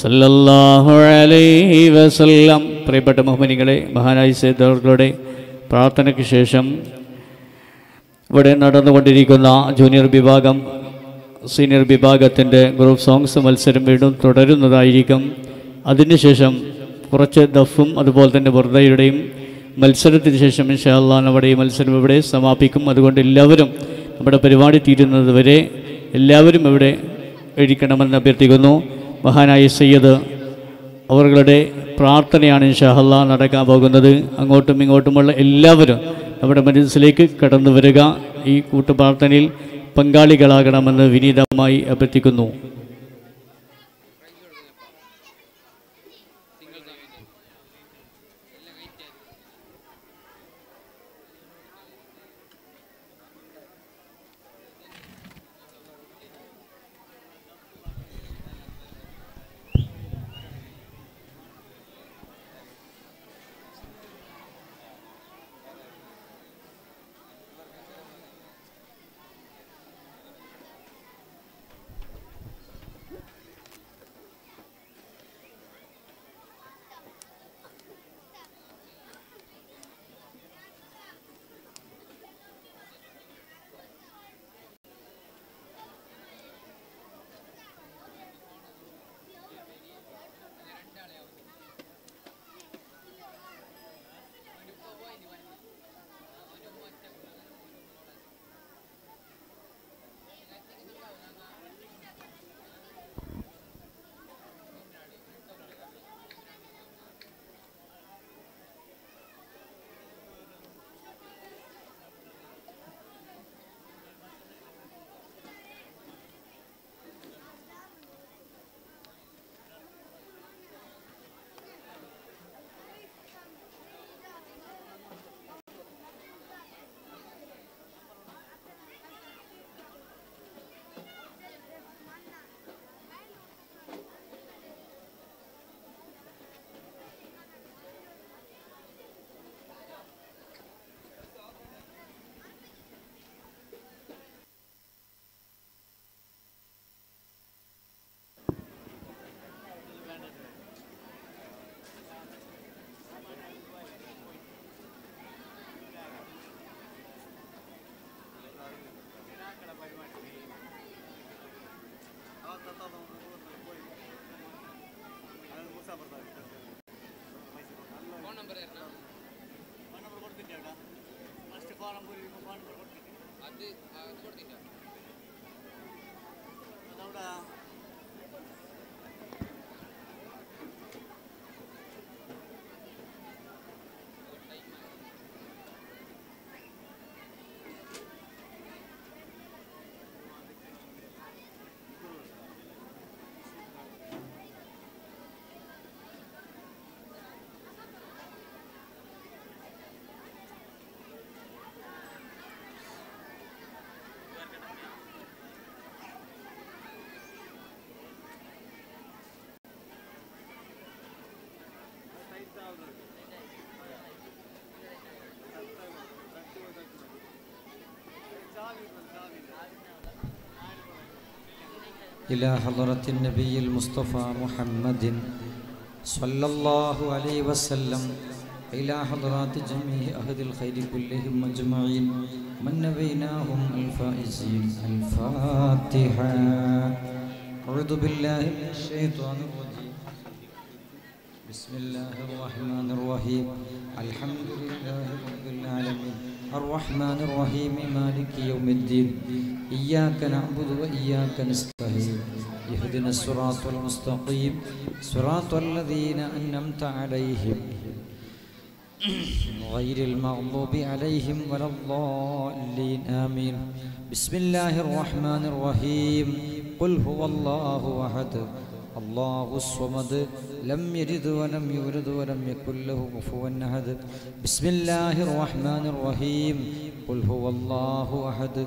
സല്ലല്ലാഹു അലൈഹി വസല്ലം. പ്രിയപ്പെട്ട ബഹുമനികളെ മഹാനായ സേതകളുടെ പ്രാർത്ഥനയ്ക്ക് ശേഷം ഇവിടെ നടന്നുകൊണ്ടിരിക്കുന്ന ജൂനിയർ വിഭാഗം സീനിയർ വിഭാഗത്തിന്റെ ഗ്രൂപ്പ് സോങ്സ് മത്സരം വീണ്ടും തുടരുന്നതായിരിക്കും. അതിനുശേഷം കുറച്ച് ദഫും അതുപോലെ തന്നെ വെറുതയുടെയും മത്സരത്തിന് ശേഷം ഇൻഷാല്ലാ നമ്മുടെ ഈ മത്സരം ഇവിടെ സമാപിക്കും. അതുകൊണ്ട് എല്ലാവരും നമ്മുടെ പരിപാടി തീരുന്നത് വരെ എല്ലാവരും ഇവിടെ എഴുതിക്കണമെന്ന് അഭ്യർത്ഥിക്കുന്നു. മഹാനായ സയ്യദ് അവരുടെ പ്രാർത്ഥനയാണ് ഇൻഷാഹല്ല നടക്കാൻ പോകുന്നത്. അങ്ങോട്ടും ഇങ്ങോട്ടുമുള്ള എല്ലാവരും നമ്മുടെ മനസ്സിലേക്ക് കടന്നു വരിക. ഈ കൂട്ടുപ്രാർത്ഥനയിൽ പങ്കാളികളാകണമെന്ന് വിനീതമായി അഭ്യർത്ഥിക്കുന്നു. cortita. Hasta ahora. إلى حضرة النبي المصطفى محمد صلى الله عليه وسلم إلى حضرات جميع أهل الخير كلهم أجمعين من نبيناهم الفائزين الفاتحة أعوذ بالله من الشيطان الرجيم بسم الله الرحمن الرحيم الحمد لله رب العالمين الرحمن الرحيم مالك يوم الدين إياك نعبد وإياك نستعين اهدنا الصراط المستقيم. صراط الذين أنعمت عليهم. غير المغضوب عليهم ولا الضالين. آمين. بسم الله الرحمن الرحيم. قل هو الله أحد. الله الصمد. لم يلد ولم يولد ولم يكن له كفوا أحد. بسم الله الرحمن الرحيم. قل هو الله أحد.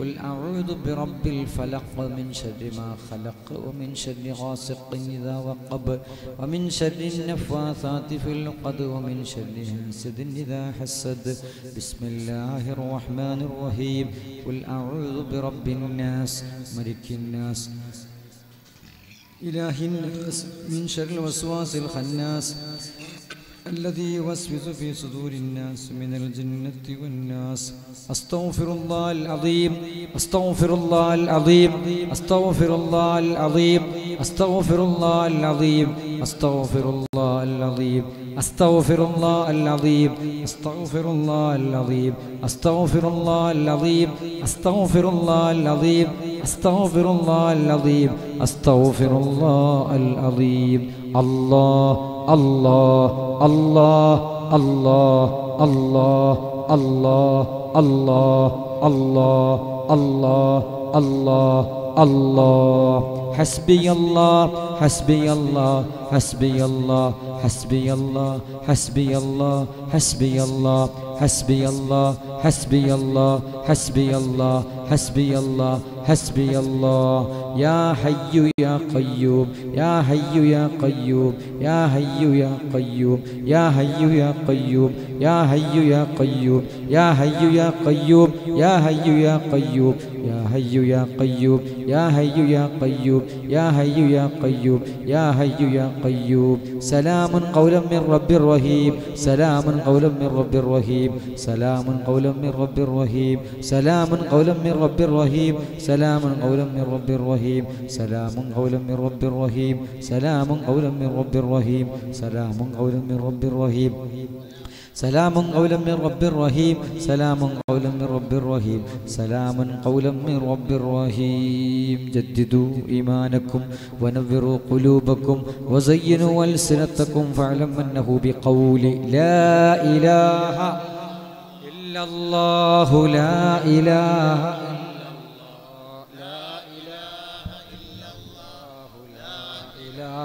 قل أعوذ برب الفلق من شر ما خلق ومن شر غاسق إذا وقب ومن شر النفاثات في العقد ومن شر حاسد إذا حسد. بسم الله الرحمن الرحيم. قل أعوذ برب الناس ملك الناس إله الناس من شر الوسواس الخناس. الذي يوسوس في صدور الناس من الجنة والناس أستغفر الله العظيم أستغفر الله العظيم أستغفر الله العظيم أستغفر الله العظيم أستغفر الله العظيم أستغفر الله العظيم أستغفر الله العظيم أستغفر الله العظيم أستغفر الله العظيم أستغفر الله العظيم أستغفر الله العظيم الله الله الله الله الله الله الله الله الله الله الله. حسبي الله حسبي الله حسبي الله حسبي الله حسبي الله حسبي الله حسبي الله حسبي الله حسبي الله. حسبي الله حسبي الله يا حي يا قيوم يا حي يا قيوم يا حي يا قيوم يا حي يا قيوم يا حي يا قيوم يا حي يا قيوم يا حي يا قيوم يا حي يا قيوم يا حي يا قيوم يا حي يا قيوم يا حي يا قيوم سلام قولا من رب رحيم سلام قولا من رب رحيم سلام قولا من رب رحيم سلام قولا من رب رحيم سلام قولا من رب رحيم سلام قولا من رب رحيم سلام قولا من رب رحيم سلام قولا من رب رحيم سلام قولا من رب رحيم سلام قولا من رب رحيم سلام قولا من رب رحيم جددوا إيمانكم ونوروا قلوبكم وزينوا ألسنتكم فاعلم أنه بقول لا إله إلا الله. لا إله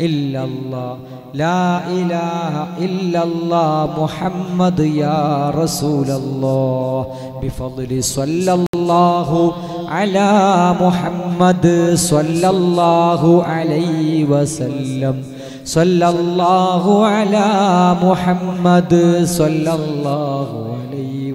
إلا الله. لا إله إلا الله. محمد يا رسول الله. بفضل صلى الله على محمد صلى الله عليه وسلم. صلى الله على محمد صلى الله عليه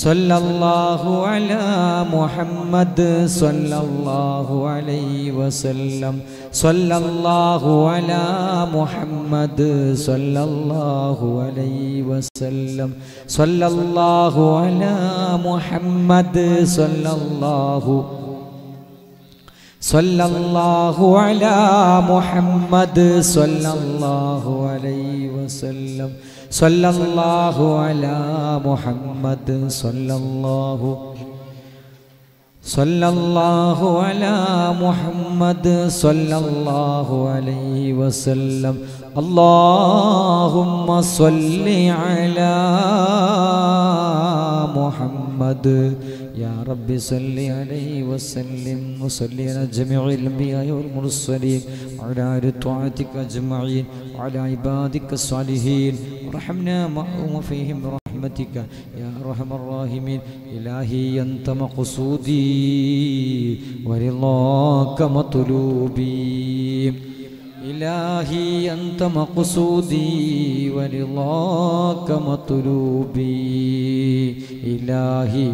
صلى الله على محمد صلى الله عليه وسلم. صلى الله على محمد صلى الله عليه وسلم. صلى الله على محمد صلى الله صلى الله على محمد صلى الله عليه وسلم. صلى الله على محمد صلى الله صلى الله على محمد صلى الله عليه وسلم اللهم صل على محمد يا رب صل عليه وسلم وصل على جميع الانبياء والمرسلين وعلى آل طاعتك اجمعين وعلى عبادك الصالحين ورحمنا معهم وفيهم برحمتك يا ارحم الراحمين الهي انت مقصودي ورضاك مطلوبي إلهي أنت مقصودي ورضاك مطلوبي إلهي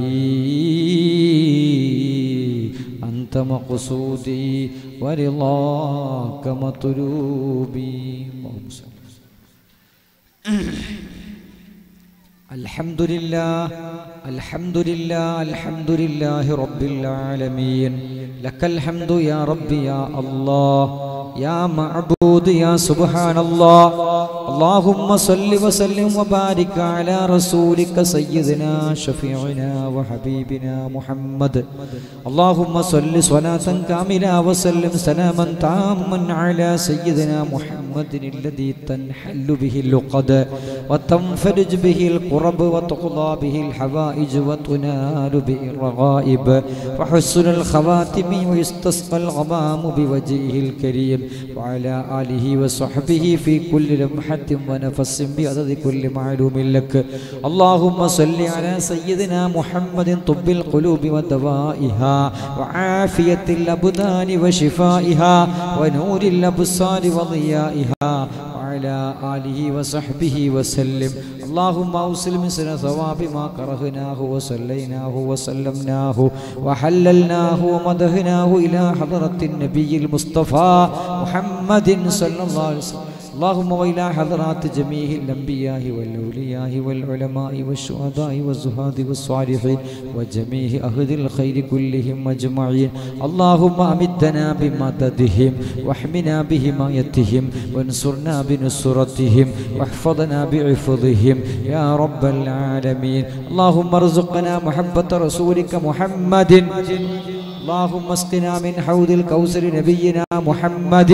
أنت مقصودي ورضاك مطلوبي اللهم صل الحمد لله الحمد لله الحمد لله رب العالمين لك الحمد يا رب يا الله يا معبود يا سبحان الله اللهم صل وسلم وبارك على رسولك سيدنا شفيعنا وحبيبنا محمد. اللهم صل صلاة كاملة وسلم سلاما تاما على سيدنا محمد الذي تنحل به اللقد وتنفرج به القرب وتقضى به الحوائج وتنال به الرغائب. وحسن الخواتم ويستسقى الغمام بوجهه الكريم. وعلى آله وصحبه في كل لمحة ونفس بعدد كل معلوم لك. اللهم صل على سيدنا محمد طب القلوب ودوائها وعافية الأبدان وشفائها ونور الأبصار وضيائها وعلى آله وصحبه وسلم. اللهم أوصل مثل ثواب ما كرهناه وصليناه وسلمناه وحللناه ومدهناه إلى حضرة النبي المصطفى محمد صلى الله عليه وسلم اللهم وإلى حضرات جميع الأنبياء والأولياء والعلماء والشهداء والزهاد والصالحين وجميع أهل الخير كلهم أجمعين اللهم أمدنا بمددهم واحمنا بحمايتهم وانصرنا بنصرتهم واحفظنا بعفظهم يا رب العالمين اللهم ارزقنا محبة رسولك محمد اللهم اسقنا من حوض الكوثر نبينا محمد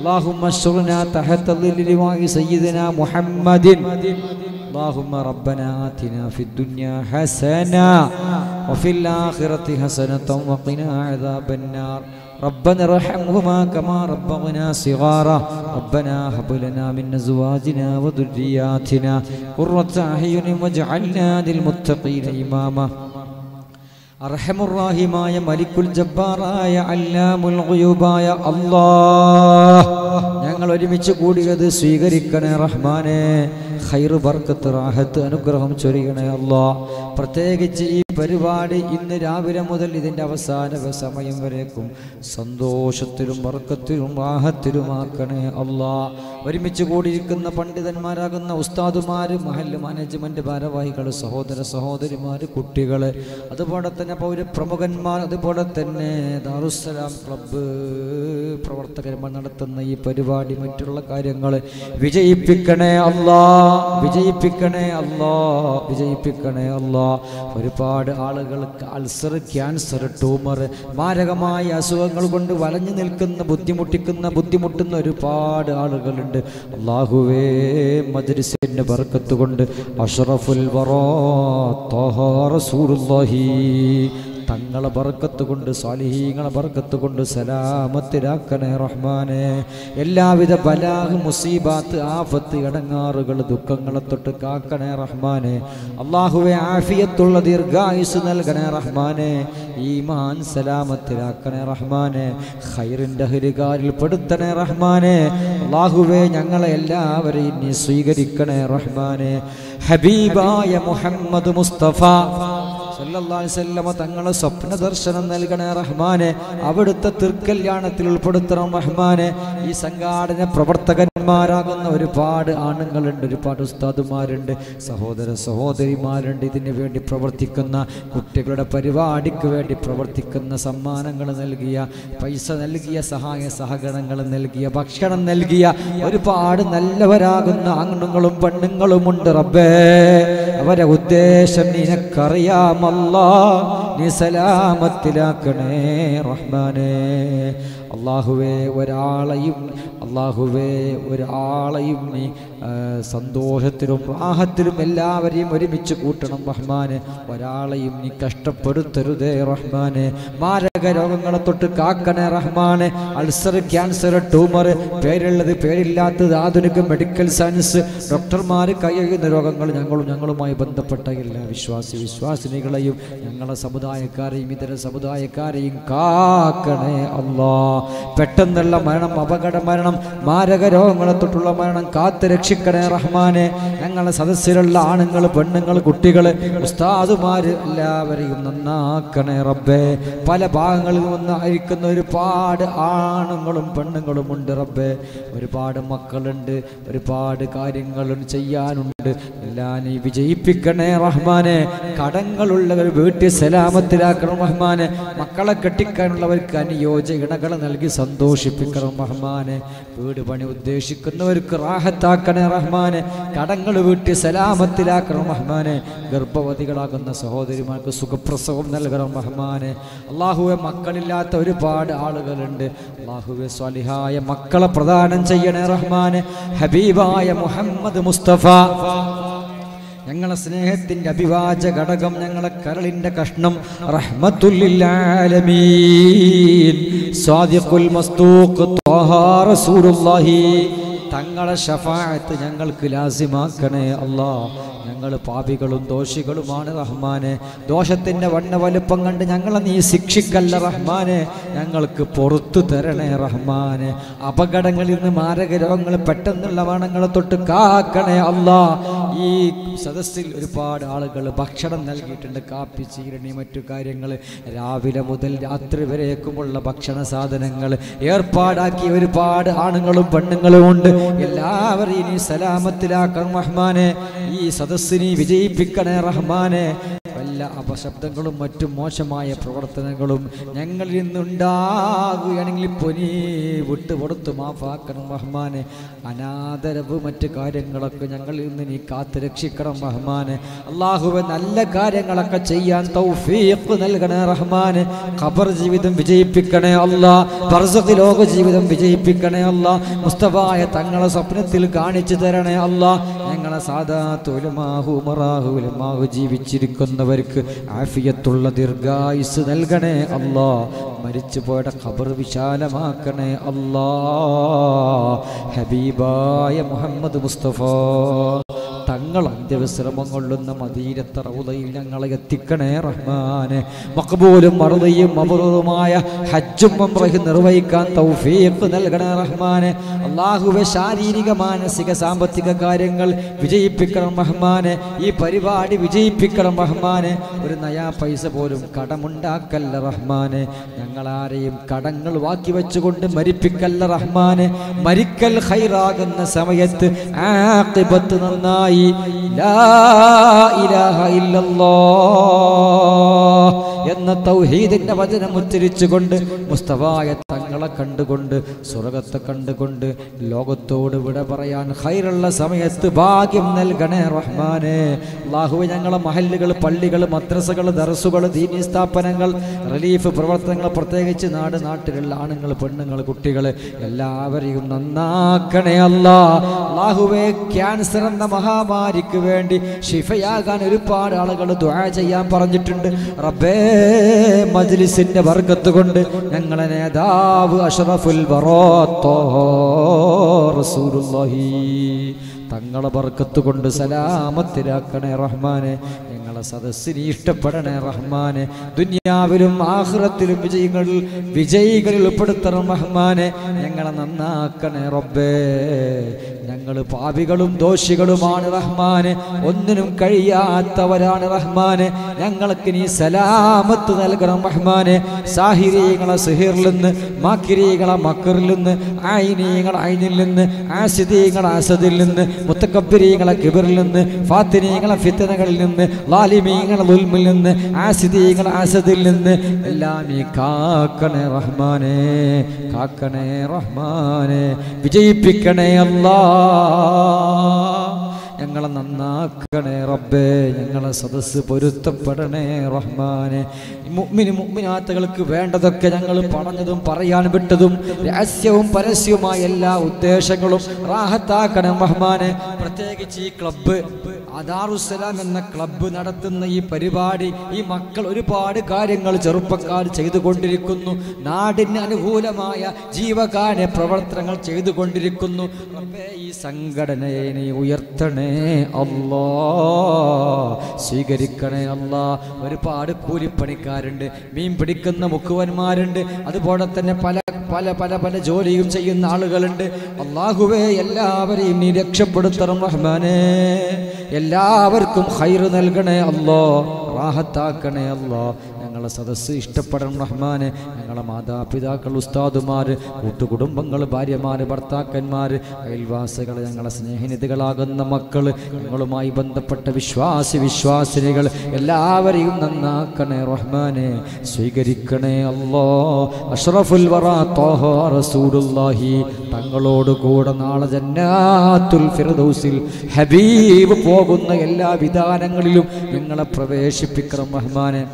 اللهم اشرنا تحت ظل لواء سيدنا محمد. اللهم ربنا آتنا في الدنيا حسنة وفي الآخرة حسنة وقنا عذاب النار. ربنا ارحمهما كما ربنا صغارا. ربنا هب لنا من أزواجنا وذرياتنا قرة أعين واجعلنا للمتقين إماما. അർഹമുറാഹിമായ മലിക്കുൽ ജബ്ബാറായ അല്ലാമുൽ ഗുയൂബായ അല്ലാഹ്. ഞങ്ങൾ ഒരുമിച്ച് കൂടിയത് സ്വീകരിക്കണേ റഹ്മാനെ. ഖൈറ് ബർക്കത്ത് റാഹത്ത് അനുഗ്രഹം ചൊരിയണേ അല്ലോ. പ്രത്യേകിച്ച് ഈ പരിപാടി ഇന്ന് രാവിലെ മുതൽ ഇതിന്റെ അവസാന സമയം വരേക്കും. സന്തോഷത്തിലും ബർക്കത്തിലും റാഹത്തിലുമാക്കണേ അല്ലാ. ഒരുമിച്ച് കൂടിയിരിക്കുന്ന പണ്ഡിതന്മാരാകുന്ന ഉസ്താദുമാർ മഹല്ല് മാനേജ്മെന്റ് ഭാരവാഹികൾ സഹോദര സഹോദരിമാർ കുട്ടികൾ അതുപോലെ തന്നെ പൗരപ്രമുഖന്മാർ അതുപോലെ തന്നെ ദാറുസലാം ക്ലബ്ബ് പ്രവർത്തകന്മാർ നടത്തുന്ന ഈ പരിപാടി മറ്റുള്ള കാര്യങ്ങൾ വിജയിപ്പിക്കണേ അല്ലാ. വിജയിപ്പിക്കണേ അല്ലോ വിജയിപ്പിക്കണേ അല്ലാ. ഒരുപാട് ആളുകൾക്ക് അൾസർ ക്യാൻസർ ട്യൂമർ മാരകമായ അസുഖങ്ങൾ കൊണ്ട് വലഞ്ഞു നിൽക്കുന്ന ബുദ്ധിമുട്ടിക്കുന്ന ബുദ്ധിമുട്ടുന്ന ഒരുപാട് ആളുകളുണ്ട്. അള്ളാഹുവേ മദ്രസിന്റെ ബർക്കത്ത് കൊണ്ട് അഷ്റഫുൽ വറാ ത്വഹ റസൂലുള്ളാഹി. തങ്ങളെ ബർക്കത്ത് കൊണ്ട് സ്വാലിഹീങ്ങളെ ബർക്കത്ത് കൊണ്ട് സലാമത്തിലാക്കണേ റഹ്മാനെ. എല്ലാവിധ ബലാഹ് മുസീബാത്ത് ആഫത്ത് ഇടങ്ങാറുകൾ ദുഃഖങ്ങളെ തൊട്ട് കാക്കണേ റഹ്മാനെ. അള്ളാഹുവെ ആഫിയത്തുള്ള ദീർഘായുസ് നൽകണേ റഹ്മാനെ. ഈമാൻ സലാമത്തിലാക്കണേ റഹ്മാനെ. ഖൈറിന്റെ ഹരികാരിൽ പെടുത്തണേ റഹ്മാനെ. അള്ളാഹുവെ ഞങ്ങളെ എല്ലാവരെയും നീ സ്വീകരിക്കണേ റഹ്മാനെ. ഹബീബായ മുഹമ്മദ് മുസ്തഫ തങ്ങളെ സ്വപ്ന ദർശനം നൽകണേ റഹ്മാനെ. അവിടുത്തെ തിർക്കല്യാണത്തിൽ ഉൾപ്പെടുത്തണം റഹ്മാനെ. ഈ സംഘാടന പ്രവർത്തകന്മാരാകുന്ന ഒരുപാട് ആണുങ്ങളുണ്ട് ഒരുപാട് ഉസ്താദുമാരുണ്ട് സഹോദര സഹോദരിമാരുണ്ട്. ഇതിനു വേണ്ടി പ്രവർത്തിക്കുന്ന കുട്ടികളുടെ പരിപാടിക്ക് വേണ്ടി പ്രവർത്തിക്കുന്ന സമ്മാനങ്ങൾ നൽകിയ പൈസ നൽകിയ സഹായ സഹകരണങ്ങൾ നൽകിയ ഭക്ഷണം നൽകിയ ഒരുപാട് നല്ലവരാകുന്ന ആണുങ്ങളും പെണ്ണുങ്ങളുമുണ്ട് റബ്ബേ. അവരെ ഉദ്ദേശം നിനക്കറിയാമല്ല നീ സലാമത്തിലാക്കണേ റഹ്മാനേ. അള്ളാഹുവേ ഒരാളെയും അള്ളാഹുവേ ഒരാളെയും നീ സന്തോഷത്തിലും ആഹത്തിലും എല്ലാവരെയും ഒരുമിച്ച് കൂട്ടണം റഹ്മാനെ. ഒരാളെയും നീ കഷ്ടപ്പെടുത്തരുതേ റഹ്മാനെ. മാരക രോഗങ്ങളെ തൊട്ട് കാക്കണേ റഹ്മാനെ. അൾസർ ക്യാൻസർ ട്യൂമർ പേരുള്ളത് പേരില്ലാത്തത് ആധുനിക മെഡിക്കൽ സയൻസ്. ഡോക്ടർമാർ കൈയ്യുന്ന രോഗങ്ങൾ ഞങ്ങളും ഞങ്ങളുമായി ബന്ധപ്പെട്ട എല്ലാ വിശ്വാസി വിശ്വാസിനികളെയും ഞങ്ങളെ സമുദായക്കാരെയും ഇതര സമുദായക്കാരെയും കാക്കണേ അല്ലാ പെട്ടെന്നുള്ള മരണം അപകട മരണം മാരക രോഗങ്ങളെ തൊട്ടുള്ള മരണം കാത്ത് രക്ഷിക്കണേ റഹ്മാനെ. ഞങ്ങളെ സദസ്സിലുള്ള ആണുങ്ങൾ പെണ്ണുങ്ങൾ കുട്ടികൾ ഉസ്താദുമാര് എല്ലാവരെയും നന്നാക്കണേ റബ്ബേ. പല ഭാഗങ്ങളിൽ നിന്ന് ഒരുപാട് ആണുങ്ങളും പെണ്ണുങ്ങളും ഉണ്ട് റബ്ബേ. ഒരുപാട് മക്കളുണ്ട് ഒരുപാട് കാര്യങ്ങളും ചെയ്യാനുണ്ട്. എല്ലാം നീ വിജയിപ്പിക്കണേ റഹ്മാനെ. കടങ്ങളുള്ളവർ വീട്ടിൽ സലാമത്തിലാക്കണം റഹ്മാനെ. മക്കളെ കെട്ടിക്കാനുള്ളവർക്ക് അനുയോജ്യ ഇണകൾ സന്തോഷിപ്പിക്കണം റഹ്മാനെ. വീട് പണി ഉദ്ദേശിക്കുന്നവർക്ക് റാഹത്താക്കണേ റഹ്മാനെ. കടങ്ങൾ വീട്ടി സലാമത്തിലാക്കണം റഹ്മാനെ. ഗർഭവതികളാകുന്ന സഹോദരിമാർക്ക് സുഖപ്രസവം നൽകണം റഹ്മാനെ. അള്ളാഹുവെ മക്കളില്ലാത്ത ഒരുപാട് ആളുകളുണ്ട്. അള്ളാഹുവെ സ്വാലിഹായ മക്കളെ പ്രദാനം ചെയ്യണേ റഹ്മാനെ. ഹബീബായ മുഹമ്മദ് മുസ്തഫ. ഞങ്ങളെ സ്നേഹത്തിന്റെ അഭിവാച ഘടകം ഞങ്ങളെ കരളിന്റെ കഷ്ണം. റഹ്മത്തുല്ലാലമീൻ റസൂലുള്ളാഹി. തങ്ങളെ ഷഫായത്ത് ഞങ്ങൾക്ക് ലാസിമാക്കണേ അല്ലാ ഞങ്ങൾ പാപികളും ദോഷികളുമാണ് റഹ്മാനെ. ദോഷത്തിന്റെ വണ്ണ വലുപ്പം കണ്ട് ഞങ്ങളെ നീ ശിക്ഷിക്കല്ല റഹ്മാനെ. ഞങ്ങൾക്ക് പുറത്തു തരണേ റഹ്മാനെ. അപകടങ്ങളിൽ നിന്ന് മാരക രോഗങ്ങൾ പെട്ടെന്നുള്ള മരണങ്ങളെ തൊട്ട് കാക്കണേ അല്ല. ഈ സദസ്സിൽ ഒരുപാട് ആളുകൾ ഭക്ഷണം നൽകിയിട്ടുണ്ട്. കാപ്പി ചീരണി മറ്റു കാര്യങ്ങൾ. രാവിലെ മുതൽ രാത്രി വരേക്കുമുള്ള ഭക്ഷണ സാധനങ്ങൾ. ഏർപ്പാടാക്കിയ ഒരുപാട് ആണുങ്ങളും പെണ്ണുങ്ങളും ഉണ്ട്. എല്ലാവരെയും സലാമത്തിലാക്കണം റഹ്മാനെ. ഈ സദസ്സിനെ വിജയിപ്പിക്കണേ റഹ്മാനെ. വല്ല അപശബ്ദങ്ങളും മറ്റു മോശമായ പ്രവർത്തനങ്ങളും ഞങ്ങളിൽ നിന്നുണ്ടാകുകയാണെങ്കിൽ പൊനി വിട്ടുപുറത്ത് മാഫാക്കണം റഹ്മാനെ. അനാദരവ് മറ്റ് കാര്യങ്ങളൊക്കെ ഞങ്ങളിൽ നിന്ന് നീ കാത്ത് രക്ഷിക്കണം റഹ്മാനെ. അള്ളാഹുവെ നല്ല കാര്യങ്ങളൊക്കെ ചെയ്യാൻ തൗഫീഖ് നൽകണേ റഹ്മാനെ. ഖബർ ജീവിതം വിജയിപ്പിക്കണേ അല്ലാ. ബർസഖ് ലോക ജീവിതം വിജയിപ്പിക്കണേ അല്ലാ. മുസ്തഫായ തങ്ങളെ സ്വപ്നത്തിൽ കാണിച്ചു തരണേ അല്ലാ. ഞങ്ങളെ സാധാ തൊലുമാഹു മറാഹു ഉലമാഹു ജീവിച്ചിരിക്കുന്നവർക്ക് ആഫിയത്തുള്ള ദീർഘായുസ് നൽകണേ അല്ലാ. മരിച്ചു പോയുടെ ഖബർ വിശാലമാക്കണേ അല്ലാ. ഹബീബായ മുഹമ്മദ് മുസ്തഫ. തങ്ങൾ അന്ത്യവിശ്രമം കൊള്ളുന്ന മദീരത്തെ റൗദയിൽ ഞങ്ങളെ എത്തിക്കണേ റഹ്മാനെ. മക്ബൂലും മറുതയും അപൂർവമായ ഹജ്ജും ഉംറയും നിർവഹിക്കാൻ തൗഫീഖ് നൽകണേ റഹ്മാനെ. അള്ളാഹുവെ ശാരീരിക മാനസിക സാമ്പത്തിക കാര്യങ്ങൾ വിജയിപ്പിക്കണം റഹ്മാനെ. ഈ പരിപാടി വിജയിപ്പിക്കണം റഹ്മാനെ. ഒരു നയാ പൈസ പോലും കടമുണ്ടാക്കല്ല റഹ്മാനെ. ഞങ്ങളാരെയും കടങ്ങൾ വാക്കി വെച്ചുകൊണ്ട് മരിപ്പിക്കല്ല റഹ്മാനെ. മരിക്കൽ ഹൈറാകുന്ന സമയത്ത് ആഖിബത്ത് നന്നായി لا إله إلا الله. എന്ന തൗഹീദിന്റെ വചനം ഉച്ചരിച്ചുകൊണ്ട് മുസ്തഫായ തങ്ങളെ കണ്ടുകൊണ്ട് സ്വർഗത്തെ കണ്ടുകൊണ്ട് ലോകത്തോട് വിട പറയാൻ ഹൈറുള്ള സമയത്ത് ഭാഗ്യം നൽകണേ റഹ്മാനെ. അള്ളാഹുവെ ഞങ്ങളെ മഹല്ലുകൾ പള്ളികൾ മദ്രസകൾ ദർസുകൾ ദീനി സ്ഥാപനങ്ങൾ റിലീഫ് പ്രവർത്തനങ്ങൾ പ്രത്യേകിച്ച് നാട് നാട്ടിലുള്ള ആണുങ്ങൾ പെണ്ണുങ്ങൾ കുട്ടികൾ എല്ലാവരെയും നന്നാക്കണേ അല്ല. അള്ളാഹുവെ ക്യാൻസർ എന്ന മഹാമാരിക്ക് വേണ്ടി ഷിഫയാകാൻ ഒരുപാട് ആളുകൾ ദുആ ചെയ്യാൻ പറഞ്ഞിട്ടുണ്ട്. റബ്ബേ മജ്ലിസിന്റെ വർഗത്ത് കൊണ്ട് ഞങ്ങളെ നേതാവ് അഷറഫുൽ റസൂലുള്ളാഹി തങ്ങളെ ബർക്കത്ത് കൊണ്ട് സലാമത്തിലാക്കണേ റഹ്മാനെ ഞങ്ങളെ സദസ്സിനെ ഇഷ്ടപ്പെടണേ റഹ്മാനെ. ദുനിയാവിലും ആഹ്റത്തിലും വിജയങ്ങളിൽ വിജയികളിൽ ഉൾപ്പെടുത്തണം റഹ്മാനെ. ഞങ്ങളെ നന്നാക്കണേ റബ്ബേ. ഞങ്ങൾ പാപികളും ദോഷികളുമാണ് റഹ്മാനെ. ഒന്നിനും കഴിയാത്തവരാണ് റഹ്മാനെ. ഞങ്ങൾക്ക് നീ സലാമത്ത് നൽകണം റഹ്മാനെ. സാഹിരീകളെ സിഹിറിൽ നിന്ന് മാക്കിരീങ്ങളെ മക്കറിൽ നിന്ന് ആയിനീകളെ ഐനിൽ നിന്ന് ആസിദീകളെ അസദിൽ നിന്ന് മുത്തക്കബിരീകളെ കിബിറിൽ നിന്ന് ഫാത്തിനീകളെ ഫിത്തനകളിൽ നിന്ന് ലാലിമീങ്ങളെ ദുൽമിൽ നിന്ന് ആസിദീങ്ങളെ ആസദിൽ നിന്ന് എല്ലാം ഈ കാക്കണേ റഹ്മാനെ കാക്കണേ റഹ്മാനെ വിജയിപ്പിക്കണേ അല്ലാ. ഞങ്ങളെ നന്നാക്കണേ റബ്ബേ ഞങ്ങളെ സദസ്സ് പൊരുത്തപ്പെടണേ റഹ്മാനെ. മുമ്മിന് മുമ്മിനാത്തകൾക്ക് വേണ്ടതൊക്കെ ഞങ്ങൾ പറഞ്ഞതും പറയാൻ വിട്ടതും രഹസ്യവും പരസ്യവുമായ എല്ലാ ഉദ്ദേശങ്ങളും റാഹത്താക്കണം റഹ്മാനെ. പ്രത്യേകിച്ച് ഈ ക്ലബ്ബ് അദാറുസലാം എന്ന ക്ലബ്ബ് നടത്തുന്ന ഈ പരിപാടി ഈ മക്കൾ ഒരുപാട് കാര്യങ്ങൾ ചെറുപ്പക്കാർ ചെയ്തുകൊണ്ടിരിക്കുന്നു. നാടിന് അനുകൂലമായ ജീവകാര്യ പ്രവർത്തനങ്ങൾ ചെയ്തുകൊണ്ടിരിക്കുന്നു. ഈ സംഘടനയെ നീ ഉയർത്തണേ അല്ലോ. സ്വീകരിക്കണേ അല്ലാ. ഒരുപാട് കൂലിപ്പണിക്കാരുണ്ട് മീൻ പിടിക്കുന്ന മുക്കുവന്മാരുണ്ട് അതുപോലെ തന്നെ പല പല പല പല ജോലിയും ചെയ്യുന്ന ആളുകളുണ്ട്. അള്ളാഹുവേ എല്ലാവരെയും നീ രക്ഷപ്പെടുത്തണം റഹ്മാനെ. എല്ലാവർക്കും ഹൈറ് നൽകണേ അല്ലോ റാഹത്താക്കണേ അല്ലോ ഞങ്ങളെ സദസ്സ് ഇഷ്ടപ്പെടണം റഹ്മാന്. ഞങ്ങളെ മാതാപിതാക്കൾ ഉസ്താദുമാർ കൂട്ടുകുടുംബങ്ങൾ ഭാര്യമാർ ഭർത്താക്കന്മാർ അയൽവാസികൾ ഞങ്ങളെ സ്നേഹനിധികളാകുന്ന മക്കൾ ഞങ്ങളുമായി ബന്ധപ്പെട്ട വിശ്വാസി വിശ്വാസിനികൾ എല്ലാവരെയും നന്നാക്കണേ റഹ്മാനെ. സ്വീകരിക്കണേ അല്ലോ. അഷ്റഫുൽ റസൂലുള്ളാഹി. തങ്ങളോട് കൂടെ നാളെ ജന്നാത്തുൽ ഫിറദൗസിൽ ഹബീബ് പോകുന്ന എല്ലാ വിധാനങ്ങളിലും നിങ്ങളെ പ്രവേശിപ്പിക്കണം റഹ്മാനെ.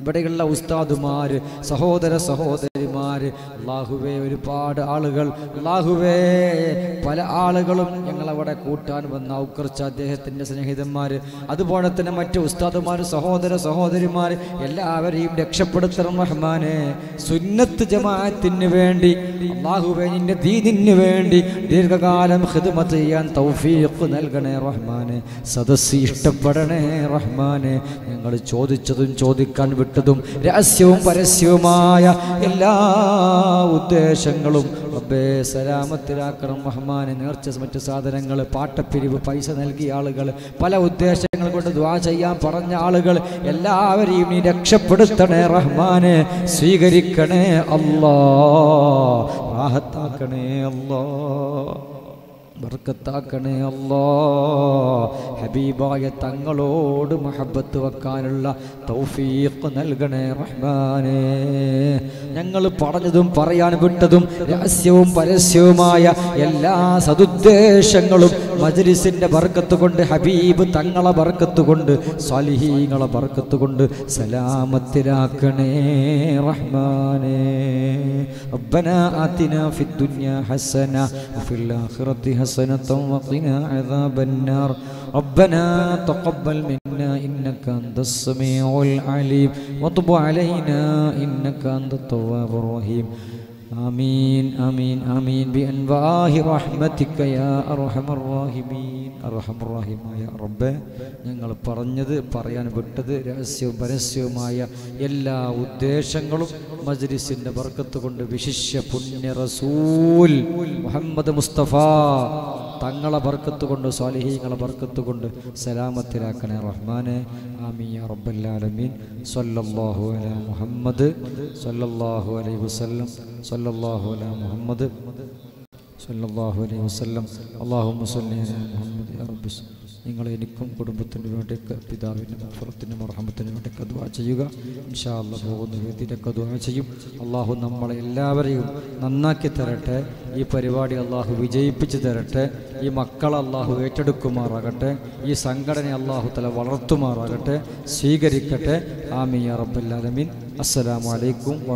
ഇവിടെയുള്ള ഉസ്താദുമാര് സഹോദര സഹോദരിമാര് അള്ളാഹുവേ ഒരുപാട് ആളുകൾ അള്ളാഹുവേ പല ആളുകളും ഞങ്ങളവിടെ കൂട്ടാൻ വന്ന ഔക്കർച്ച അദ്ദേഹത്തിന്റെ സ്നേഹിതന്മാർ അതുപോലെ തന്നെ മറ്റു ഉസ്താദുമാർ സഹോദര സഹോദരിമാർ എല്ലാവരെയും രക്ഷപ്പെടുത്തണം റഹ്മാനെ. സുന്നത്ത് ജമാഅത്തിന് വേണ്ടി അള്ളാഹുവേ നിന്റെ ദീനിന് വേണ്ടി ദീർഘകാലം ഹിദ്മത്ത് ചെയ്യാൻ തൗഫീഖ് നൽകണേ റഹ്മാനെ. സദസ്സി ഇഷ്ടപ്പെടണേ റഹ്മാനെ. ഞങ്ങൾ ചോദിച്ചതും ചോദിക്കാൻ വിട്ടതും രഹസ്യവും പരസ്യവുമായ എല്ലാ ഉദ്ദേശങ്ങളും റബ്ബേ സലാമത്തിലാക്കണം റഹ്മാനെ നേർച്ച മറ്റു സാധനങ്ങൾ പാട്ടപ്പിരിവ് പൈസ നൽകിയ ആളുകൾ പല ഉദ്ദേശങ്ങൾ കൊണ്ട് ദ്വാ ചെയ്യാൻ പറഞ്ഞ ആളുകൾ എല്ലാവരെയും നീ രക്ഷപ്പെടുത്തണേ റഹ്മാനെ സ്വീകരിക്കണേ അല്ലാ റാഹത്താക്കണേ അല്ലാ ബർക്കത്താക്കണേ അല്ലാ. ഹബീബായ തങ്ങളോട് മഹബത്ത് വെക്കാനുള്ള തൗഫീഖ് നൽകണേ റഹ്മാനേ. ഞങ്ങൾ പറഞ്ഞതും പറയാൻ വിട്ടതും രഹസ്യവും പരസ്യവുമായ എല്ലാ സതുദ്ദേശങ്ങളും മജ്ലിസിന്റെ ബർക്കത്ത് കൊണ്ട് ഹബീബ് തങ്ങളെ ബർക്കത്ത് കൊണ്ട് സ്വാലിഹീങ്ങളെ ബർക്കത്ത് കൊണ്ട് സലാമത്തിലാക്കണേ റഹ്മാനേ ربنا آتنا في الدنيا حسنة وفي الآخرة حسنة وقنا عذاب النار ربنا تقبل منا إنك أنت السميع العليم وتب علينا إنك أنت التواب الرحيم آمين آمين آمين بأنواع رحمتك يا أرحم الراحمين أرحم الراحمين يا رب ഞങ്ങൾ പറഞ്ഞത് പറയാൻ വിട്ടത് രഹസ്യവും പരസ്യവുമായ എല്ലാ ഉദ്ദേശങ്ങളും മജ്ലിസിന്റെ ബർക്കത്ത് കൊണ്ട് വിശിഷ്യ പുണ്യ റസൂൽ മുഹമ്മദ് മുസ്തഫ തങ്ങളെ ബർക്കത്ത് കൊണ്ട് സ്വാലിഹീങ്ങളെ ബർക്കത്ത് കൊണ്ട് സലാമത്തിലാക്കണേ റഹ്മാനെ. ആമീ യാ റബ്ബല്ലാലമീൻ സല്ലല്ലാഹു അല മുഹമ്മദ് സല്ലല്ലാഹു അലൈ വസല്ലം. സല്ലല്ലാഹു അല മുഹമ്മദ് സല്ലല്ലാഹു അലൈ വസല്ലം. അള്ളാഹു അലാ മുഹമ്മദ് യാ റബ്ബി നിങ്ങൾ എനിക്കും കുടുംബത്തിന് വേണ്ടിയൊക്കെ പിതാവിന്റെ മഫറത്തിനും അർഹമത്തിനും വേണ്ടിയൊക്കെ ദുആ ചെയ്യുക. ഇൻഷാ പോകുന്ന പോകുന്ന വേദിയിലൊക്കെ ദുആ ചെയ്യും. അള്ളാഹു നമ്മളെ എല്ലാവരെയും നന്നാക്കി തരട്ടെ. ഈ പരിപാടി അള്ളാഹു വിജയിപ്പിച്ച് തരട്ടെ. ഈ മക്കളെ അള്ളാഹു ഏറ്റെടുക്കുമാറാകട്ടെ. ഈ സംഘടന അള്ളാഹു തല വളർത്തുമാറാകട്ടെ. സ്വീകരിക്കട്ടെ. ആമി യാ അസ്സലാമലൈക്കും അസ്സലാമു അലൈക്കും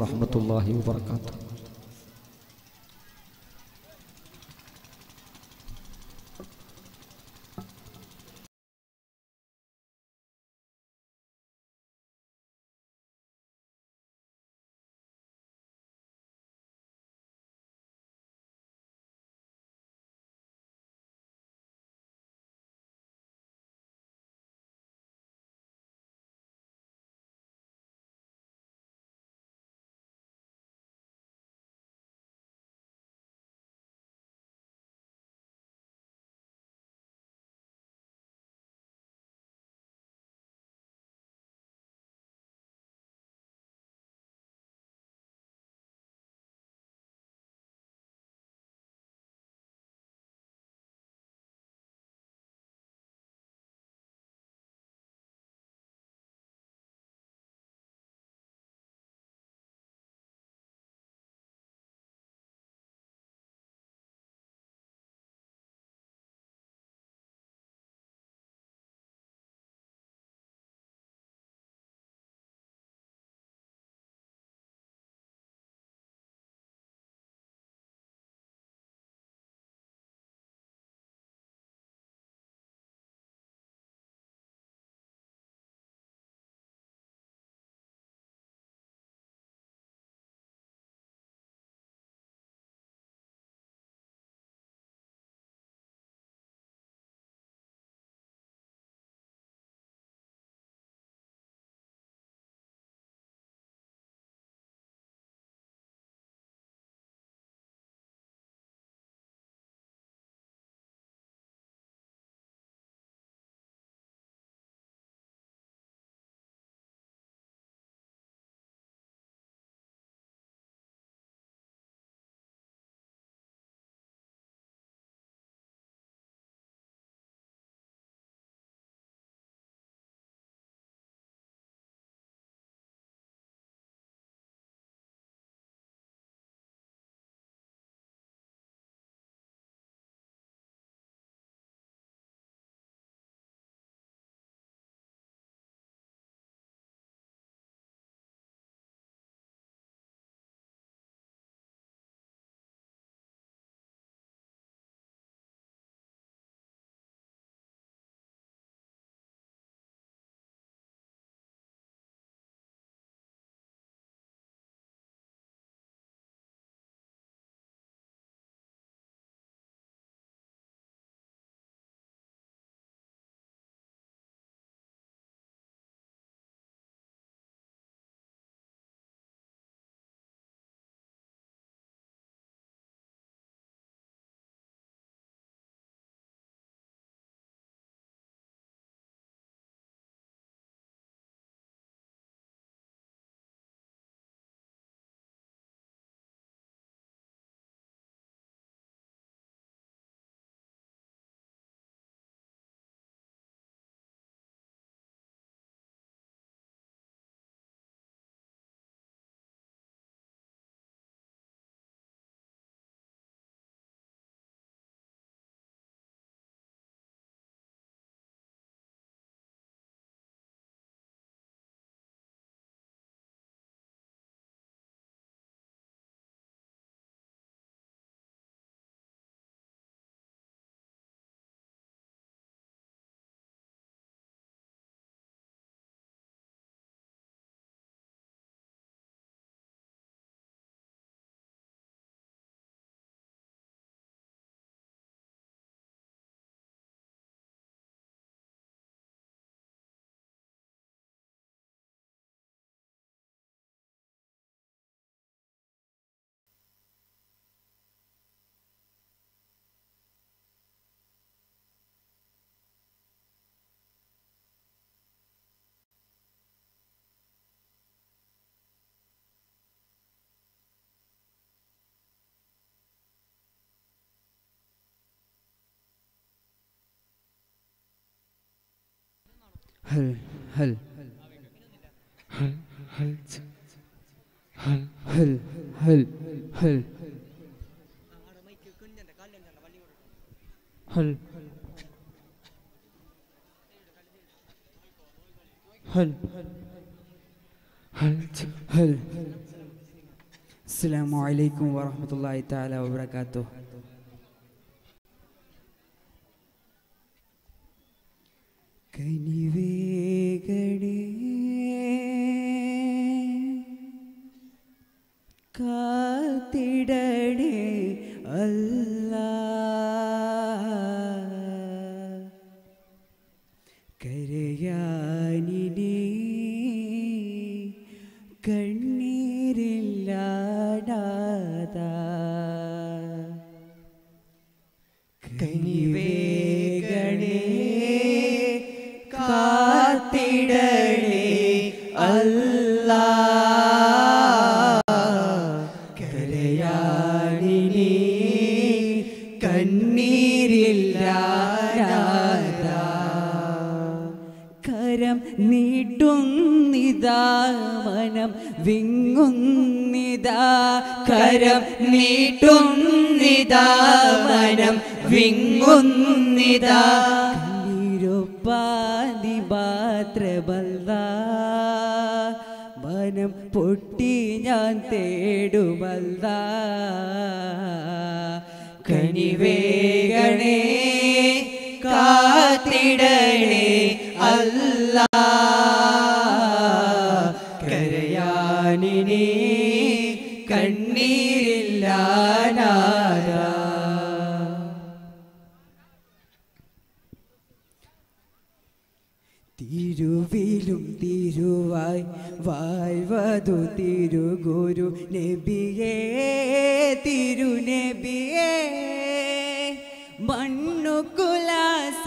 വറഹ്മത്തുള്ളാഹി വബർക്കാത്തു ഹൽ ഹൽ ഹൽ ഹൽ ഹൽ ഹൽ ഹൽ ഹൽ ഹൽ ഹൽ ഹൽ അസ്സലാമു അലൈക്കും വറഹ്മത്തുള്ളാഹി തആല വബറകാതുഹു കനിവേഗണേ விகடே காத்திடடே அல்லா. നീട്ടുന്നിതാ മനം വിങ്ങുന്നിതാ കരം നീട്ടുന്നിതാ മനം വിങ്ങുന്നിതാ കണ്ണീരൊപ്പാതി പാത്രബല്ല മനം പൊട്ടി ഞാൻ തേടുമല്ല കനിവേഗണേ കാത്തിടണേ അല്ലാ. വായ്വതു തിരുഗുരു നബിയേ തിരുനബിയേ. മണ്ണുകുലാസ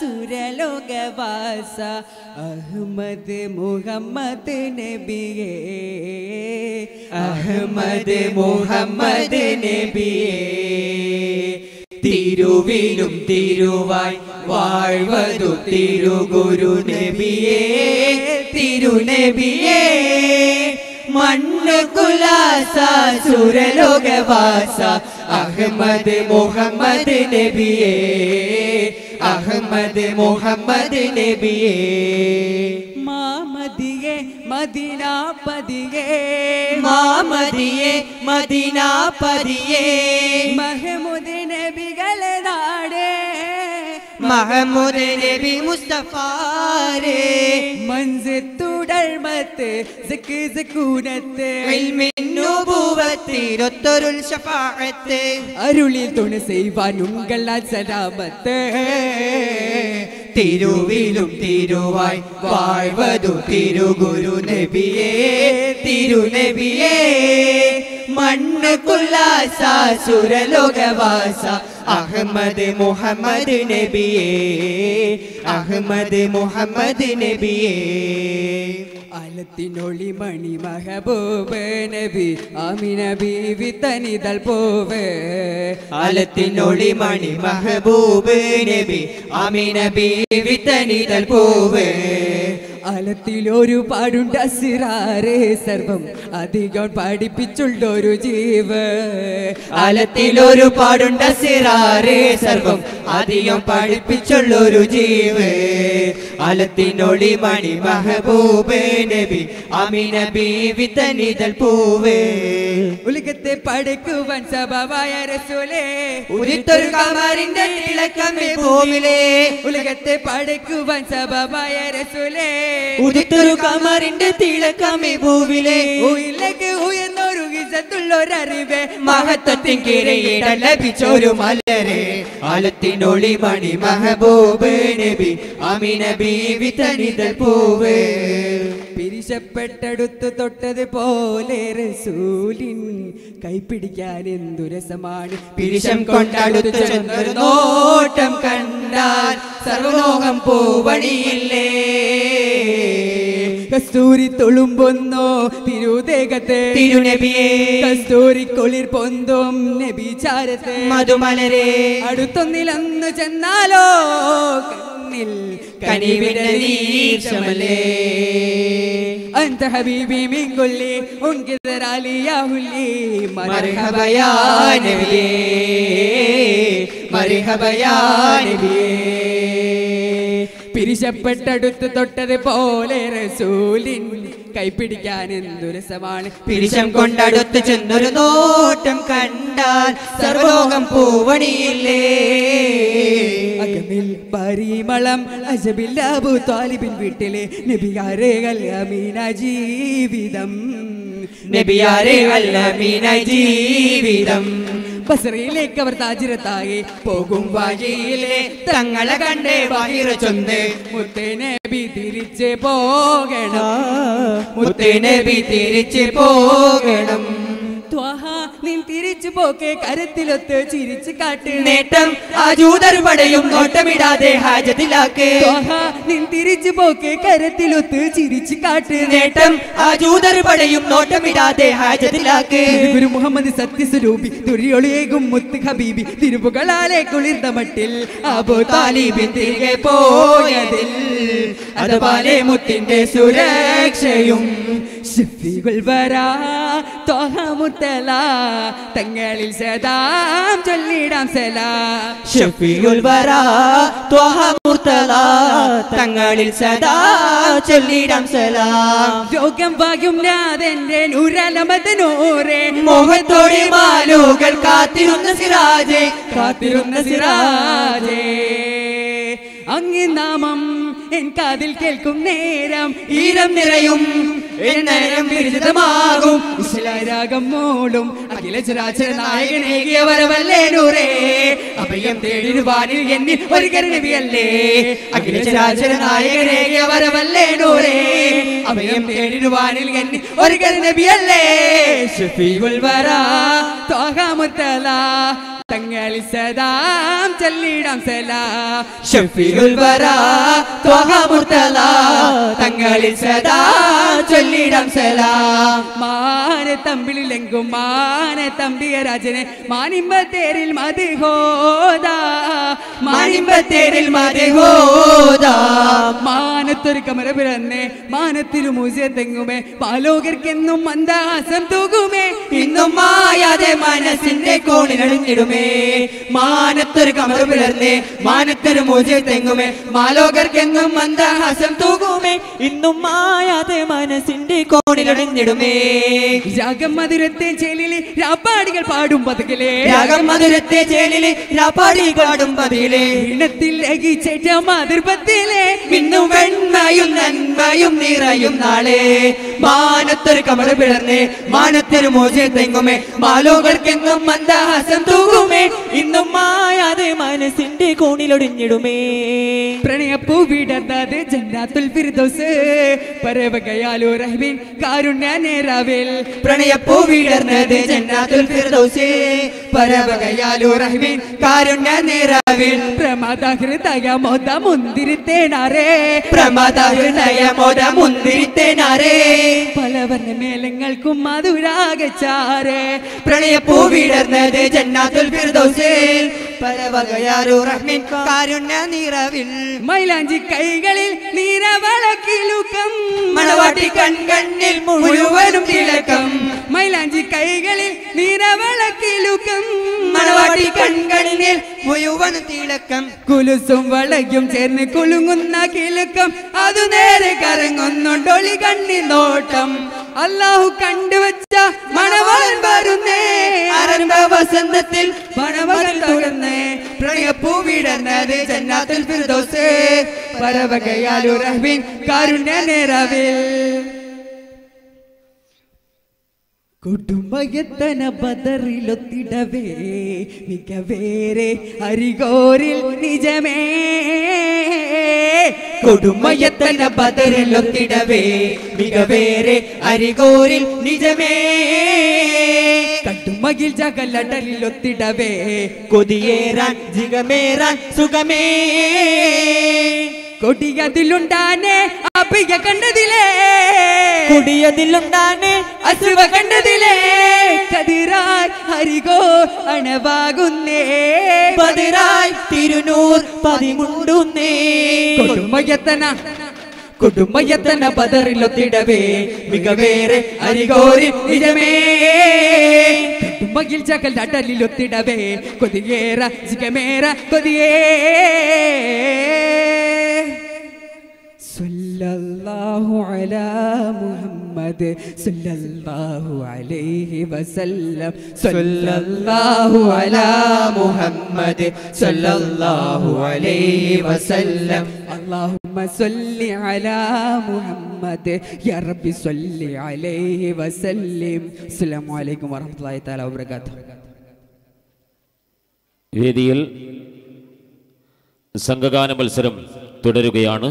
സുരലോകവാസ അഹമ്മദ് മുഹമ്മദ് നബിയേ. അഹമ്മദ് മുഹമ്മദ് നബിയേ. തിരുവിലും തിരുവായി വാഴ്വതു തിരുഗുരു നബിയേ തിരുനബിയേ. മണ്ണ് കുലാസ സുരലോകവാസ അഹമ്മദ് മുഹമ്മദ് നബിയേ അഹമ്മദ് മുഹമ്മദ് നബിയേ. മാമതിയെ മദീനാപതിയെ മാമതിയെ മദീനാപതിയെ മഹമുദ് നബിക നബി മുസ്തഫാരെ. സക്ക് സക്കൂനത്ത്. അരുളിൽ തുണ ചെയ്വാൻ ഉങ്കളാൽ സലാമത്ത്. തിരുവിലും തിരുവായി വാഴ്വതു തിരുഗുരു നബിയേ തിരുനബിയേ. മണ്ണ് കുല്ലാസ സുരലോകവാസ. അഹമ്മദ് മുഹമ്മദ് നബിയേ അഹമ്മദ് മുഹമ്മദ് നബിയേ. അലത്തിനൊളി മണി മഹബൂബ് നബി അമിന ബീവി തനിതൽ പോവ്. അലത്തിനൊളി മണി മഹബൂബ് നബി അമിന ബീവി തനിതൽ പൂവ്. അലത്തിലൊരു പാടുണ്ട അസിറാറേ സർവം. അധികം പഠിപ്പിച്ചുള്ളൊരു ജീവ്. അലത്തിലൊരു പാടുണ്ട സിറാറേ സർവം. അധികം പഠിപ്പിച്ചുള്ളൊരു ജീവ്. അലത്തിനൊളി മണി മഹബൂബേ നബി അമിന ബീവി തനിതൽ പൂവേ. ഉലകത്തെ പടക്കുവാൻ സഭവായ രസൂലേ ഉരുത്തൊരു കമറിന്റെ തിളക്കമേ ഭൂമിലേ ഉലകത്തെ പടക്കുവാൻ സഭവായ രസൂലേ ഉദിത്തൊരു കമറിന്റെ തിളക്കമേ ഭൂവിലെ ഉയിലേക്ക് ഉയർന്നൊരു ഗിസത്തുള്ളൊരറിവേ മഹത്വത്തിൻ കിരയിട ലഭിച്ചൊരു മലരെ. ആലത്തിനൊളി മണി മഹബൂബ് നബി അമിന ബീവി തനിതൽ പൂവ്. പിരിശപ്പെട്ടടുത്ത് തൊട്ടത് പോലെ റസൂലിൻ. കൈപ്പിടിക്കാൻ എന്തു രസമാണ്. പിരിശം കൊണ്ടടുത്ത് നോട്ടം കണ്ടാൽ സർവലോകം പൂവണിയില്ലേ. കസ്തൂരി തുളുമ്പൊന്നോ തിരുദേഹത്തെ തിരുനബിയെ കസ്തൂരി കുളിർ പൊന്തും നബി ചാരത്തെ മധുമലരെ അടുത്തൊന്നിലൊന്നു ചെന്നാലോ കണ്ണിൽ കനിവിന്റെ നീർച്ചമല്ലേ أنت حبيبي من كل انكسر علي يا هلي മർഹബ യാ നബിയേ മർഹബ യാ നബിയേ പിരിശപ്പെട്ടടുത്ത് തൊട്ടത് പോലെ റസൂലിൻ. കൈപിടിക്കാൻ എന്തു രസമാണ്. പിരിശം കൊണ്ടടുത്ത് ചെന്നൊരു നോട്ടം കണ്ടാൽ സർവോകം പൂവണിയില്ലേ? അകമിൽ പരിമളം അജബില്ലാബു താലിബിൻ വീട്ടിലെ നബിയാരെ കല്യാമീന ജീവിതം. നബിയാരെ അല്ലമീന ജീവിതം. ബസറയിലേക്ക് അവർ താജിരത്തായി. പോകും വഴിയിലെ തങ്ങളെ കണ്ടേ ബാഹിറ ചൊന്ത്. മുത്തേനബി തിരിച്ച് പോകണം. മുത്തേനബി തിരിച്ച് പോകണം. ത്വഹ നിൻ തിരിച്ചു പോക്കെ കരുത്തിലൊത്ത് ചിരിച്ചു കാട്ട്. നേട്ടം ആ ജൂതർ പടയും നോട്ടമിടാതെ ഹാജത്തിലാക്ക്. നീ തിരിച്ചു പോക്കെ കരുത്തിലൊത്ത് ചിരിച്ചു കാട്ട്. നേട്ടം ആ ജൂതർ പടയും നോട്ടമിടാതെ ഹാജത്തിലാക്ക്. ഗുരു മുഹമ്മദ് സത്യസ്വരൂപി തുരിയൊളിയേകും മുത്ത് ഹബീബി തിരുവുകളാലെ കുളിർന്ന മട്ടിൽ അബോ താലിബിൻ തിരികെ പോയതിൽ. അതുപോലെ മുത്തിന്റെ സുരക്ഷയും ശക്തികൾ വരാ തോഹ മുത്തല. തങ്ങളിൽ സദാം ചൊല്ലിടാം സലാം. ഷഫീഉൽ വരാ ത്വഹ മുർത്തല തങ്ങളിൽ സദാ ചൊല്ലിടാം സലാം. രോഗം ഭാഗ്യം രാതെന്റെ നൂരലമത് നൂറേ മോഹത്തോടെ മാലുകൾ കാത്തിരുന്ന സിറാജെ. കാത്തിരുന്ന സിറാജേ. അങ്ങ് നാമം എൻ കാതിൽ കേൾക്കും നേരം ഈരം നിറയും. എന്നരം രാഗം നൂറേ. ഒരു കരുണവിയല്ലേ നൂറേ. ഒരു കരുണവിയല്ലേ തങ്ങളിൽ സദാം ചൊല്ലിടാം സലാം. ഷഫീഉൽ വരാ ത്വഹ തങ്ങളിൽ സദാം ചൊല്ലിടാം സലാം. മാനെ തമ്പിളിലെങ്കും മാനെ തമ്പിയ രാജനെ. മാനിമ്പത്തേരിൽ മതി ഹോദാ. മാനിമ്പത്തേരിൽ മതിഹോദാ മാനത്തൊരു കമര പിറന്നേ മാനത്തിരു മൂസ്യത്തെങ്ങുമേ പാലോകർക്കെന്നും മന്ദഹാസം തൂകുമേ. ഇന്നും മായാതെ മനസ്സിന്റെ കോണിലണിഞ്ഞിടുമേ മാനത്തൊരു കമർ പിളർന്നേ. മാനത്തൊരു മൂജ തെങ്ങുമേ. മാലോകർക്കെങ്ങും മന്ദഹാസം തൂകുമേ. ഇന്നും മായാതെ മനസ്സിന്റെ കോണിലൊടിഞ്ഞിടുമേ. രാഗം മധുരത്തെ ചേലിലെ രാപ്പാടികൾ പാടും പതുകിലേ. രാഗം മധുരത്തെ ചേലിലെ രാപ്പാടി പാടും പതിയിലെ. ഇണത്തിൽ ലഘിച്ചേറ്റ മാതൃപത്തിലെ മിന്നും വെണ്മയും നന്മയും നിറയും നാളെ. മാനത്തൊരു കമർ പിളർന്നേ. മാനത്തൊരു മോച തെങ്ങുമേ. മാലോകർക്കെങ്ങും മന്ദഹാസം തൂകുമേ ഇന്നും മായാതെ മനസ്സിന്റെ കോണിലൊടിഞ്ഞിടുമേ. പ്രണയപ്പൂ വിടർന്നത് ജന്നാത്തുൽ ഫിർദോസ് പരവകയാലോ റഹ്മീൻ കാരുണ്യ നേരാവിൽ പ്രണയപ്പൂവിടർന്നത് ജന്നാത്തുൽ ഫിർദോസ് പരവകയാലോ റഹ്മീൻ കാരുണ്യ നേരാവിൽ പ്രമാദാഹൃതയ മോദ മുന്തിരിത്തേനാരേ പ്രമദ ഹൃദയ മോദ മുന്തിരിത്തേനാരേ പലവർണ മേലങ്ങൾക്കും മധുരാകച്ചാരേ പ്രണയപ്പൂവിടർന്നത് ജന്നാത്തുൽ ഫിർദൗസേ പരവകയാലു റഹ്മീൻ കാരുണ്യ നിറവിൽ. മൈലാഞ്ചി കൈകളിൽ നീരവളക്കിലുക്കം മണവാട്ടി കൺകണ്ണിൽ മുഴുവനും തിളക്കം. മൈലാഞ്ചി കൈകളിൽ നീരവളക്കിലുക്കം മണവാട്ടി കൺകണ്ണിൽ മുഴുവൻ തിളക്കം. കുലുസും വളയും ചേർന്ന് കുലുങ്ങുന്ന കിളക്കം അതു നേരെ കറങ്ങുന്നുണ്ടൊളി കണ്ണി നോട്ടം അള്ളാഹു കണ്ടുവച്ച മണവാൻ വരുന്നേ. ആരംഭ വസന്തത്തിൽ മണമകൾ തുറന്നേ. പ്രണയപ്പൂവിടുന്നത് ജന്നാത്തിൽ പരവകയാലു റഹ്മീൻ കാരുണ്യ നേരവിൽ. കുടുംബയത്തന ബദറിലൊത്തിടവേ മികവേറെ അരികോരിൽ നിജമേ. കൊടുമയത്തന ബദറിലൊത്തിടവേ മികവേറെ അരികോരിൽ നിജമേ. കട്ടുമകിൽ ജകലടലിലൊത്തിടവേ കൊതിയേറാൻ ജിഗമേറാൻ സുഖമേ. കൊടിയതിലുണ്ടാനെ അഭിയ കണ്ടതിലേ. കൊടിയതിലുണ്ടാനെ അസുവ കണ്ടതിലേ. കതിരായി ഹരികോ അണവാകുന്നേ. പതിരായി തിരുനൂർ പതിമുണ്ടുന്നേ. കൊടുമയത്തന കൊടുമയത്തന പതറിലൊത്തിടവേ. മികവേറെ അരികോരി നിജമേ കൊടുമയിൽ ചകൽ അടലിലൊത്തിടവേ. കൊതിയേറ ജിഗമേറ കൊതിയേ. സല്ലല്ലാഹു അലാ മുഹമ്മദ് സല്ലല്ലാഹു അലൈഹി വസല്ലം സല്ലല്ലാഹു അലാ മുഹമ്മദ് സല്ലല്ലാഹു അലൈഹി വസല്ലം اللهم صل على محمد يا رب صل عليه وسلم السلام عليكم ورحمة الله تعالى وبركاته വേദിയിൽ സംഘഗാന മത്സരം തുടരുകയാണ്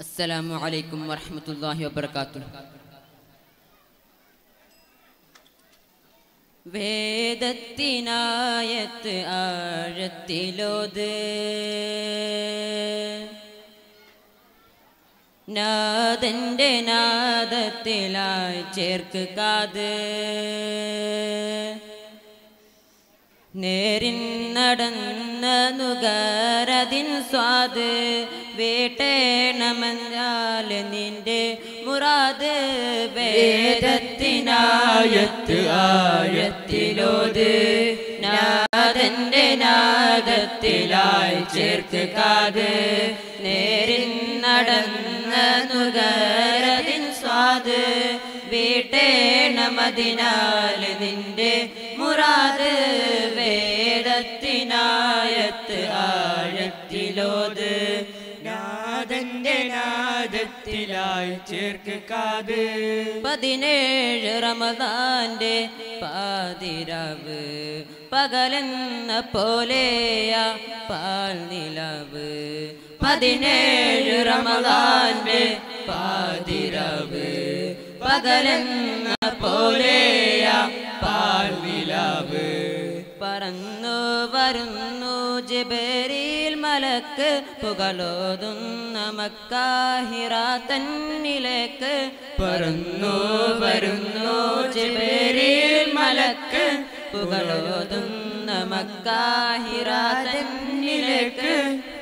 അസ്സലാമു അലൈക്കും വറഹമത്തല്ലാഹി വബർക്കാത്തു വേദത്തിനായത്ത് ആഴത്തിലോത് നാദന്റെ നാദത്തിലായി ചേർക്ക് കാത് നേരിൻ നടന്ന നുകാരതിൻ സ്വാദ് വേട്ടേണമെന്നാൽ നിന്റെ മുറാദ് വേദത്തിനായത്ത് ആയത്തിലോത് നാദന്റെ നാദത്തിലായി ചേർത്ത് കാത് നേരിൻ നടന്ന നുകാരതിൻ സ്വാദ് വീട്ടേണമതിനാൽ നിന്റെ മുറാദ് വേദത്തിനായത്ത് ആഴത്തിലോത്. നാദന്റെ നാദത്തിലായി ചേർക്ക് കാത്. പതിനേഴ് റമദാന്റെ പാതിരാവ്. പകലെന്ന പോലെയാ പാൽ നിലവ്. പതിനേഴ് റമദാന്റെ പാതിരാവ്. പകലെന്ന പോലെയാ പാൽ നിലവ് പറന്നു വരുന്നു ജബരീൽ മലക്ക് പുകളോതുന്ന മക്കാഹിറ തന്നിലേക്ക്. പറന്നു വരുന്നു ജബരീൽ മലക്ക് പുകളോതുന്ന മക്കാഹിറ തന്നിലേക്ക്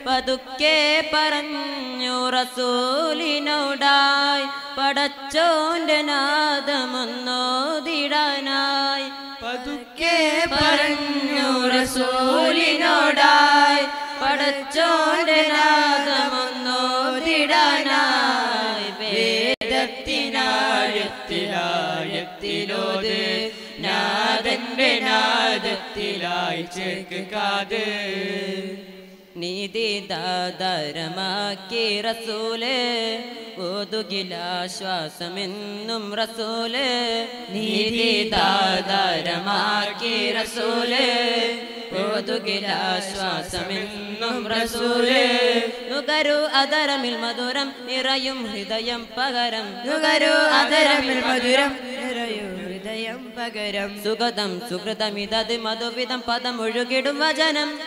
പതുക്കെ പറഞ്ഞു റസൂലിനോടായി പടച്ചോന്റെ നാദമൊന്നോതിടാനായി. പതുക്കെ പറഞ്ഞു റസൂലിനോടായി പടച്ചോന്റെ നാദമൊന്നോതിടാനായി. നാഥന്റെ നാദത്തിലായി ചേർക്ക് റസൂൽ നീതി ദാദരമാക്കി റസൂൽ ഓതുകിലാശ്വാസമെന്നും റസൂൽ റസൂൽ ഓതുകിലാശ്വാസമെന്നും റസൂൽ. നുകരു അതരമിൽ മധുരം നിറയും ഹൃദയം പകരം. നുകരു അതരമിൽ മധുരം നിറയും ഹൃദയം പകരം. സുഗതം സുഹൃതമിതത് മധുവിധം പദം ഒഴുകിടും വചനം.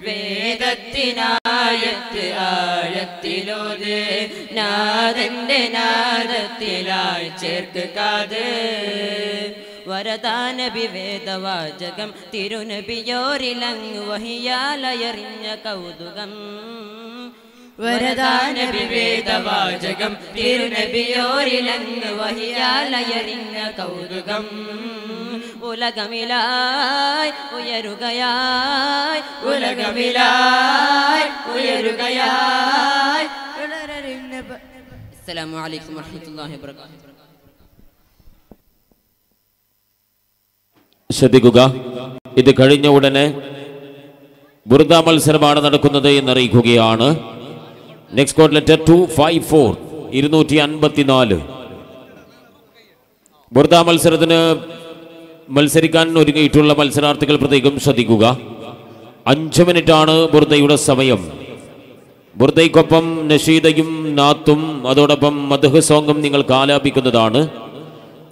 വേദത്തിനായത്ത് ആഴത്തിലോത്. നാഥന്റെ നാദത്തിലായി ചേർക്ക് കാത്. വരദാനബി വേദവാചകം തിരുനബിയോരിലങ്ങ് വഹിയാലയറിഞ്ഞ കൗതുകം. വരദാനബി വേദവാചകം തിരുനബിയോരിലങ്ങ് വഹിയാലയറിഞ്ഞ കൗതുകം. ഉലകമിലായി ഉയരുകയായി ഉലകമിലായി ഉയരുകയായി. അസ്സലാമു അലൈക്കും വറഹ്മത്തുള്ളാഹി വബറകാതുഹു. ശ്രദ്ധിക്കുക. ഇത് കഴിഞ്ഞ ഉടനെ ബുർദ മത്സരമാണ് നടക്കുന്നത് എന്നറിയിക്കുകയാണ്. Next letter two five four ഇരുന്നൂറ്റി അൻപത്തിനാല് ബുർദ മത്സരത്തിന് മത്സരിക്കാൻ ഒരുങ്ങിയിട്ടുള്ള മത്സരാർത്ഥികൾ പ്രത്യേകം ശ്രദ്ധിക്കുക. അഞ്ച് മിനിറ്റാണ് ബുർദയുടെ സമയം. ബുർദയ്ക്കൊപ്പം നഷീദയും നാത്തും അതോടൊപ്പം മധുഹ് സോങ്ങും നിങ്ങൾക്ക് ആലാപിക്കുന്നതാണ്.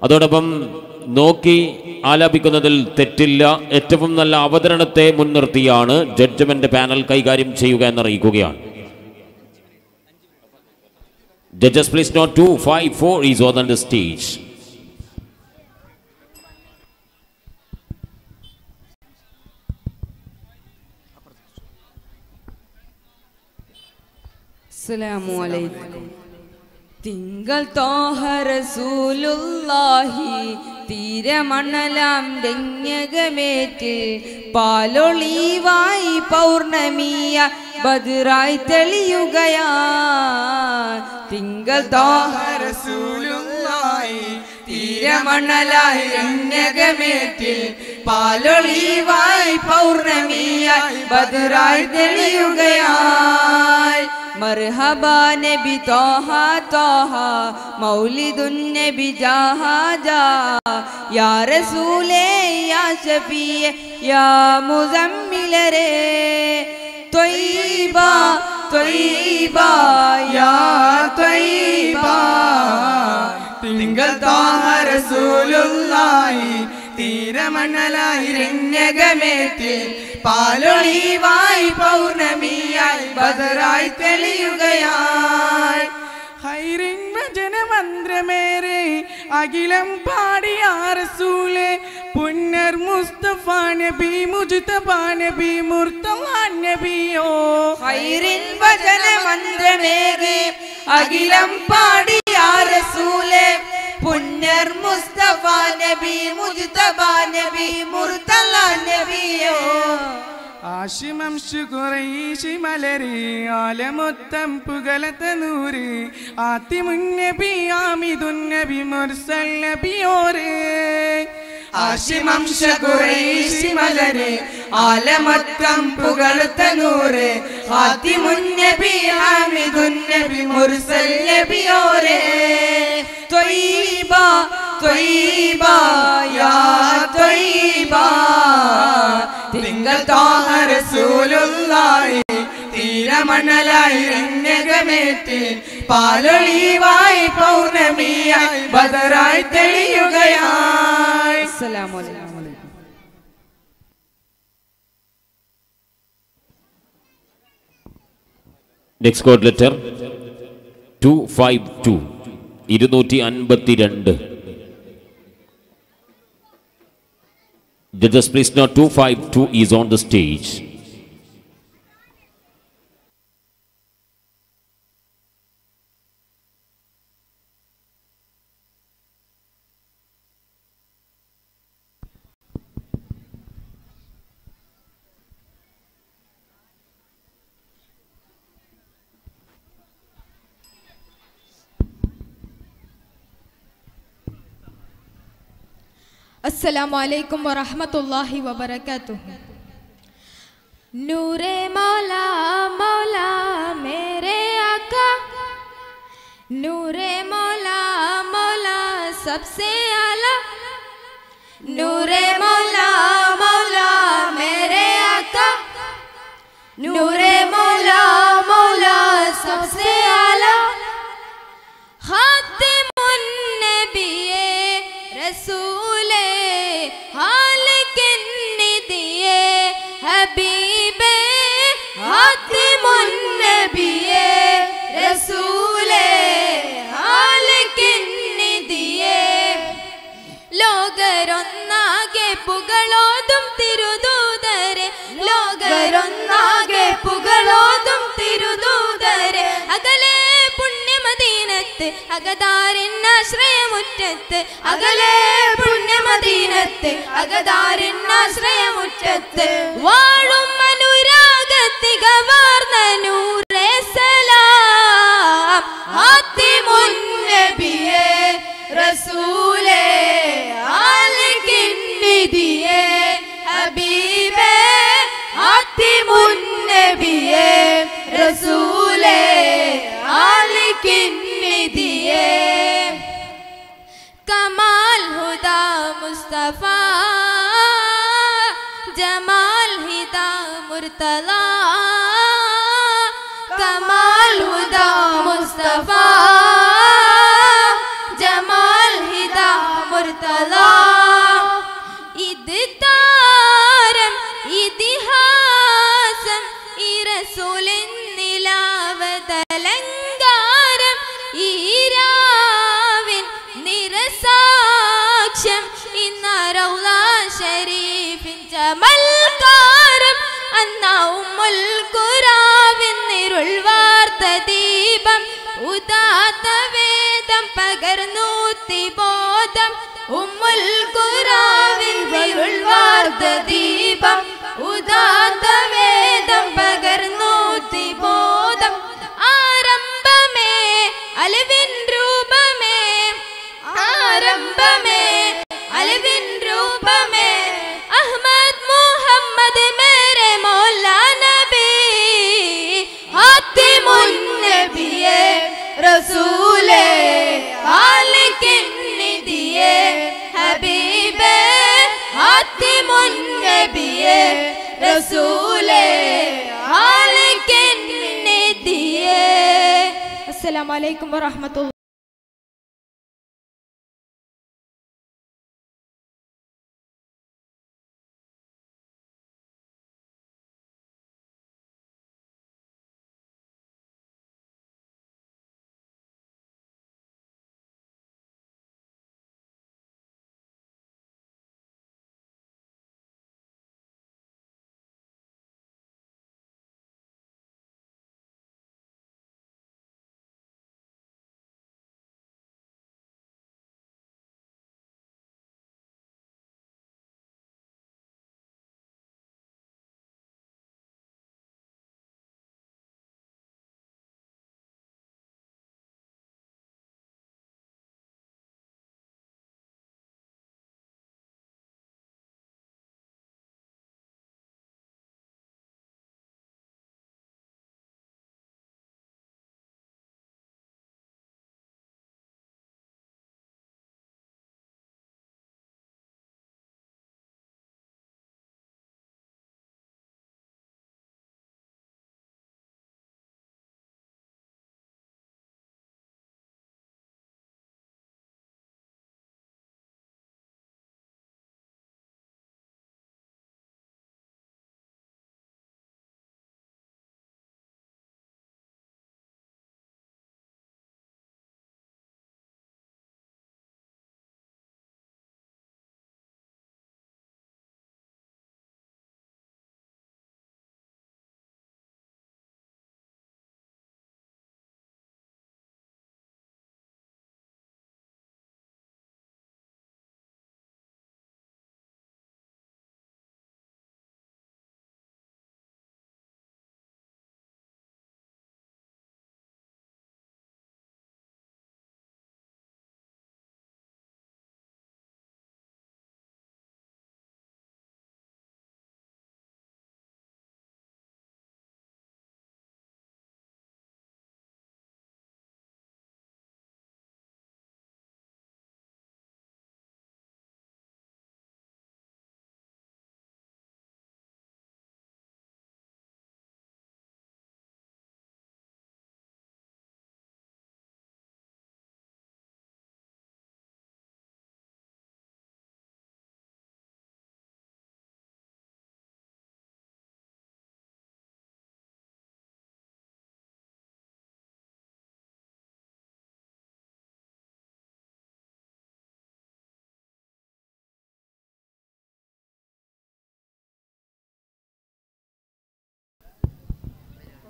അതോടൊപ്പം നോക്കി ആലാപിക്കുന്നതിൽ തെറ്റില്ല. ഏറ്റവും നല്ല അവതരണത്തെ മുൻനിർത്തിയാണ് ജഡ്ജ്മെന്റ് പാനൽ കൈകാര്യം ചെയ്യുക എന്നറിയിക്കുകയാണ്. judges please note two five four is on the stage അസ്സലാമു അലൈക്കും തിങ്കൾ തോഹ റസൂലുള്ളാഹി തീരമണലാം രംഗകമേറ്റ് പാലൊളിവായി പൗർണമിയ ബദിറായി തെളിയുകയാ. തിങ്കൾ താഹരസൂലുമായി തീരമണലായി രംഗകമേറ്റിൽ പാലൊളിവായി പൗർണമിയ ബദിറായി തെളിയുകയായി മർഹബ നബി തോഹ തോഹ മൗലിദുൻ നബി ജാഹ ജാ യാ റസൂലേ യാ ഷഫിയെ യാ മുസമ്മിലരേ. ത്വയ്ബ ത്വയ്ബ യാ ത്വയ്ബ തിങ്കൾ താഹ റസൂലുള്ളാഹി തീരമണ്ണലായി രണ്യകമേറ്റിൽ പാലൊളിവായി പൗർണമിയായി ബദറായി തെളിയുകയായി. ഹൈറിൻ വചന മന്ത്രമേറെ അഖിലം പാടിയ റസൂലെ പുന്നർ മുസ്തഫ നബി മുജ്തബ നബി മുർത്തള നബിയോ. ഹൈറിൻ വചന മന്ത്രമേറെ അഖിലം പാടിയ റസൂലെ പുന്നർ മുസ്തഫ നബി മുജ്തബ നബി മുർത്തല നബിയോ. ആശിമംശു ശുകുറൈശി മലരി ആലമൊത്തം പുകലത്ത നൂറ് ആത്തിമുന്നബി ആമിതുന്നബി മുർസൽ നബിയോരേ. ആശിമംശ കുറേശി മലരെ ആലമൊത്തം പുകലത്ത നൂറ് ആത്തിമുന്നബി ആമിതുന്നബി മുർസൽ നബിയോരേ. ത്വയ്ബ ത്വയ്ബ യാ ത്വയ്ബ തിങ്കൾ പാലൊളിവായി പൗർണമിയായി ബദറായി തെളിയുകയായി. Next code letter two five two ഇരുന്നൂറ്റി അൻപത്തി രണ്ട് Judges, please note 252 is on the stage. असलकम वरहमतुल्लाहि वबरकatuh नूरे मौला मौला मेरे आका नूरे मौला मौला सबसे आला नूरे मौला मौला मेरे आका नूरे मौला मौला सबसे आला खातिमुन नबी रसूले हाल किन्नी दिए हबीबे खातिमुन नबिये रसूले हाल किन्नी दिए ലോകരൊന്നാകെ പുകളോതും തിരുദൂതരെ ലോകരൊന്നാകെ പുകളോതും തിരുദൂതരെ അകലെ പുണ്യമദീനത്ത് ആശ്രയമുറ്റത്ത് അകലെ പുണ്യമദീനത്ത് അകതാരിന്നാശ്രയമുറ്റത്ത് വാഴും അനുരാഗത്തികവാർന്ന നൂറേ സലാം ഹബീബേ റസൂലേ കമാൽ ഹുദാ മുസ്തഫ ജമാൽ ഹിദാ മുർത്തല കമാൽ ഹുദാ മുസ്തഫ ഉമ്മുൽ ഖുറാവിൻ നിരുൾ വാർത്ത ദീപം വേദം നിരുൾ വാർത്ത ദീപം വേദം പകർന്നൂത്തി ബോധം. ആരംഭമേ അലവിൻ രൂപമേ ആരംഭമേ അലവിൻ രൂപമേ. അഹ്മദ് മുഹമ്മദ് മേരെ ഹാത്തിമുൻ നബിയേ റസൂലേ ആലിക്കിൻ നിധിയേ ഹബീബേ ഹാത്തിമുൻ നബിയേ റസൂലേ ആലിക്കിൻ നിധിയേ അസ്സലാമു അലൈക്കും വറഹ്മത്തുള്ളാഹി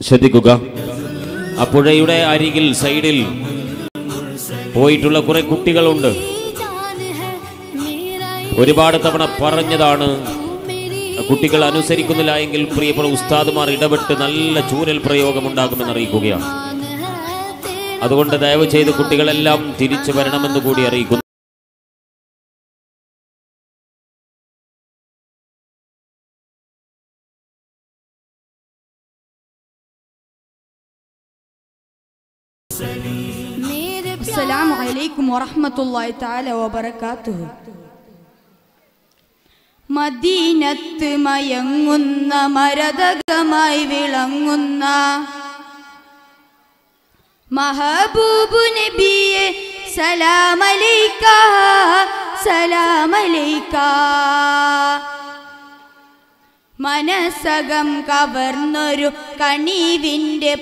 ശ്രദ്ധിക്കുക. ആ പുഴയുടെ അരികിൽ സൈഡിൽ പോയിട്ടുള്ള കുറെ കുട്ടികളുണ്ട്. ഒരുപാട് തവണ പറഞ്ഞതാണ് കുട്ടികൾ അനുസരിക്കുന്നില്ല എങ്കിൽ പ്രിയപ്പെട്ട ഉസ്താദുമാർ ഇടപെട്ട് നല്ല ചൂരൽ പ്രയോഗം ഉണ്ടാകുമെന്ന് അറിയിക്കുകയാണ്. അതുകൊണ്ട് ദയവ് ചെയ്ത് കുട്ടികളെല്ലാം തിരിച്ചു വരണമെന്ന് കൂടി അറിയിക്കുന്നു. അലൈക്കും വറഹ്മത്തുള്ളാഹി തആല വബറകാതുഹു. മദീനത്ത് മയങ്ങുന്ന മരതകമായി വിളങ്ങുന്ന മഹബൂബു നബിയെ സലാമലൈക്ക സലാമലൈക്ക. മനസകം കവർന്നൊരു കണീവിന്റെ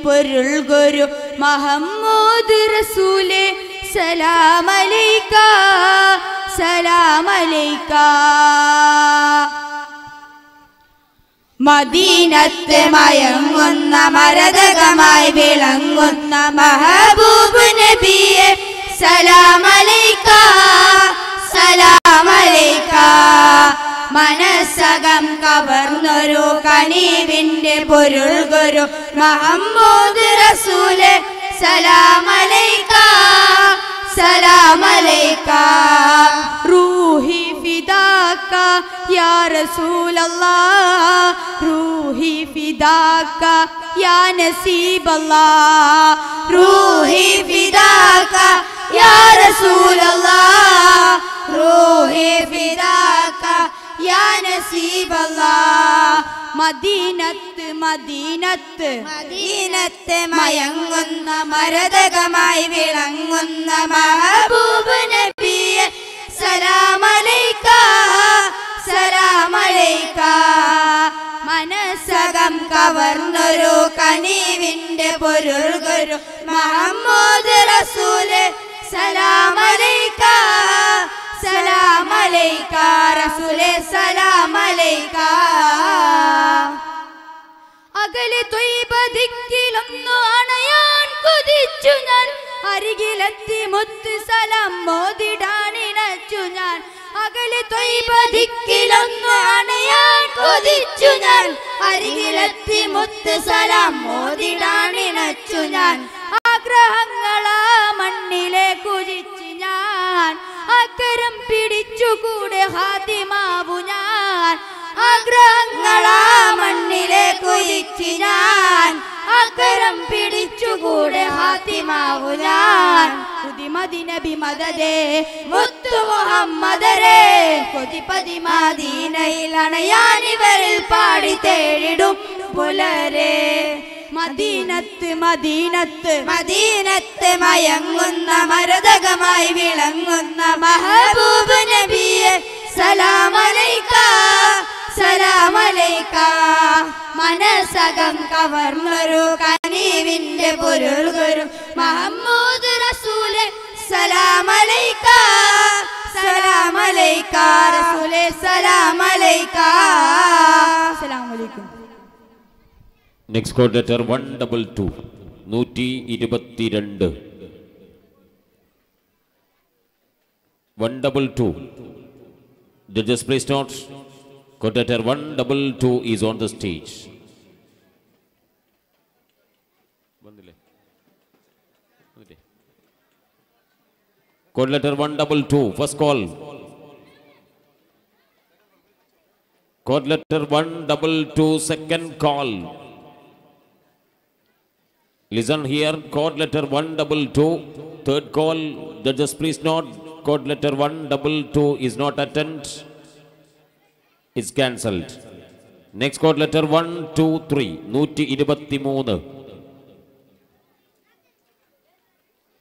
ഗുരു മഹമ്മൂദ് റസൂലേ സലാമലൈക്ക സലാമലൈക്ക മദീനത്ത് മയങ്ങുന്ന മരതകമായി വിളങ്ങുന്ന മഹബൂബ് നബിയെ സലാമലൈക്ക സലാമലൈക്ക മനസ്സകം കവർന്നൊരു കനീവിന്റെ പൊരുൾ ഗുരു മഹമ്മൂദ് റസൂലെ സലാമലൈക്ക സലാമലൈക്ക റൂഹി ഫിദാക്ക യാ റസൂലല്ലാ റൂഹി ഫിദാക്ക യാ നസീബല്ലാ റൂഹി ഫിദാക്ക യാ റസൂലല്ലാ റൂഹി ഫിദാക്ക യാ നസീബല്ലാ മദീനത്ത് മദീനത്ത്. മദീനത്ത് മയങ്ങുന്ന മരതകമായി വിളങ്ങുന്ന മഹബൂബ് നബിയെ സലാമലൈക്ക സലാമലൈക്ക. മനസ്സകം കവർന്നൊരു കനീവിന്റെ പൊരുൾ ഗുരു മഹമ്മൂദ് റസൂൽ സലാമലൈക്ക. സലാമലൈക്ക റസൂലെ സലാമലൈക്ക. അകലെ തൊയ്ബദിക്കിലൊന്നു അണയാൻ കൊതിച്ചു ഞാൻ. അരികിലെത്തി മുത്ത് സലാം മോതിടാനിനച്ചു ഞാൻ. അകലെ തൊയ്ബദിക്കിലൊന്നു അണയാൻ കൊതിച്ചു ഞാൻ. അരികിലെത്തി മുത്ത് സലാം മോതിടാനിനച്ചു ഞാൻ. ആഗ്രഹങ്ങളാ മണ്ണിലെ കുതിച്ചു ഞാൻ. അക്കരം പിടിച്ചുകൂടെ ഹാതിമാവു ഞാൻ. ആഗ്രഹങ്ങളാ മണ്ണിലെ കുഴിച്ചു ഞാൻ. അക്കരം പിടിച്ചുകൂടെ ഹാത്തിമാവു ഞാൻ. കുതിമതി നബി മദരേ മുത്തു മുഹമ്മദരേ. കൊതിപതി മദീനയിൽ അണയാനിവരിൽ പാടി തേടിടും പുലരേ. മദീനത്ത് മദീനത്ത് മദീനത്ത് മയങ്ങുന്ന മരതകമായി വിളങ്ങുന്ന മഹബൂബ് നബിയെ സലാമലൈക്ക. സലാമലൈക്ക മനസ്സകം കവർന്നൊരു കനീവിന്റെ പൊരുൾ മഹമ്മൂദ് റസൂലെ സലാമലൈക്ക. സലാമലൈക്ക റസൂലെ സലാമലൈക്ക. സലാമലൈക്കും next code letter one double two നൂറ്റി ഇരുപത്തിരണ്ട്. One double two judges please note Conductor 122 is on the stage. Code letter 122, first call. Code letter 122, second call. Listen here, code letter 122, third call. Judges, please note, code letter 122 is not attended is cancelled. Next code letter 123, 123.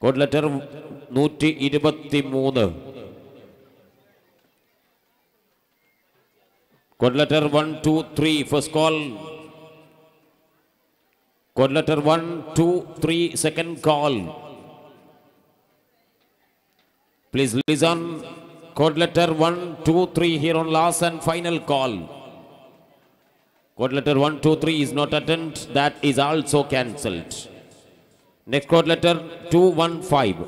Code letter 123. Code letter 123, first call, Code letter 1, 2, 3, second call. Please listen. Code letter 1, 2, 3 here on last and final call. Code letter 1, 2, 3 is not attend. That is also cancelled. Next code letter 2, 1, 5.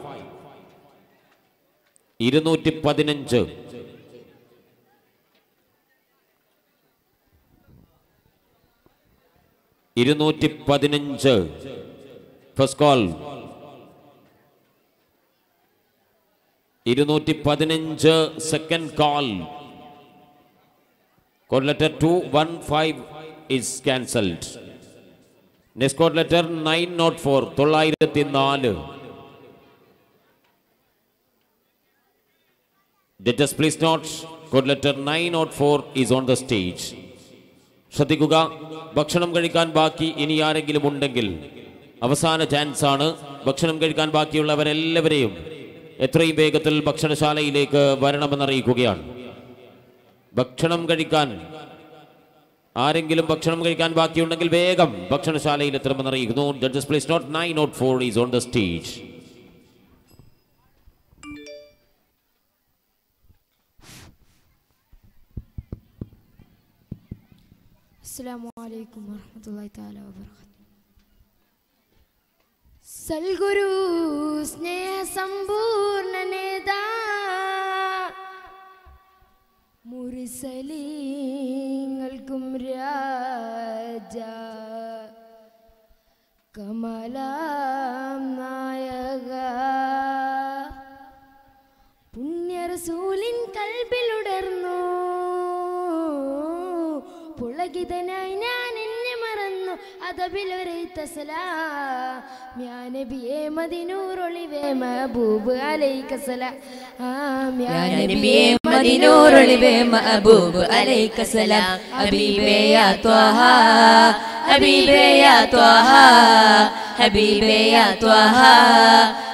ഇരുന്നൂറ്റി പതിനഞ്ച് ഇരുന്നൂറ്റി പതിനഞ്ച് first call ഇരുന്നൂറ്റി പതിനഞ്ച് second call code letter two one five is cancelled next code letter nine nought four തൊള്ളായിരത്തി നാല് judges please note code letter nine nought four is on the stage ശ്രദ്ധിക്കുക ഭക്ഷണം കഴിക്കാൻ ബാക്കി ഇനി ആരെങ്കിലും ഉണ്ടെങ്കിൽ അവസാന ചാൻസ് ആണ്. ഭക്ഷണം കഴിക്കാൻ ബാക്കിയുള്ളവരെല്ലാവരെയും എത്രയും വേഗത്തിൽ ഭക്ഷണശാലയിലേക്ക് വരണമെന്നറിയിക്കുകയാണ്. ഭക്ഷണം കഴിക്കാൻ ആരെങ്കിലും ഭക്ഷണം കഴിക്കാൻ ബാക്കിയുണ്ടെങ്കിൽ വേഗം ഭക്ഷണശാലയിൽ എത്തണമെന്ന് അറിയിക്കുന്നു judges please note nine nought four is on the stage വറഹ്മത്തുള്ളാഹി തആല വബറകാതുഹു സൽഗുരു സ്നേഹ സമ്പൂർണനേതാ മുർസലീങ്ങൾക്കും രാജ. കമലാം നായക. പുണ്യറസൂലിൻ കൽബിലുടർന്നു. പുളകിതനായി മഹബൂബ് അലൈക്കസലാം ഹബീബേ യാ ത്വാഹ ഹബീബേ യാ ത്വാഹ ഹബീബേ യാ ത്വാഹ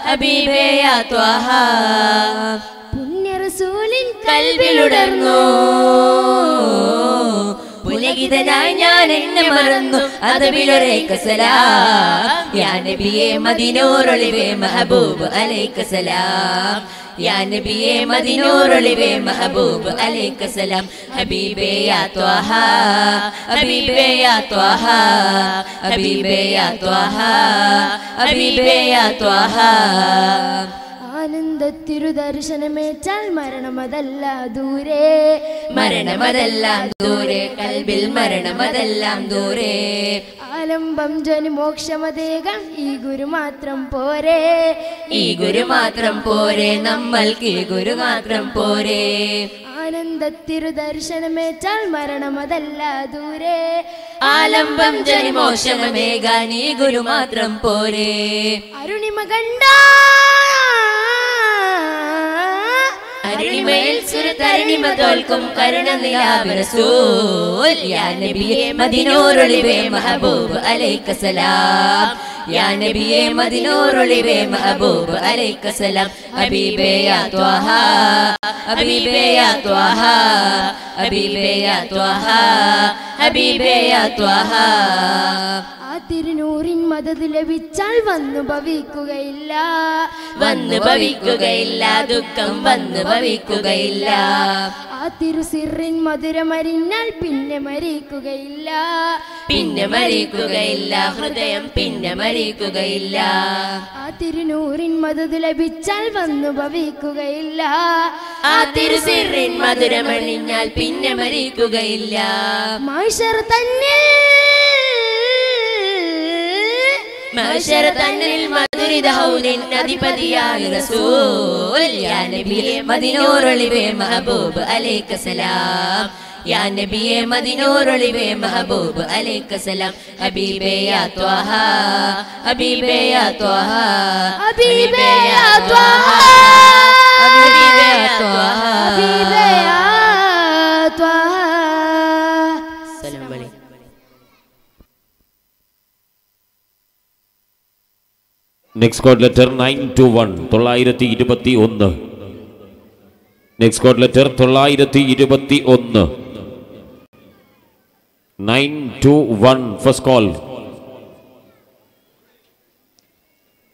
ഹബീബേ യാ ത്വാഹ. പുണ്യ റസൂലിൻ കൽവിലുടർന്നു. പുലകിതനായി ഞാൻ എന്നെ മറന്നു. അത് സലാം യാ മഹബൂബ് അലൈക്ക സലാം. യാ മഹബൂബ് അലൈക്ക സലാം. ഹബീബേ യാ ത്വഹ. ഹബീബേ യാ ത്വഹ. ഹബീബേ യാ ത്വഹ. ഹബീബേ യാ ത്വഹ. ആനന്ദ തിരുദർശനമേച്ചാൽ മരണമതല്ല ദൂരെ. മരണമതെല്ലാം ദൂരെ കൽബിൽ മരണമതെല്ലാം ദൂരെ. ആലംബം ജനി മോക്ഷമതേകം ഈ ഗുരു മാത്രം പോരെ. ഈ ഗുരു മാത്രം പോരെ നമ്മൾക്ക് ഈ ഗുരു മാത്രം പോരെ. ആനന്ദ തിരുദർശനമേച്ചാൽ മരണമതല്ല ദൂരെ. ആലംബം ജനിമോക്ഷമേകാൻ ഈ ഗുരു മാത്രം പോരെ. അരുണിമ കണ്ട അരുണിമയിൽ സുരതരുണിമ തോൽക്കും കരുണ നിലാബിറസൂൽ യാ നബിയെ മദിനൂറൊളിവേ മഹബൂബ് അലൈക്ക സലാം യാ നബിയെ മദിനൂറൊളിവേ മഹബൂബ് അലൈക്ക സലാം ഹബീബേ യാ ത്വഹ ഹബീബേ യാ ത്വഹ ഹബീബേ യാ ത്വഹ ഹബീബേ യാ ത്വഹ. തിരുനൂറിൻ മതത് ലഭിച്ചാൽ വന്നു ഭവിക്കുകയില്ല. വന്നു ഭവിക്കുകയില്ല ദുഃഖം വന്നു ഭവിക്കുകയില്ല. ആ തിരുസിറിൻ മധുരമരിഞ്ഞാൽ പിന്നെ മരിക്കുകയില്ല. പിന്നെ മരിക്കുകയില്ല ഹൃദയം പിന്നെ മരിക്കുകയില്ല. ആ തിരുനൂറിൻ മതത് ലഭിച്ചാൽ വന്നു ഭവിക്കുകയില്ല. ആ തിരുസിറിൻ മധുരമണിഞ്ഞാൽ പിന്നെ മരിക്കുകയില്ല. മാഷർ തന്നെ മഹശര തന്നിൽ മധുരിത ഹൗലിൻ അധിപതിയായ റസൂൽ യാ നബിയെ മദിനൂറൊളിവേ മഹബൂബ് അലൈക്ക സലാം യാ നബിയെ മദിനൂറൊളിവേ മഹബൂബ് അലൈക്ക സലാം ഹബീബേ യാ ത്വഹ ഹബീബേ യാ ത്വഹ ഹബീബേ യാ ത്വഹ ഹബീബേ യാ ത്വഹ ഹബീബേ യാ next code letter nine two one തൊള്ളായിരത്തി ഇരുപത്തി ഒന്ന്. നെക്സ്റ്റ് കോഡ് ലെറ്റർ തൊള്ളായിരത്തി ഇരുപത്തി ഒന്ന്. Nine two one first call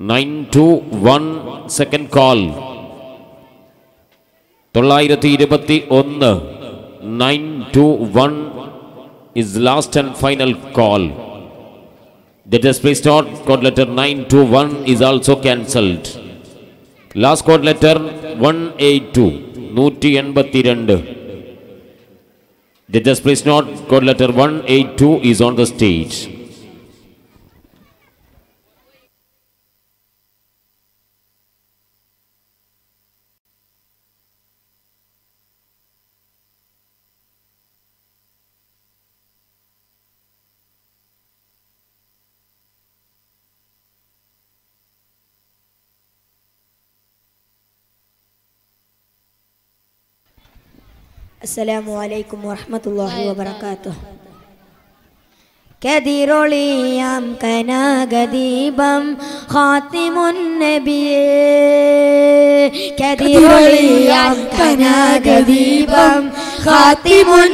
nine two one second call തൊള്ളായിരത്തി ഇരുപത്തി ഒന്ന്. Nine two one is last and final call. The display star code letter 921 is also cancelled. Last code letter 182. 182. The display star code letter 182 is on the stage. അസ്സലാമു അലൈക്കും വറഹ്മത്തുള്ളാഹി വബറകാതുഹു. കതിരൊളിയാം കനകദീപം ഖാത്തിമുൻ നബിയേ. കതിരൊളിയാം കനകദീപം ഖാത്തിമുൻ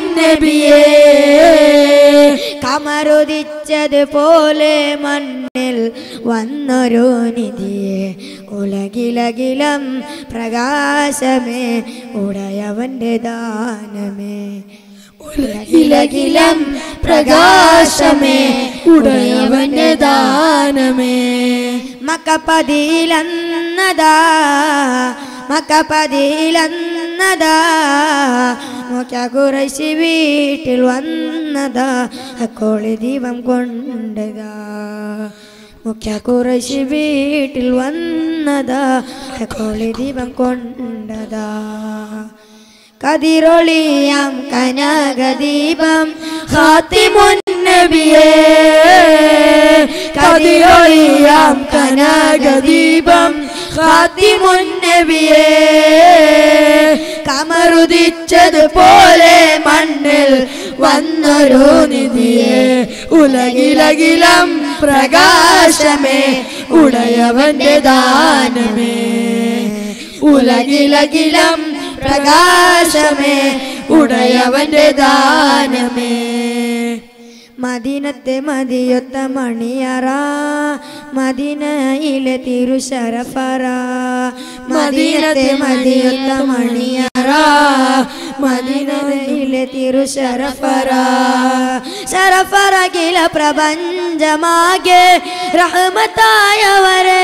കമറുദിച്ചത് പോലെ മണ്ണിൽ വന്നൊരു നിധിയെ. ഉലകിലകിലം പ്രകാശമേ ഉടയവന്റെ ദാനമേ. ഉലകിലകിലം പ്രകാശമേ ഉടയവന്റെ ദാനമേ. മക്കപ്പതിയിലന്നതാ മക്കപ്പതിയിലന്നതാ കുറശി വീട്ടിൽ വന്നതാ അക്കോളി ദീപം കൊണ്ടതാ. മുഖ്യ കുറശി വീട്ടിൽ വന്നതാ അക്കോളി ദീപം കൊണ്ടതാ. കതിരൊളിയാം കനകദീപം. ഖാത്തിമുൻ നബിയേ കതിരൊളിയാം കനകദീപം. ഖാത്തിമുൻ നബിയേ കമറുദിച്ചതുപോലെ മണ്ണിൽ വന്നൊരു നിധിയെ. ഉലകിലകിലം പ്രകാശമേ ഉടയവന്റെ ദാനമേ. ഉലകിലകിലം പ്രകാശമേ ഉടയവന്റെ ദാനമേ. മദീനത്തെ മതിയൊത്ത മണിയറ മദീനയിലെ തിരുശരഫറ. മദീനത്തെ മതിയൊത്ത മണിയറ മദീനയിലെ തിരുശരഫറ. ശരഫറകില പ്രപഞ്ചമാകെ റഹ്മത്തായവരെ.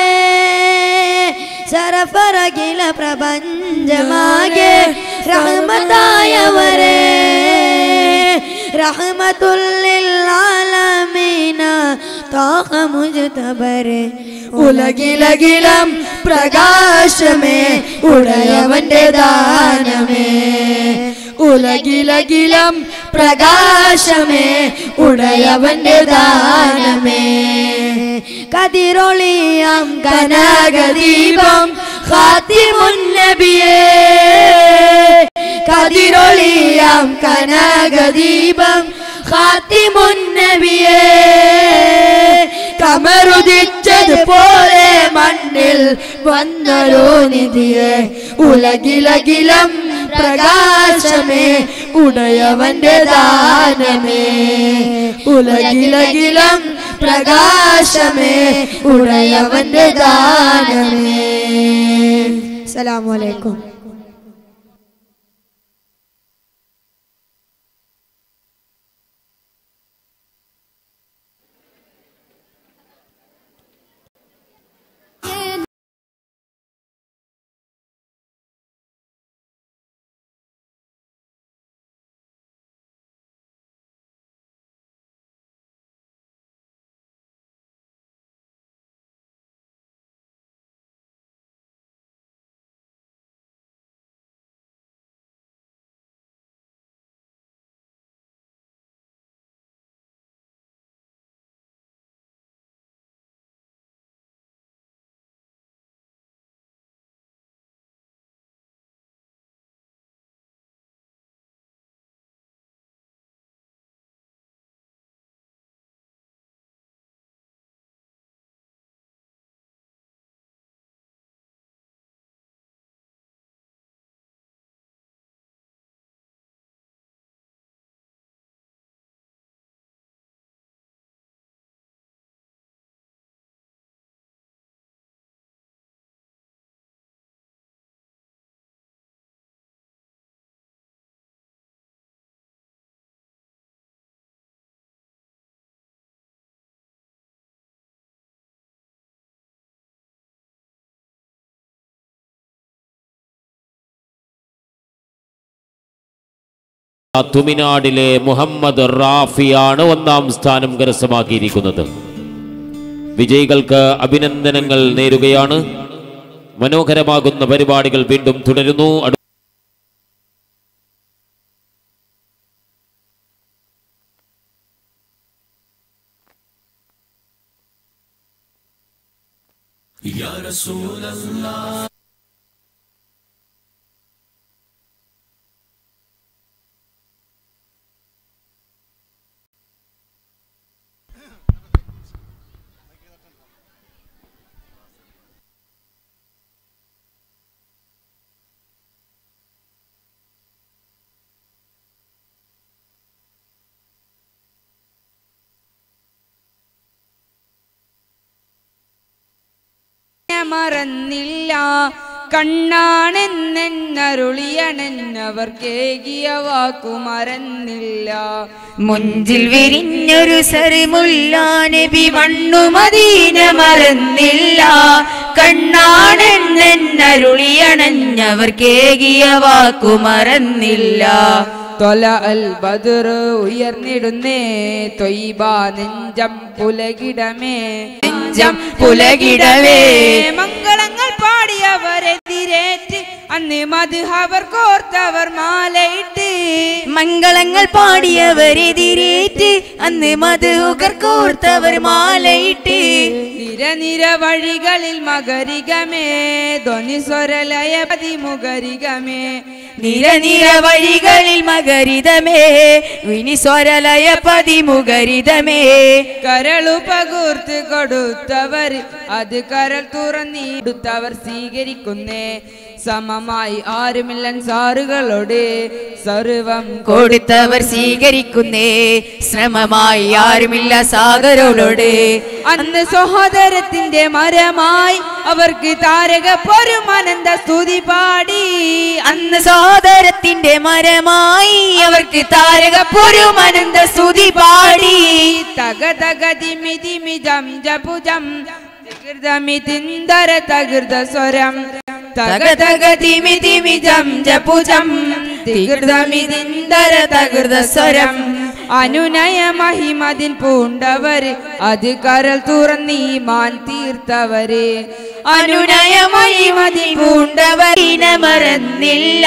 ശരഫറകില പ്രപഞ്ചമാകെ റഹ്മത്തായവരെ റഹ്മത്തുല്ലില്ലാലമീന താഹ മുജ്തബരെ ഉലകിലകിലം പ്രകാശമേ ഉടയവന്റെ ദാനമേ. ഉലകിലകിലം പ്രകാശമേ ഉടയവന്റെ ദാനമേ. കതിരൊളിയാം കനകദീപം ഹാത്തിമുന്നബിയേ നബിയേ. കതിരൊളിയാം കനകദീപം ഹാത്തിമുന്നബിയേ നബിയേ. കമറുദിച്ചതുപോലെ മണ്ണിൽ വന്നൊരു നിധിയെ. ഉലകിലകിലം പ്രകാശമേ ഉടയവന്റെ ദാനമേ. ഉലകിലകിലം പ്രകാശമേ ഉടയവന്റെ ദാനമേ. അസ്സലാമു തുമിനാടിലെ മുഹമ്മദ് റാഫിയാണ് ഒന്നാം സ്ഥാനം കരസ്ഥമാക്കിയിരിക്കുന്നത്. വിജയികൾക്ക് അഭിനന്ദനങ്ങൾ നേരുകയാണ്. മനോഹരമാകുന്ന പരിപാടികൾ വീണ്ടും തുടരുന്നു. മറന്നില്ല. കണ്ണാണെന്നരുളിയണെന്നവർ കേകിയ വാക്കു മറന്നില്ല. മുഞ്ചിൽ വിരിഞ്ഞൊരു സറിമുല്ല നബി മണ്ണു മദീന മറന്നില്ല. കണ്ണാണെന്നരുളിയണഞ്ഞവർ കേകിയ വാക്കു മറന്നില്ല. തൊല അൽ ബദർ ഉയർന്നിടുന്നേ തൊയ്ബ നെഞ്ചം പുലകിടമേ. നെഞ്ചം പുലകിടവേ. മംഗളങ്ങൾ പാടിയവരെതിരേറ്റ് അന്ന് മധുഹവർ കോർത്തവർ മാലയിട്ട്. മംഗളങ്ങൾ പാടിയവരെതിരേറ്റ് അന്ന് മധുകർ കോർത്തവർ മാലയിട്ട്. നിരനിര നിര വഴികളിൽ മകരികമേ ധ്വനി സ്വരലയ പതിമുഖരികമേ. നിരനിര വഴികളിൽ നിര മകരിതമേ വിനി സ്വരലയ പതിമുഖരിതമേ കരളു പകുർത്ത് കൊടുത്തവർ അത് കരൾ തുറന്നിടുത്തവർ സ്വീകരിക്കുന്നേ. സമമായി ആരുമില്ലൻ സാറുകളോട് സർവം കൊടുത്തവർ സ്വീകരിക്കുന്നേ. ശ്രമമായി ആരുമില്ല സാഗരോട് അന്ന് സഹോദരത്തിന്റെ മരമായി അവർക്ക് താരക പൊരുമാനന്ദ സ്തുതി പാടി. അന്ന് സഹോദരത്തിന്റെ മരമായി അവർക്ക് താരക പൊരുമാനന്ദ സ്തുതി പാടി. തക തക ദിമി ദിമി ജം ജപുജം തകൃതമി തിന്ദര തകൃത സ്വരം തക തക ജപുജം. തികൃതമി നിന്ദര തകൃത സ്വരം അനുനയ മഹിമതിൻ പൂണ്ടവര് അത് കരൽ തുറന്നീ മാൻ തീർത്തവര്. അനുനയ മഹിമതി പൂണ്ടവരിന മറന്നില്ല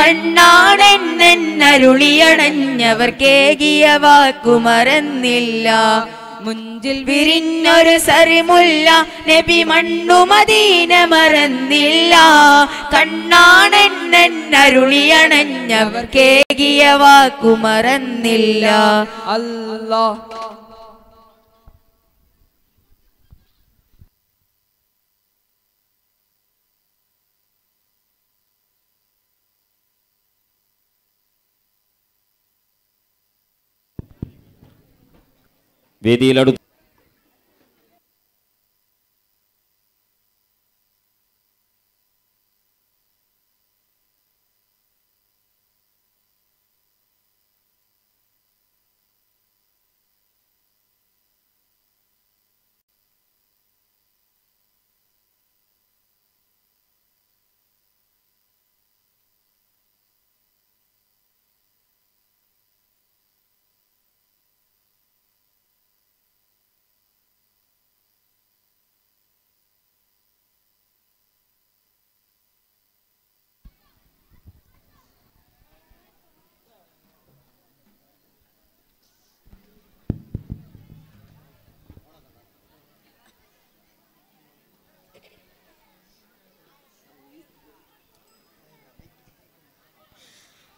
കണ്ണാണെന്നരുളിയണഞ്ഞവർ കേകിയ വാക്കു മറന്നില്ല മുഞ്ചിൽ വിരിഞ്ഞൊരു സറിമുല്ല നബി മണ്ണു മദീന മറന്നില്ല. കണ്ണാണെന്നരുളിയണഞ്ഞവർ കേകിയ വാക്കു മറന്നില്ല. അല്ലാ വേദിയിലടുത്ത്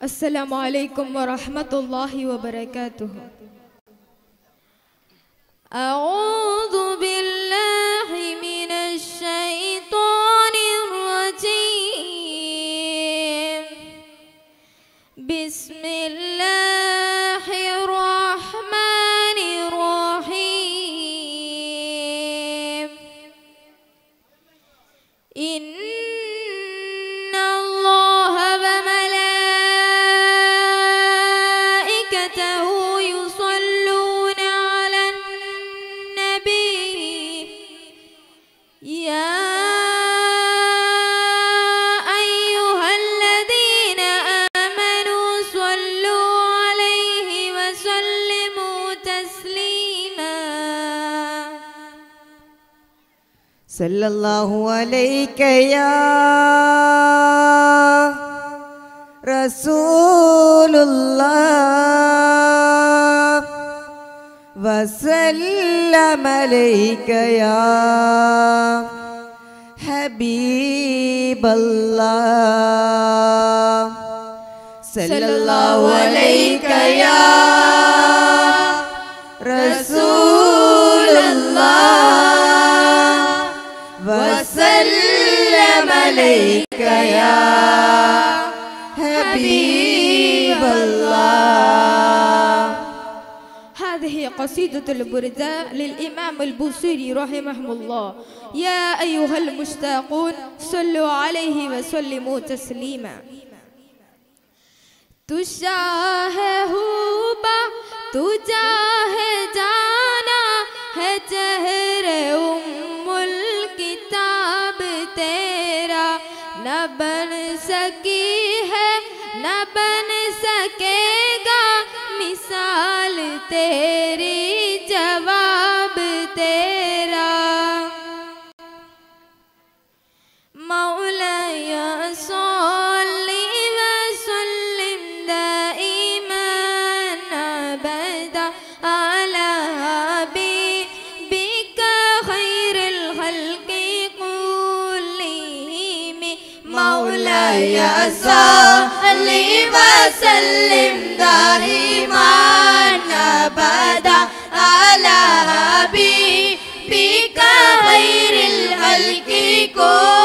السلام عليكم ورحمة الله وبركاته. أعوذ بالله من الشيطان الرجيم. بسم الله الرحمن الرحيم. إن സല്ലല്ലാഹു അലൈക യാ റസൂലുള്ളാഹ് വസല്ലം അലൈക യാ ഹബീബല്ലാഹ് സല്ലല്ലാഹു അലൈക യാ റസൂലുള്ളാഹ് عليك يا حبيب الله. هذه قصيدة البرداء للإمام البوصيري رحمه الله. يا أيها المشتاقون صلوا عليه وسلموا تسليما. تشاه هوبا تجاه جانا है जाना बन सकी है न बन सकेगा मिसाल तेरी। حبيبك خير الخلق كلهم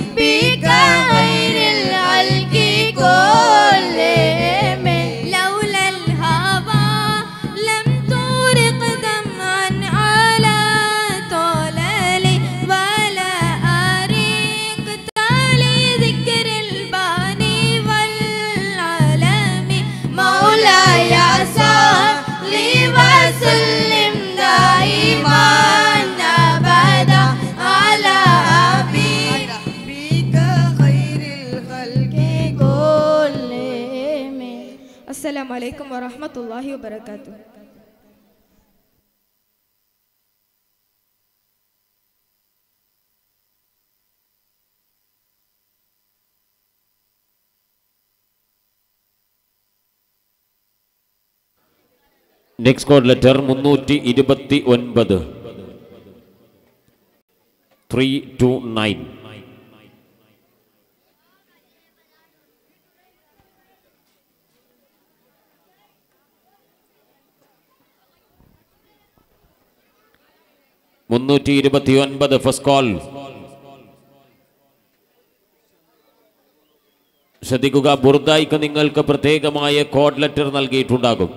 Assalamualaikum warahmatullahi wabarakatuh. Next code letter മുന്നൂറ്റി ഇരുപത്തി ഒൻപത് ത്രീ ടു നയൻ മുന്നൂറ്റി ഇരുപത്തി ഒൻപത് ഫസ്റ്റ് കോൾ ശ്രദ്ധിക്കുക ബുർദായിക്ക് നിങ്ങൾക്ക് പ്രത്യേകമായ കോഡ് ലെറ്റർ നൽകിയിട്ടുണ്ടാകും.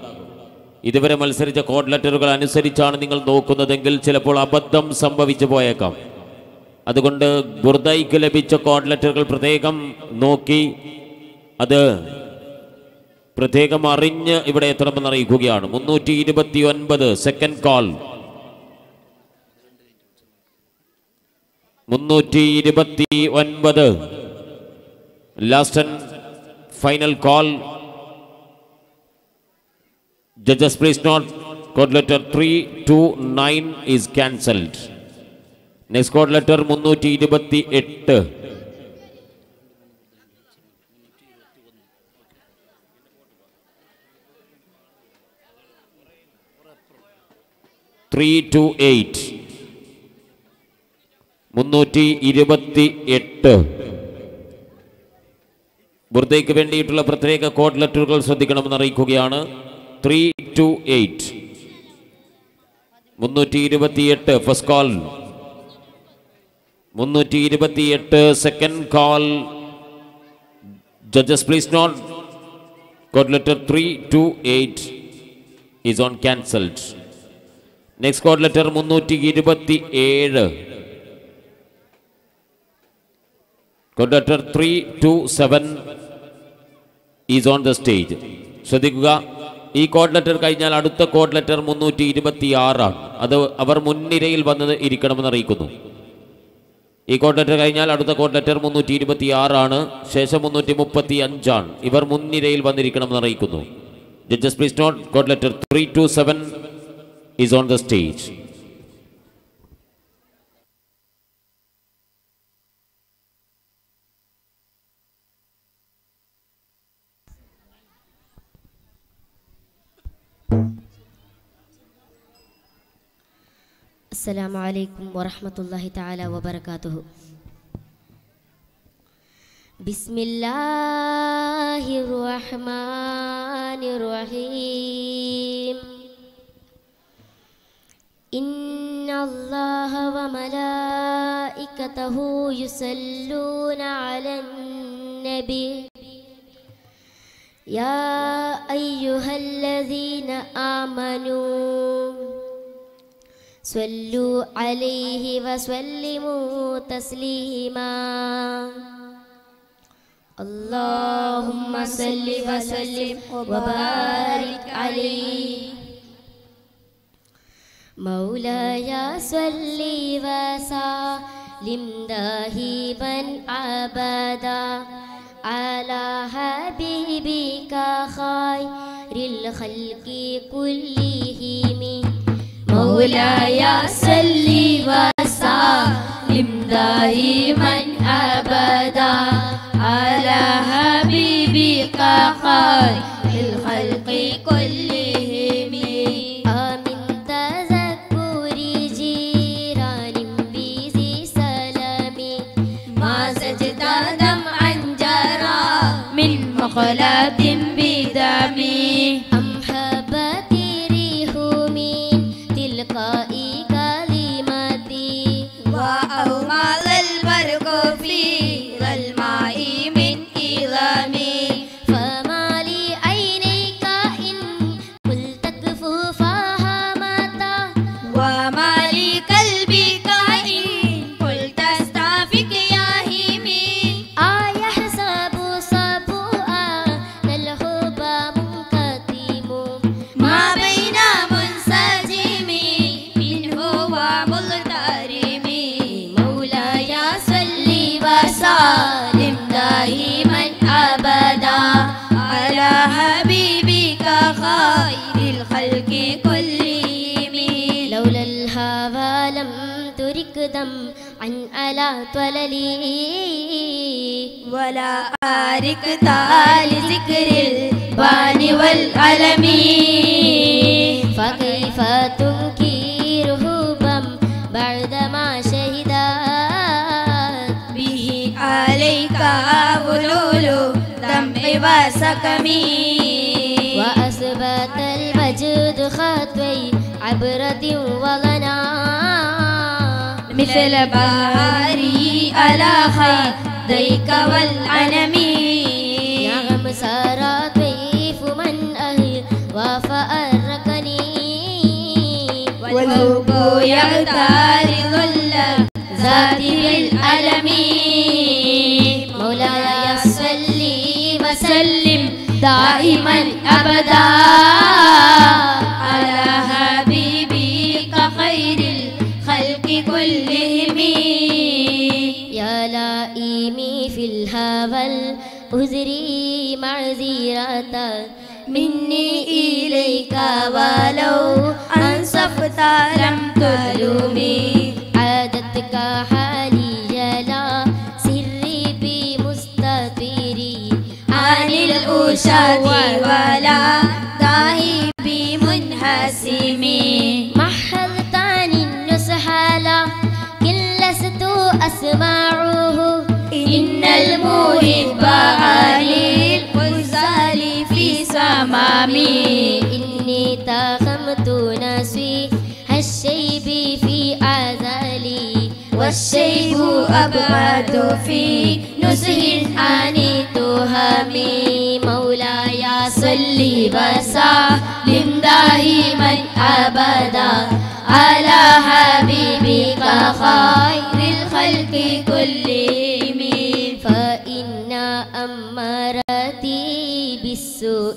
ഇതുവരെ മത്സരിച്ച കോഡ് ലെറ്ററുകൾ അനുസരിച്ചാണ് നിങ്ങൾ നോക്കുന്നതെങ്കിൽ ചിലപ്പോൾ അബദ്ധം സംഭവിച്ചു പോയേക്കാം. അതുകൊണ്ട് ബുർദായിക്ക് ലഭിച്ച കോഡ് ലെറ്ററുകൾ പ്രത്യേകം നോക്കി അത് പ്രത്യേകം അറിഞ്ഞ് ഇവിടെ എത്തണമെന്ന് അറിയിക്കുകയാണ്. മുന്നൂറ്റി ഇരുപത്തി ഒൻപത് സെക്കൻഡ് കോൾ മുന്നൂറ്റി ഇരുപത്തി ഒൻപത് last and final call judges please note code letter three two nine is cancelled next code letter മുന്നൂറ്റി ഇരുപത്തി എട്ട് ത്രീ ടു എയ്റ്റ് മുന്നൂറ്റി ഇരുപത്തി എട്ട് ബുർദയ്ക്ക് വേണ്ടിയിട്ടുള്ള പ്രത്യേക കോഡ് ലെറ്ററുകൾ ശ്രദ്ധിക്കണമെന്ന് അറിയിക്കുകയാണ്. Three two eight. മുന്നൂറ്റി ഇരുപത്തിയെട്ട് ഫസ്റ്റ് കോൾ. മുന്നൂറ്റി ഇരുപത്തിയെട്ട് second call. Judges please note. Code letter three two eight is on cancelled next code letter മുന്നൂറ്റി ഇരുപത്തി ഏഴ് letter three two seven is on the stage ശ്രദ്ധിക്കുക. ഈ കോഡ് ലെറ്റർ കഴിഞ്ഞാൽ അടുത്ത കോഡ് ലെറ്റർ മുന്നൂറ്റി ഇരുപത്തി ആറാണ് അത് അവർ മുൻനിരയിൽ വന്നത് ഇരിക്കണമെന്ന് അറിയിക്കുന്നു. ഈ കോഡ് ലെറ്റർ കഴിഞ്ഞാൽ അടുത്ത കോഡ് ലെറ്റർ മുന്നൂറ്റി ഇരുപത്തി ആറാണ് ശേഷം മുന്നൂറ്റി മുപ്പത്തി അഞ്ചാണ് ഇവർ മുൻനിരയിൽ വന്നിരിക്കണമെന്ന് അറിയിക്കുന്നു. Judges please note code letter three two seven is on the stage السلام عليكم ورحمة الله تعالى وبركاته. بسم الله الرحمن الرحيم. إن الله وملائكته يصلون على النبي. يا أيها الذين آمنوا صلوا عليه وسلموا تسليما. اللهم صل وسلم وبارك عليه. مولاي صل وسلم دائما أبدا على حبيبك خير الخلق كلهم. مولاي صل وسلم. دائما أبدا. على حبيبك خير الخلق كلهم أرك تال ذكر البان والألم فكيف تنكره بم بعدما شهدت به عليك بلول دمع وسكمي وأثبت المجد خطوي عبرة وغنى. مثل بهاري على خيديك والعنم الذات بالألم. مولاي صل وسلم دائما أبدا. على حبيبك خير الخلق كلهم. يا لائمي في الهوى الأزري معذرة. مني إليك ولو أنصفت لم تلومي. حالي جلا سري بمستطيري. عن الأشاد ولا داهي بمنحسم محلتني النصح لكن لست أسمعه. إن المحب علي الوزال في سمامي إني تخمت والشيب أبعد في نزه عن تهمي مولاي صل وسلم دائما أبدا على حبيبك خير الخلق كلهم.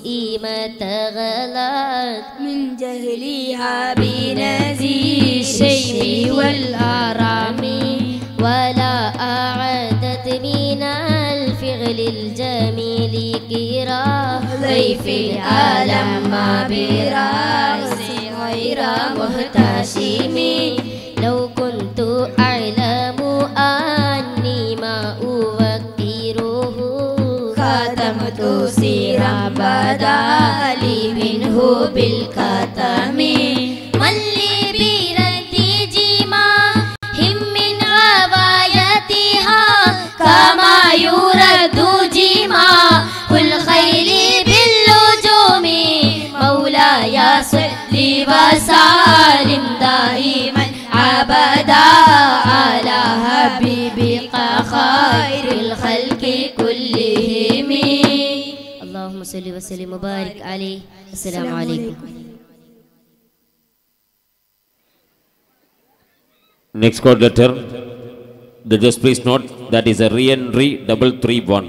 بالسوء ما من جهلها بنزي الشيب والآرام. ولا أعدت من الفعل الجميل كراه ضيف العالم ما برأس غير محتشم لو كنت بالكتم من لي برد جما هم من غوايتها. كما يرد جما والخيل باللجوم مولاي صل وسلم دائما أبدا على حبيبك اللهم صل وسلم وبارك عليه السلام عليكم Next code letter, the just please note that is a re-entry double three one.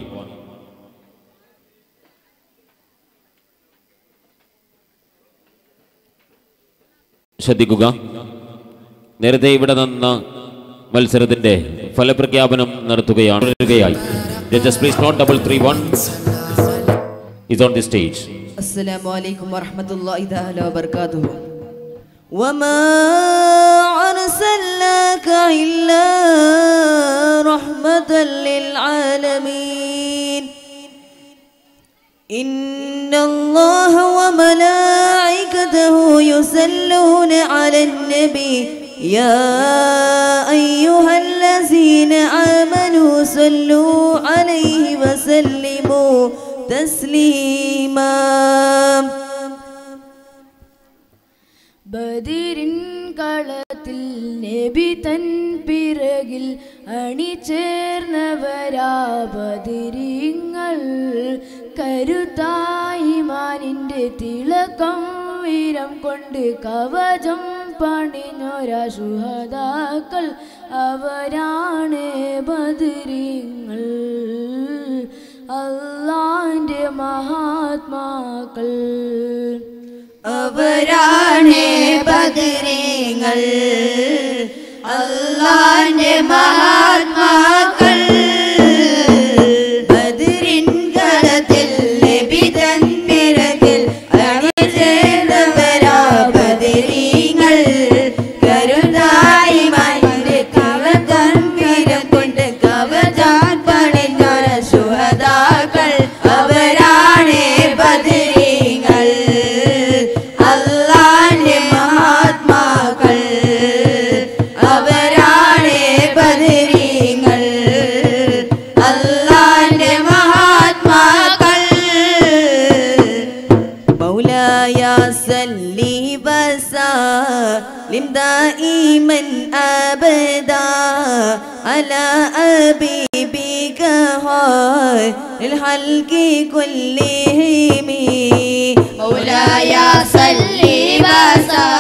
ശ്രദ്ധിക്കുക നേരത്തെ ഇവിടെ നിന്ന് മത്സരത്തിന്റെ ഫലപ്രഖ്യാപനം നടത്തുകയാണ് തുടരുകയായി just please note double three one is on the stage. السلام عليكم ورحمة الله تعالى وبركاته وما أرسلناك إلا رحمة للعالمين إن الله وملائكته يصلون على النبي يا أيها الذين آمنوا صلوا عليه وسلموا تسليما ബദിരിൻ കളത്തിൽ നബി തൻ പിറകിൽ അണിചേർന്നവരാ ബദിരിങ്ങൾ കരുത്തായി മാനിൻ്റെ തിളക്കം വീരം കൊണ്ട് കവചം പണിഞ്ഞൊരാ ശുഹതാക്കൾ അവരാണ് ബദിരിങ്ങൾ അള്ളാന്റെ മഹാത്മാക്കൾ. അവരാണ് ബദരീങ്ങൾ. അള്ളാന്റെ മഹാത്മാക്കൾ. حبيبك هاي للخلق كلهم. مولاي صلي وسلم.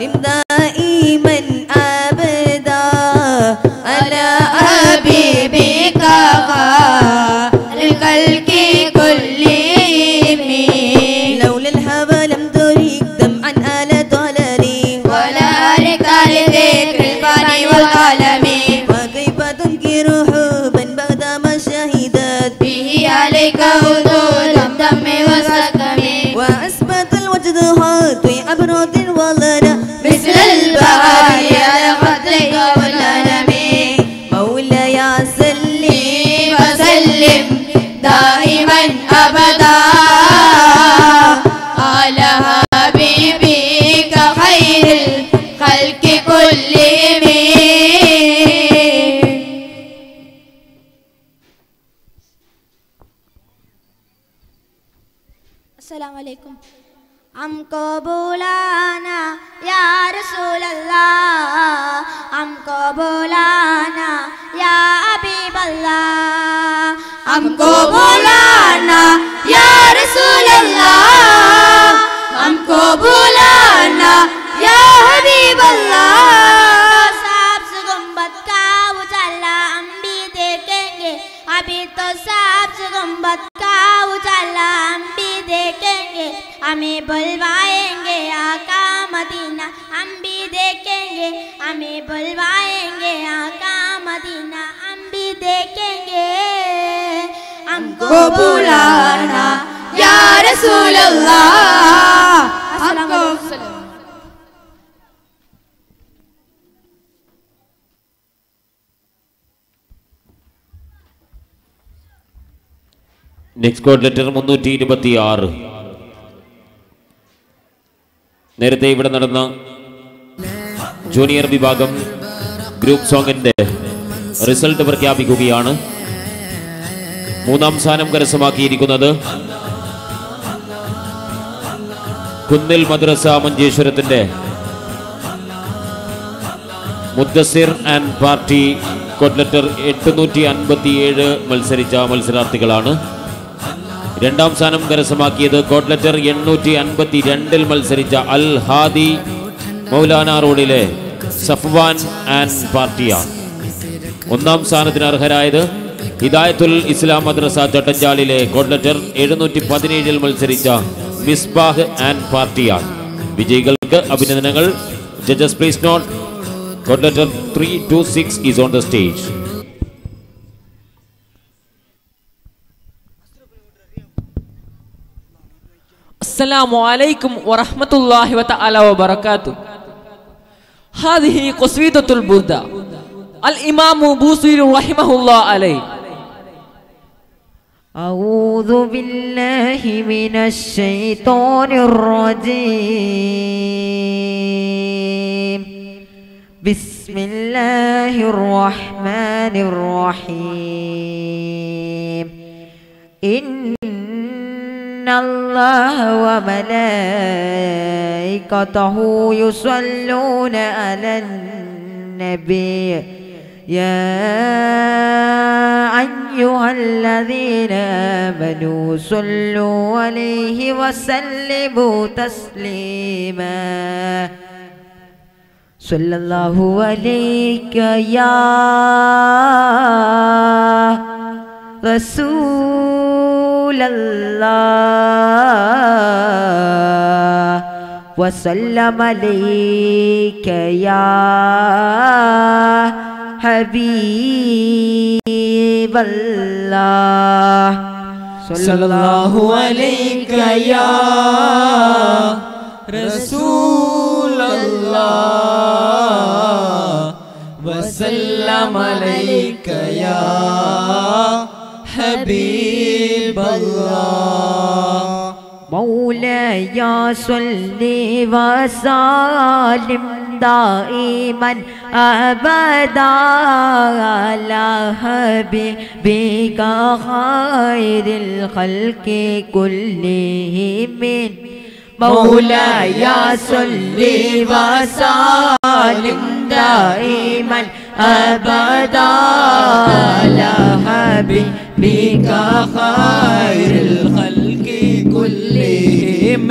임다 കോഡ് ലെറ്റർ മുന്നൂറ്റി ഇരുപത്തി ആറ് നേരത്തെ ഇവിടെ നടന്ന ജൂനിയർ വിഭാഗം ഗ്രൂപ്പ് സോങ്ങിന്റെ റിസൾട്ട് പ്രഖ്യാപിക്കുകയാണ്. മൂന്നാം സ്ഥാനം കരസ്ഥമാക്കിയിരിക്കുന്നത് കുന്നിൽ മദ്രസ മഞ്ചേശ്വരത്തിന്റെ Muddassir and party code letter എട്ടുനൂറ്റി അൻപത്തിയേഴ് മത്സരിച്ച മത്സരാർത്ഥികളാണ്. രണ്ടാം സ്ഥാനം കരസ്ഥമാക്കിയത് കോഡ് ലെറ്റർ എണ്ണൂറ്റി അൻപത്തി രണ്ടിൽ മത്സരിച്ച അൽ ഹാദി മൗലാന റോഡിലെ സഫ്വാൻ ആൻഡ് പാർട്ടിയാണ്. ഒന്നാം സ്ഥാനത്തിന് അർഹരായത് ഹിദായത്തുൽ ഇസ്ലാം മദ്രസ ചട്ടഞ്ചാലിലെ കോഡ് ലെറ്റർ എഴുന്നൂറ്റി പതിനേഴിൽ മത്സരിച്ച മിസ്ബാഹ് ആൻഡ് പാർട്ടിയാണ്. വിജയികൾക്ക് അഭിനന്ദനങ്ങൾ. Judges please note. Code letter three two six is on the stage السلام عليكم ورحمة الله وتعالى وبركاته. هذه قصيدة البردة. الإمام بوصير رحمه الله عليه. أعوذ بالله من الشيطان الرجيم. بسم الله الرحمن الرحيم. الله وملائكته يصلون على النبي يا أيها الذين آمنوا صلوا عليه وسلموا تسليما صلى الله عليك يا رسول الله وسلم عليك يا حبيب الله. صلى الله عليك يا رسول الله. وسلم عليك يا حبيب الله. مولاي صل وسلم دائما أبدا على حبيبك خير الخلق كلهم. مولاي صل وسلم دائما أبدا. على حبيبك خير الخلق كلهم.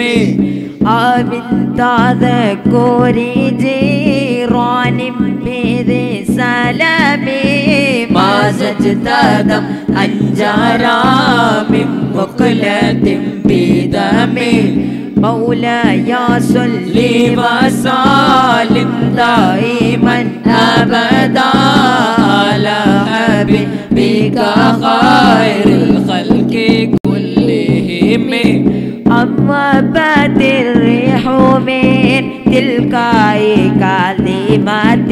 آمن تذكر جيران سلامي ما زجت دم أنجرى من مقلة بدمي مولاي صل وسلم دائما أبدا على حبيبك خير الخلق كلهم. أما بات الريح من تلقاء كلمات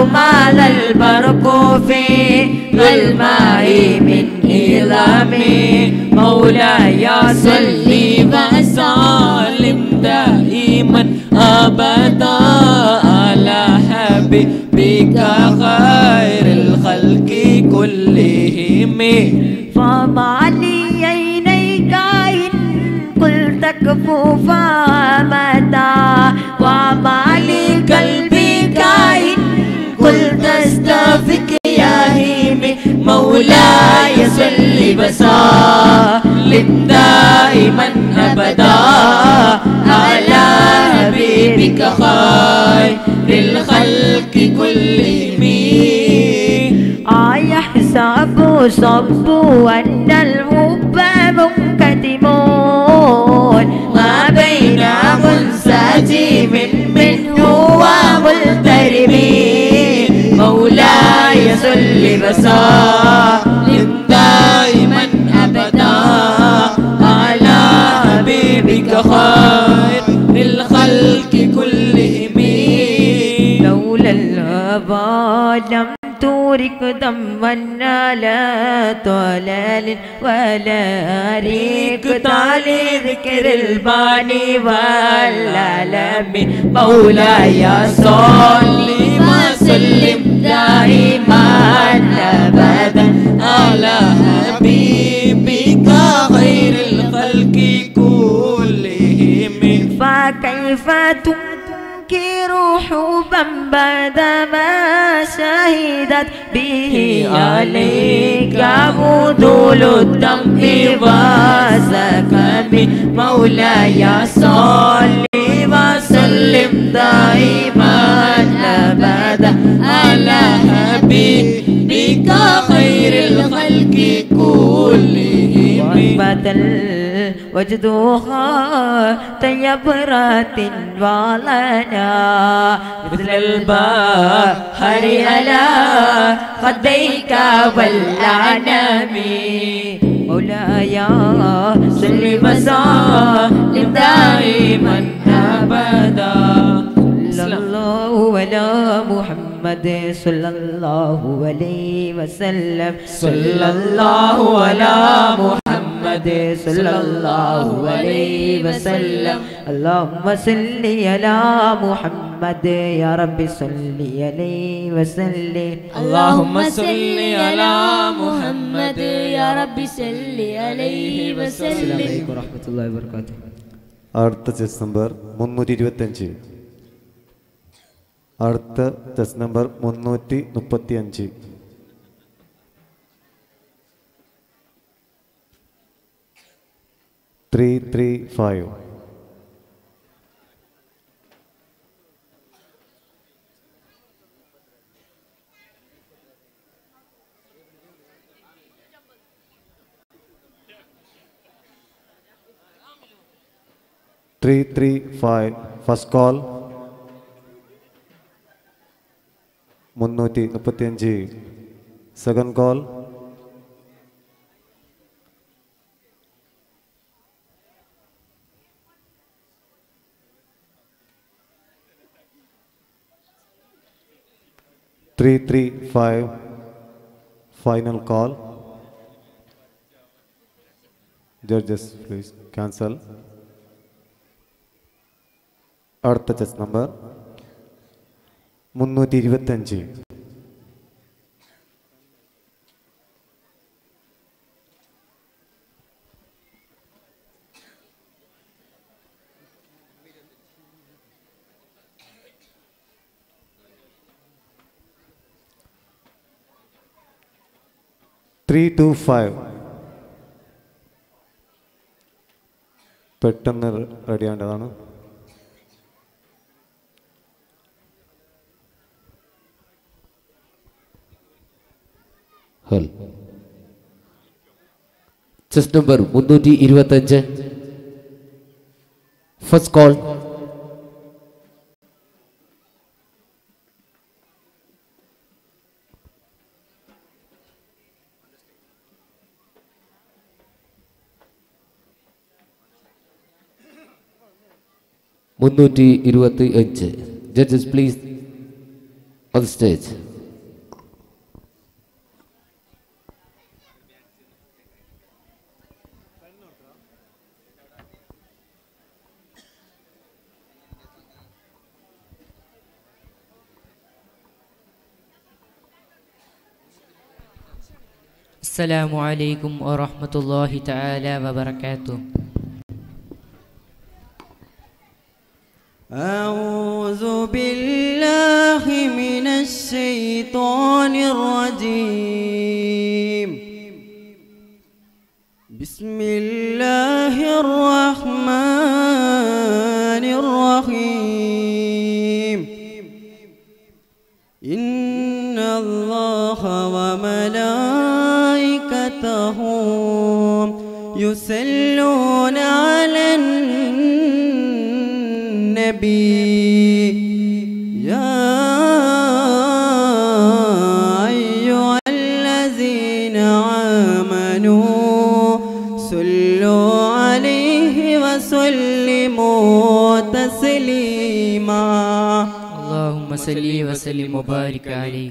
وأومال البرق في الماء من إظام مولاي صل وسلم دائما أبدا على حبيبك خير الخلق كلهم. فما لي عينيك إن قلت كفو فمتى وما قلت استفك يا هيمي مولاي صل وسلم دائما أبدا على حبيبك خير الخلق كلهم. أيحسب صب أن الحب منكتمون ما بين منسجم منه صل وسلم دائما أبدا. على حبيبك خير الخلق كلهم. لم تورك دما على طلال ولا ريك تعالي ذكر الباني والعالم مولاي صل وسلم دائما ابدا على حبيبك خير الخلق كلهم فكيف تنكر حبا بعدما شهدت به عليك بدول الدم وسكن مولاي صل وسلم دائما أبدا على حبيبك خير الخلق كلهم. وجدوها طيبرات ولنا مثل البحر على خديك والعنم مولاي صل وسلم دائما ابدا. صلى الله على محمد. Muhammad സല്ലല്ലാഹു അലൈഹി വസല്ലം. സല്ലല്ലാഹു അലാ മുഹമ്മദ് സല്ലല്ലാഹു അലൈഹി വസല്ലം. അല്ലാഹുമ്മ സല്ലി അലാ മുഹമ്മദ് യാ റബ്ബി സല്ലി അലൈഹി വസല്ലം. അല്ലാഹുമ്മ സല്ലി അലാ മുഹമ്മദ് യാ റബ്ബി സല്ലി അലൈഹി വസല്ലം. അസ്സലാമു അലൈക്കും വറഹ്മത്തുള്ളാഹി വബറകാതുഹു. അടുത്ത ചെസ് നമ്പർ മുന്നൂറ്റി ഇരുപത്തഞ്ച് അടുത്ത ചെസ് നമ്പർ മുന്നൂറ്റി മുപ്പത്തി അഞ്ച് three three five three three five first call മുന്നൂറ്റി മുപ്പത്തിയഞ്ച് second call three three five final call judges please cancel അടുത്ത ചെസ് നമ്പർ മുന്നൂറ്റി ഇരുപത്തഞ്ച് ത്രീ ടു ഫൈവ്. പെട്ടെന്ന് റെഡിയാണ്ടതാണ് ഹൽ ചെസ് നമ്പർ മുന്നൂറ്റി ഇരുപത്തഞ്ച്. ഫസ്റ്റ് കോൾ മുന്നൂറ്റി ഇരുപത്തി അഞ്ച് ജഡ്ജസ് പ്ലീസ് ഓൺ സ്റ്റേജ് السلام عليكم ورحمة الله تعالى وبركاته. أعوذ بالله من الشيطان الرجيم. بسم الله الرحمن الرحيم. إن الله وملائكته يصلون على النبي. يا أيها الذين آمنوا صلوا عليه وسلموا تسليما. اللهم صل وسلم وبارك عليه.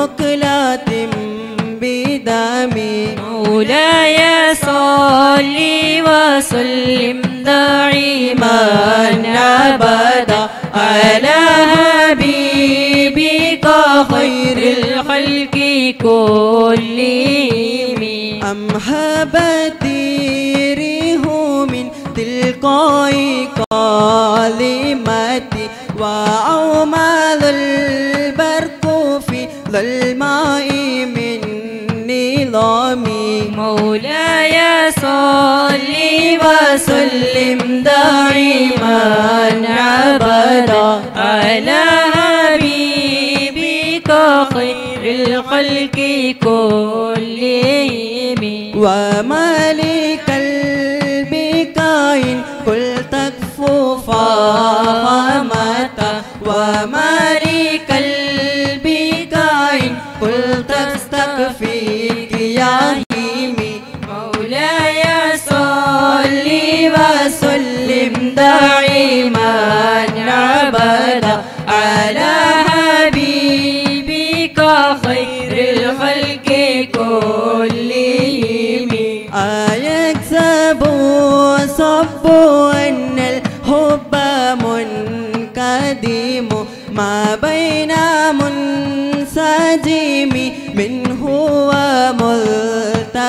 مقلة بدمي مولاي صل وسلم دائما ابدا على حبيبك خير الخلق كلهم. أم هبت ريح من تلقاء كلمتي البرق في ظلماء من نظامي مولاي صل وسلم دائما أبدا على حبيبك خير الخلق كلهم. ومالك البكاء قل تكفو فهمت ومالك هيمي مولاي صل وسلم دائما أبدا على حبيبك خير الخلق كلهم. أيكسب صب أن الحب منكسر ما بين منسجم منه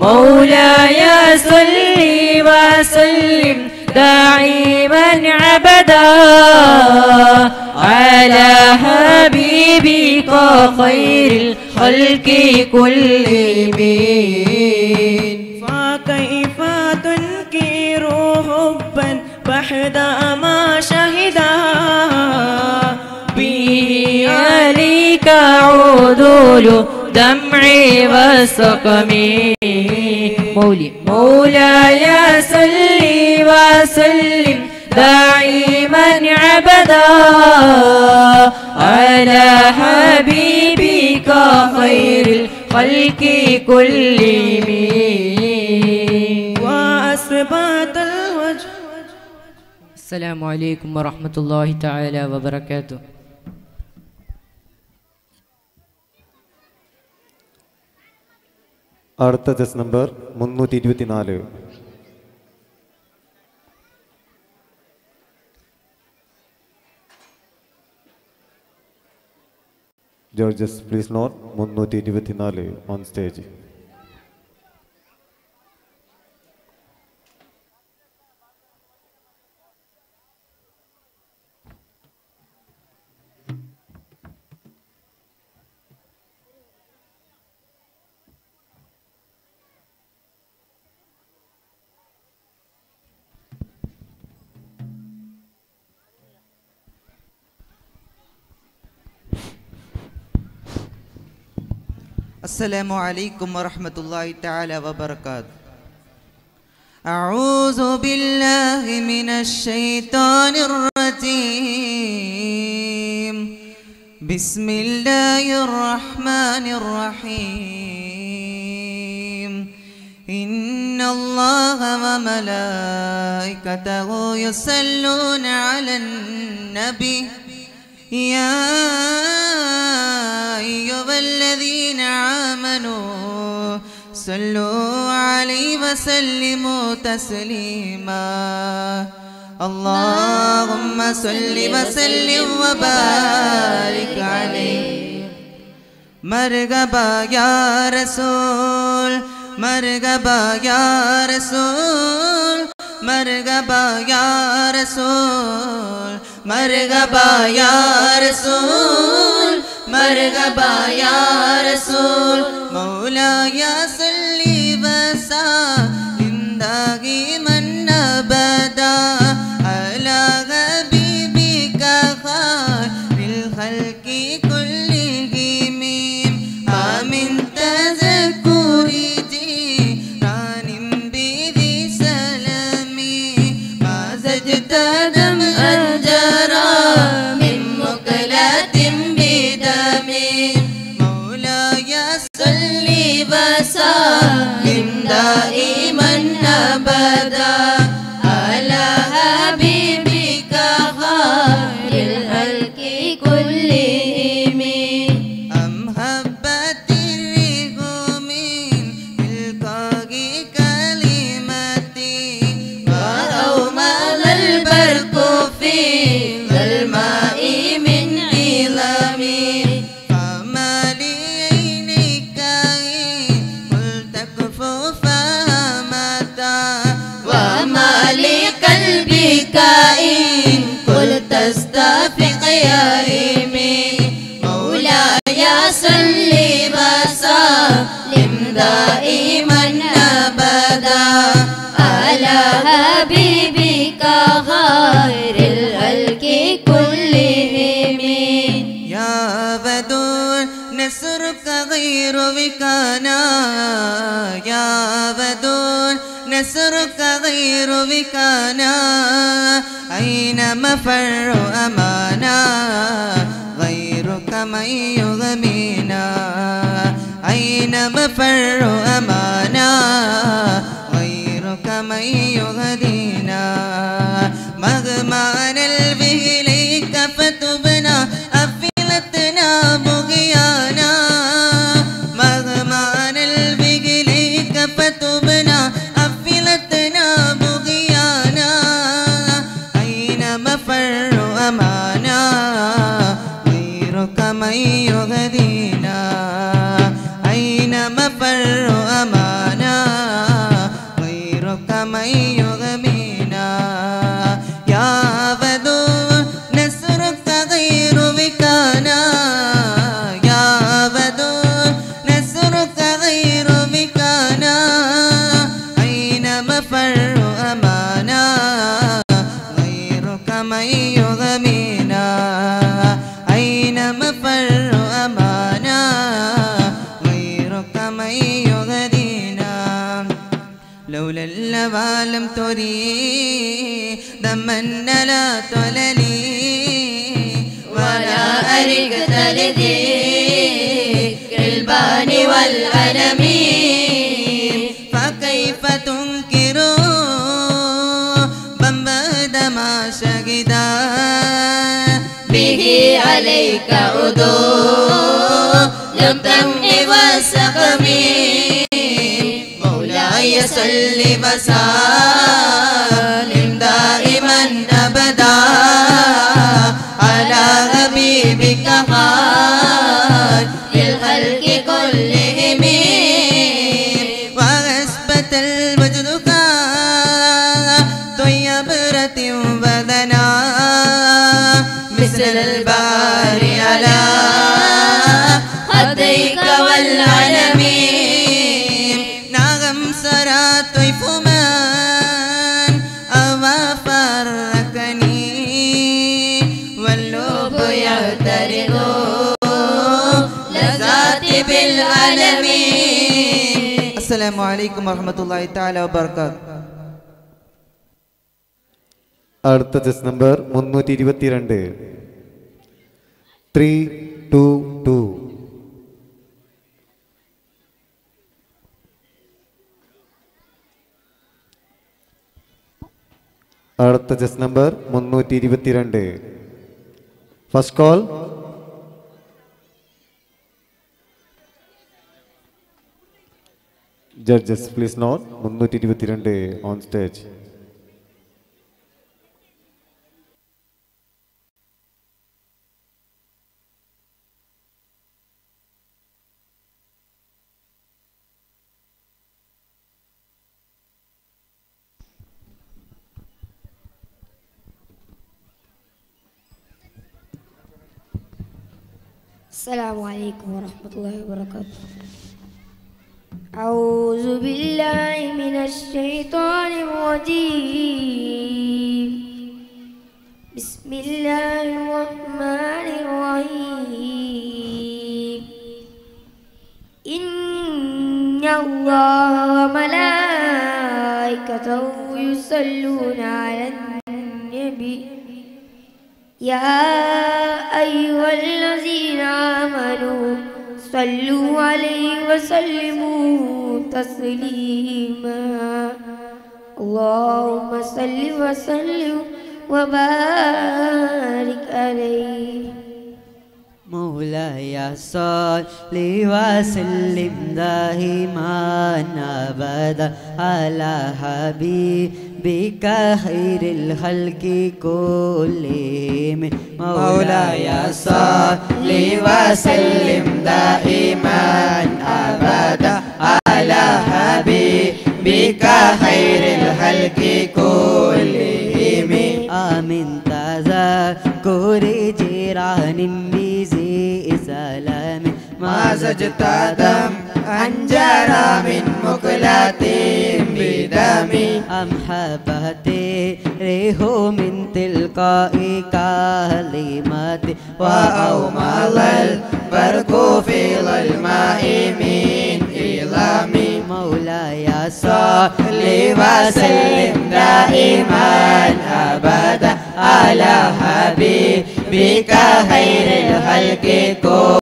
مولاي صل وسلم دائما ابدا على حبيبك خير الخلق كلهم. فكيف تنكر حبا بعد ما شهدا؟ به عليك عدول دمعي وسقمي. مولي. مولاي صل وسلم دائما ابدا على حبيبك خير الخلق كلهم. وأثبت الوجه. السلام عليكم ورحمة الله تعالى وبركاته. അടുത്ത ചെസ് നമ്പർ മുന്നൂറ്റി ഇരുപത്തിനാല് ജോർജസ് പ്ലീസ് നോട്ട് മുന്നൂറ്റി ഇരുപത്തിനാല് ഓൺ സ്റ്റേജ് السلام عليكم ورحمة الله تعالى وبركاته. أعوذ بالله من الشيطان الرجيم. بسم الله الرحمن الرحيم. إن الله وملائكته يصلون على النبي. يا أيها الذين آمنوا صلوا عليه وسلموا تسليما. اللهم صل وسلم وبارك عليه. مرحبا يا رسول مرحبا يا رسول مرحبا يا رسول. मर या रसूल मर या रसूल मौला या सल وسلم دائما ابدا على حبيبك خير الخلق كلهم يا بدون نصرك غير يا غير وكانا أين مفر أمانا غيرك من يغمينا مفر أمانا غيرك من يغدينا مغمان البه إليك فتبنا أفلتنا بغيانا مغمان البه إليك فتبنا أفلتنا بغيانا أين مفر أمانا غيرك من يغدينا ولم لم تري لا تلني ولا أريك تلدي البان والألم فكيف تنكر بمد ما شهد به عليك عدو؟ لم تمن وسقمي. صل وسلم دائما السلام عليكم ورحمة الله تعالى وبركاته അടുത്ത ചെസ് നമ്പർ മുന്നൂറ്റി ഇരുപത്തിരണ്ട് ത്രീ ടു ടു അടുത്ത ചെസ് നമ്പർ മുന്നൂറ്റി ഇരുപത്തിരണ്ട് first call Judges, please note, 322 on stage. السلام عليكم ورحمة الله وبركاته أعوذ بالله من الشيطان الرجيم. بسم الله الرحمن الرحيم. إن الله وملائكته يصلون على النبي. يا أيها الذين آمنوا صلوا عليه وسلموا تسليما. اللهم صل وسلم وبارك عليه. مولاي صل وسلم دائما أبدا على حبيبك خير الخلق كلهم. مولاي صل وسلم دائما دائما أبدا على حبيبك خير الخلق كلهم. آمين. تذكر جيران بزي سلام. ما زجت دم أنجرى من مقلة بدم أم حبتي ريح من تلقاء كلمات وأومل البرق في الماء من إلام مولاي صل وسلم دائما أبدا على حبيبك خير الخلق كلهم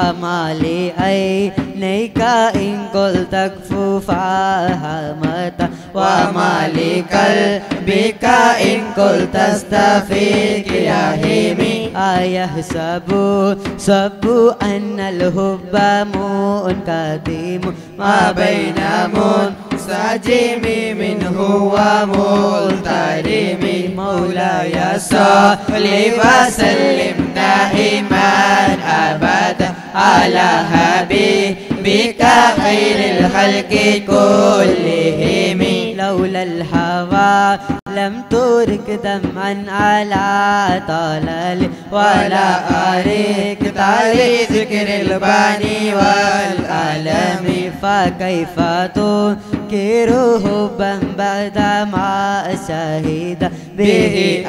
فما لي عينيك إن قلت تكفو فهمت وما لقلبك إن قلت استفيق يا همي أيحسب سب أن الحب منقدم ما بين منسجم منه وملترم مولاي صل وسلم دائما أبدا على حبيبك خير الخلق كلهم. لولا الهوى لم ترك دمعا على طلال ولا أريك تعري ذكر الباني والألم فكيف تنكر حبا بعدما شهد به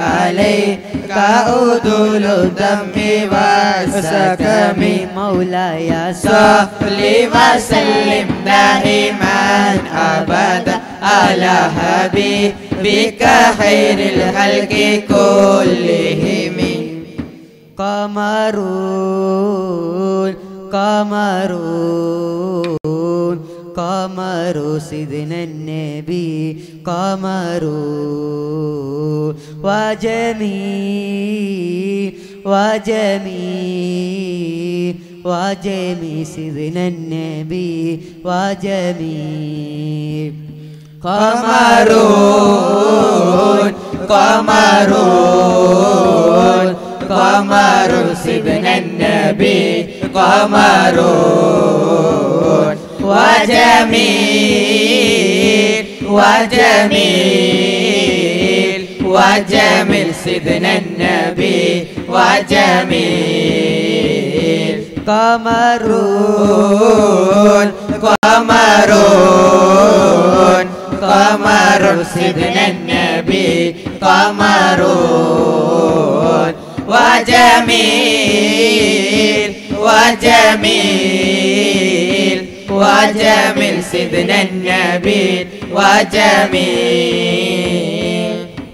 عليك أدول الدم والسكم مولاي صل وسلم دائما أبدا على حبيبك خير الخلق كلهم. قمرون قمرون. قمر سيدنا النبي قمرون وجميل وجميل وجميل سيدنا النبي وجميل قمرون قمرون قمر سيدنا النبي قمرون وجميل وجميل وجميل سيدنا النبي وجميل. قمرون قمرون قمر سيدنا النبي قمرون. وجميل وجميل. وجميل سيدنا النبي وجميل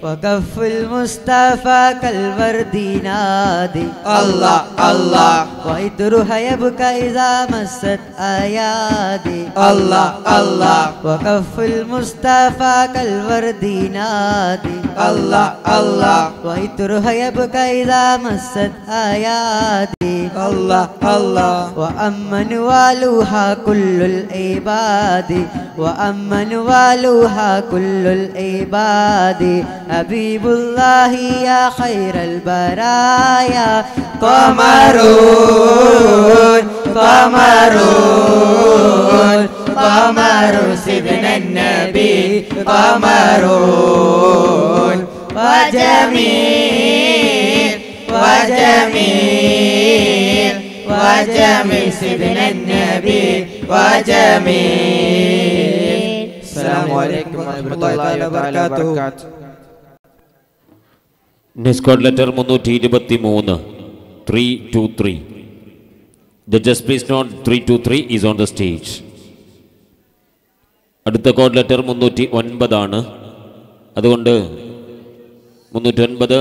وكف المصطفى كالورد نادي. الله الله. وإدرها يبكى إذا مست أيادي. الله الله. وكف المصطفى كالورد نادي. الله الله. وإدرها يبكى إذا مست أيادي. الله الله. وأمن والوها كل العباد. وأمن والوها كل العباد. حبيب الله يا خير البرايا. قمرون قمرون. قمر سيدنا النبي. قمرون. وجميل وجميل. وجميل سيدنا النبي وجميل السلام عليكم ورحمة الله وبركاته next code letter മുന്നൂറ്റി ഇരുപത്തി മൂന്ന് three two three judges please note three two three is on the stage അടുത്ത കോഡ് ലെറ്റർ മുന്നൂറ്റി ഒൻപതാണ് അതുകൊണ്ട് മുന്നൂറ്റി ഒൻപത്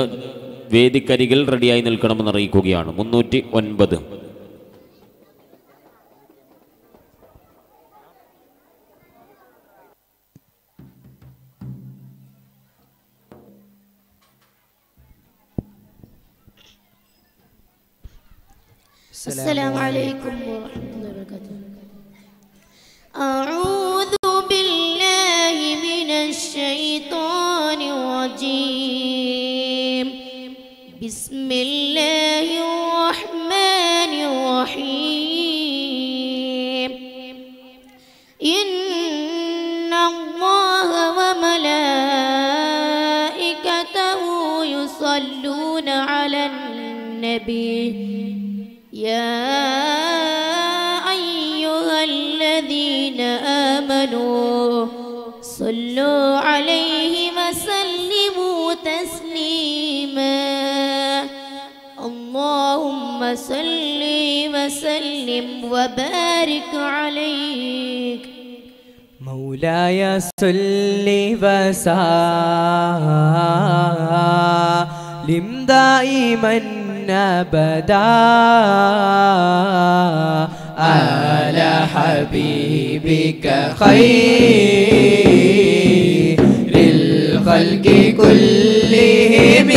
വേദിക്കരികിൽ റെഡിയായി നിൽക്കണമെന്ന് അറിയിക്കുകയാണ് മുന്നൂറ്റി ഒൻപത് السلام عليكم. ورحمة الله وبركاته. أعوذ بالله من الشيطان الرجيم. بسم الله الرحمن الرحيم. إن الله وملائكته يصلون على النبي. يا أيها الذين آمنوا صلوا عليه وسلموا تسليما. اللهم صل وسلم وبارك عليك. مولاي صل وسلم. دائما أبدا. على حبيبك خير الخلق كلهم.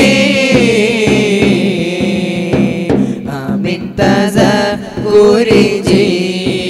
من تذكر جيد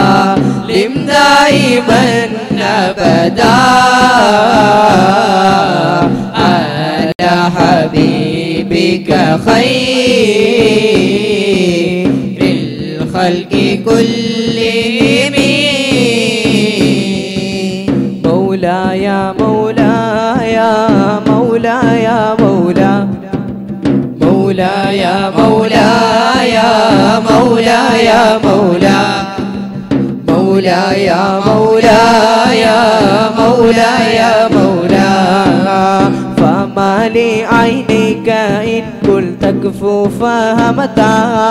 وسلم دائما ابدا على حبيبك خير الخلق كلهم يا مولا. مولا يا مولا يا مولا يا مولا. فما لعينك إن قلت تكفو فهمتها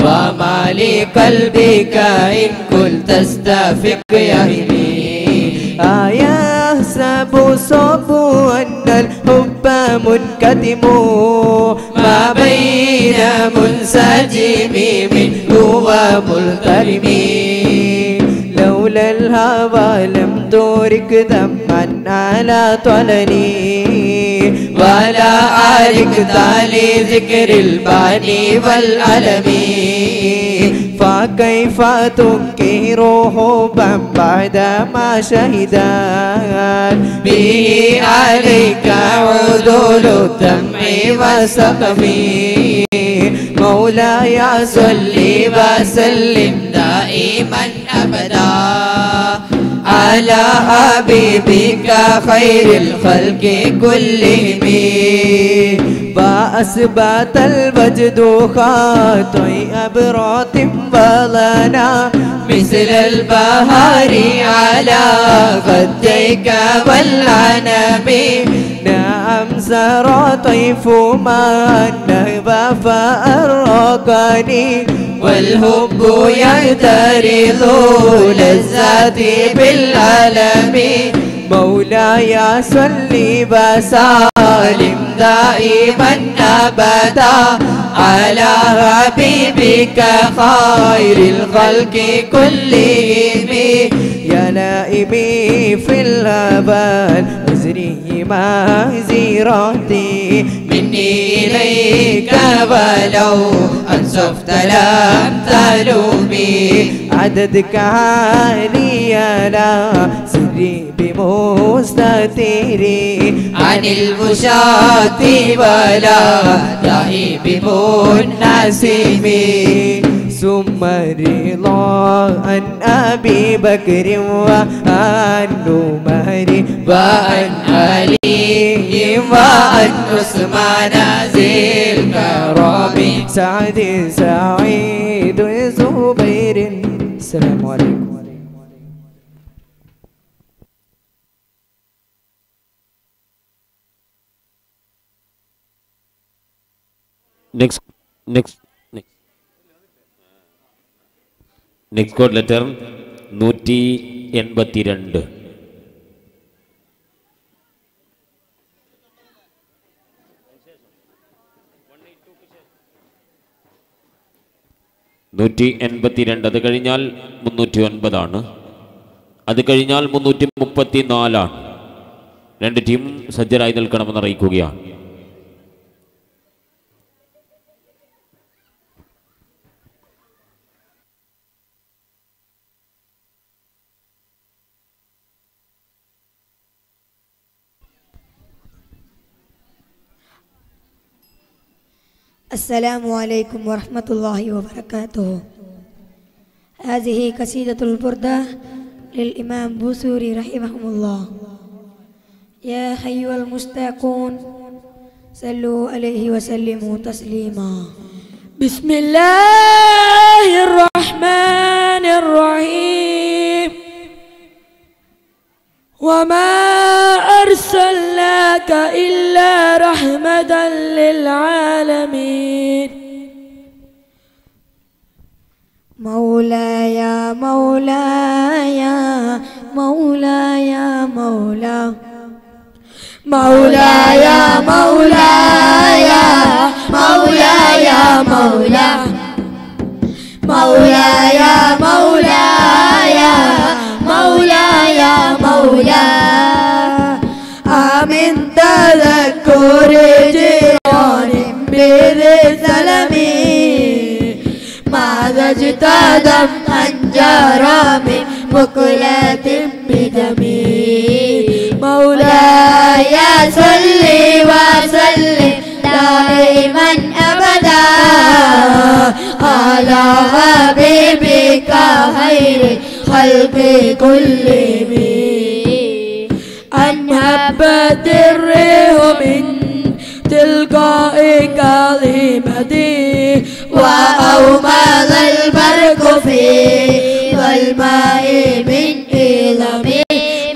وما لقلبك إن قلت استفق يهمي أيحسب آه صبو أن منكتم ما بين منسجم منه وملترم لولا الهوى لم تورك دما على طلني ولا أرك تالي ذكر الباني والألم. فكيف تنكر حبا بعدما شهدت به عليك عدول الدمع والسقم مولاي صل وسلم دائما ابدا. على حبيبك خير الخلق كلهم. وأثبت الوجد خاطئ أبرات ولنا مثل البهار على خديك والعنب نعم سرى طيف ما النهب فأرقني. والهب يعترض لذاتي بالألم. مولاي صل وسلم. دائما أبدا على حبيبك خير الخلق كلهم. يا نائبي في الهبال وزري معذرتي مني إليك ولو انصفت لم تلومي. عددك عالي سري بمستتيري عن المشاة ولا دعي بمناسب ثم رضا عن أبي بكر وعن عمر وعن علي وعن عثمان ذي الكرم سعد سعيد زبير السلام عليكم next next, next. Next code നൂറ്റി എൺപത്തിരണ്ട്. നൂറ്റി എൺപത്തിരണ്ട്. അത് കഴിഞ്ഞാൽ മുന്നൂറ്റി ഒൻപതാണ്. അത് കഴിഞ്ഞാൽ മുന്നൂറ്റി മുപ്പത്തി നാലാണ് രണ്ട് ടീം സജ്ജരായി നിൽക്കണമെന്ന് അറിയിക്കുകയാണ്. السلام عليكم ورحمة الله وبركاته. هذه قصيدة البردة للإمام بوسوري رحمه الله. يا أيها المشتاقون صلوا عليه وسلموا تسليما. بسم الله الرحمن الرحيم. وما أرسلناك إلا رحمة للعالمين مولاي مولاي مولاي مولا مولاي مولاي مولاي مولا مولاي مولاي مولاي مولا آمن تذكر جيران برسلمي ماذا اجتدم أنجرى من مقلة بدمي مولاي صل وسلم دائما أبدا على حبيبك خير خلق كلهم أنهبت الريح من تلقاء كلمتي وأومض البرق في والماء من إلمي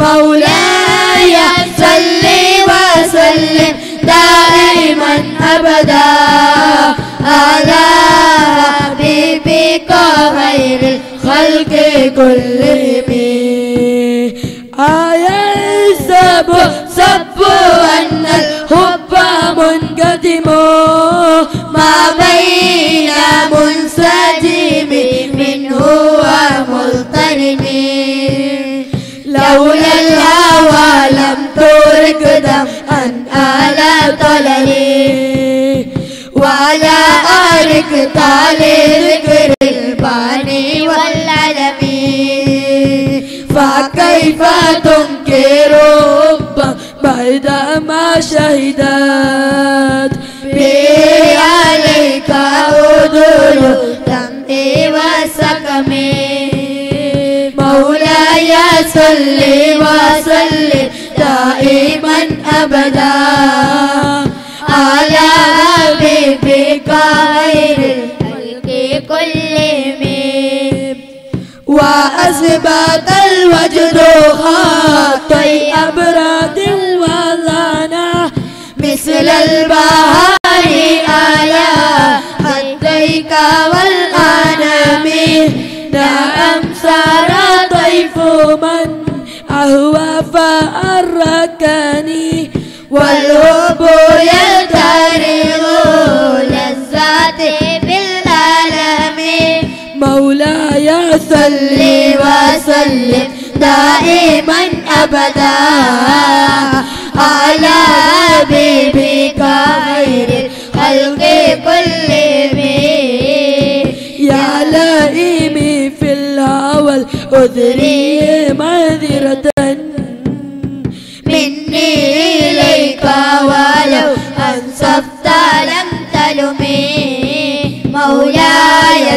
مولاي صل وسلم دائما أبدا. على حبيبك خير الخلق كلهم. لولا الهوى لم ترك أن على طللي وعلى أرك طالي ذكر الباني والعلمين فكيف تنكر بعدما شهدت؟ به عليك عدول دمي صل وسلم دائما أبدا. على حبيبك خير الخلق كلهم وأثبت الوجد خطي أبراد الوضنا مثل البهار على خديك والأنام. نعم سار طيف من أهوى فأركني والهب يلترغ للذات بالألم مولاي صل وسلم دائما أبدا. على حبيبك خير الخلق كلهم. يا لئيمي في الهوى الأذري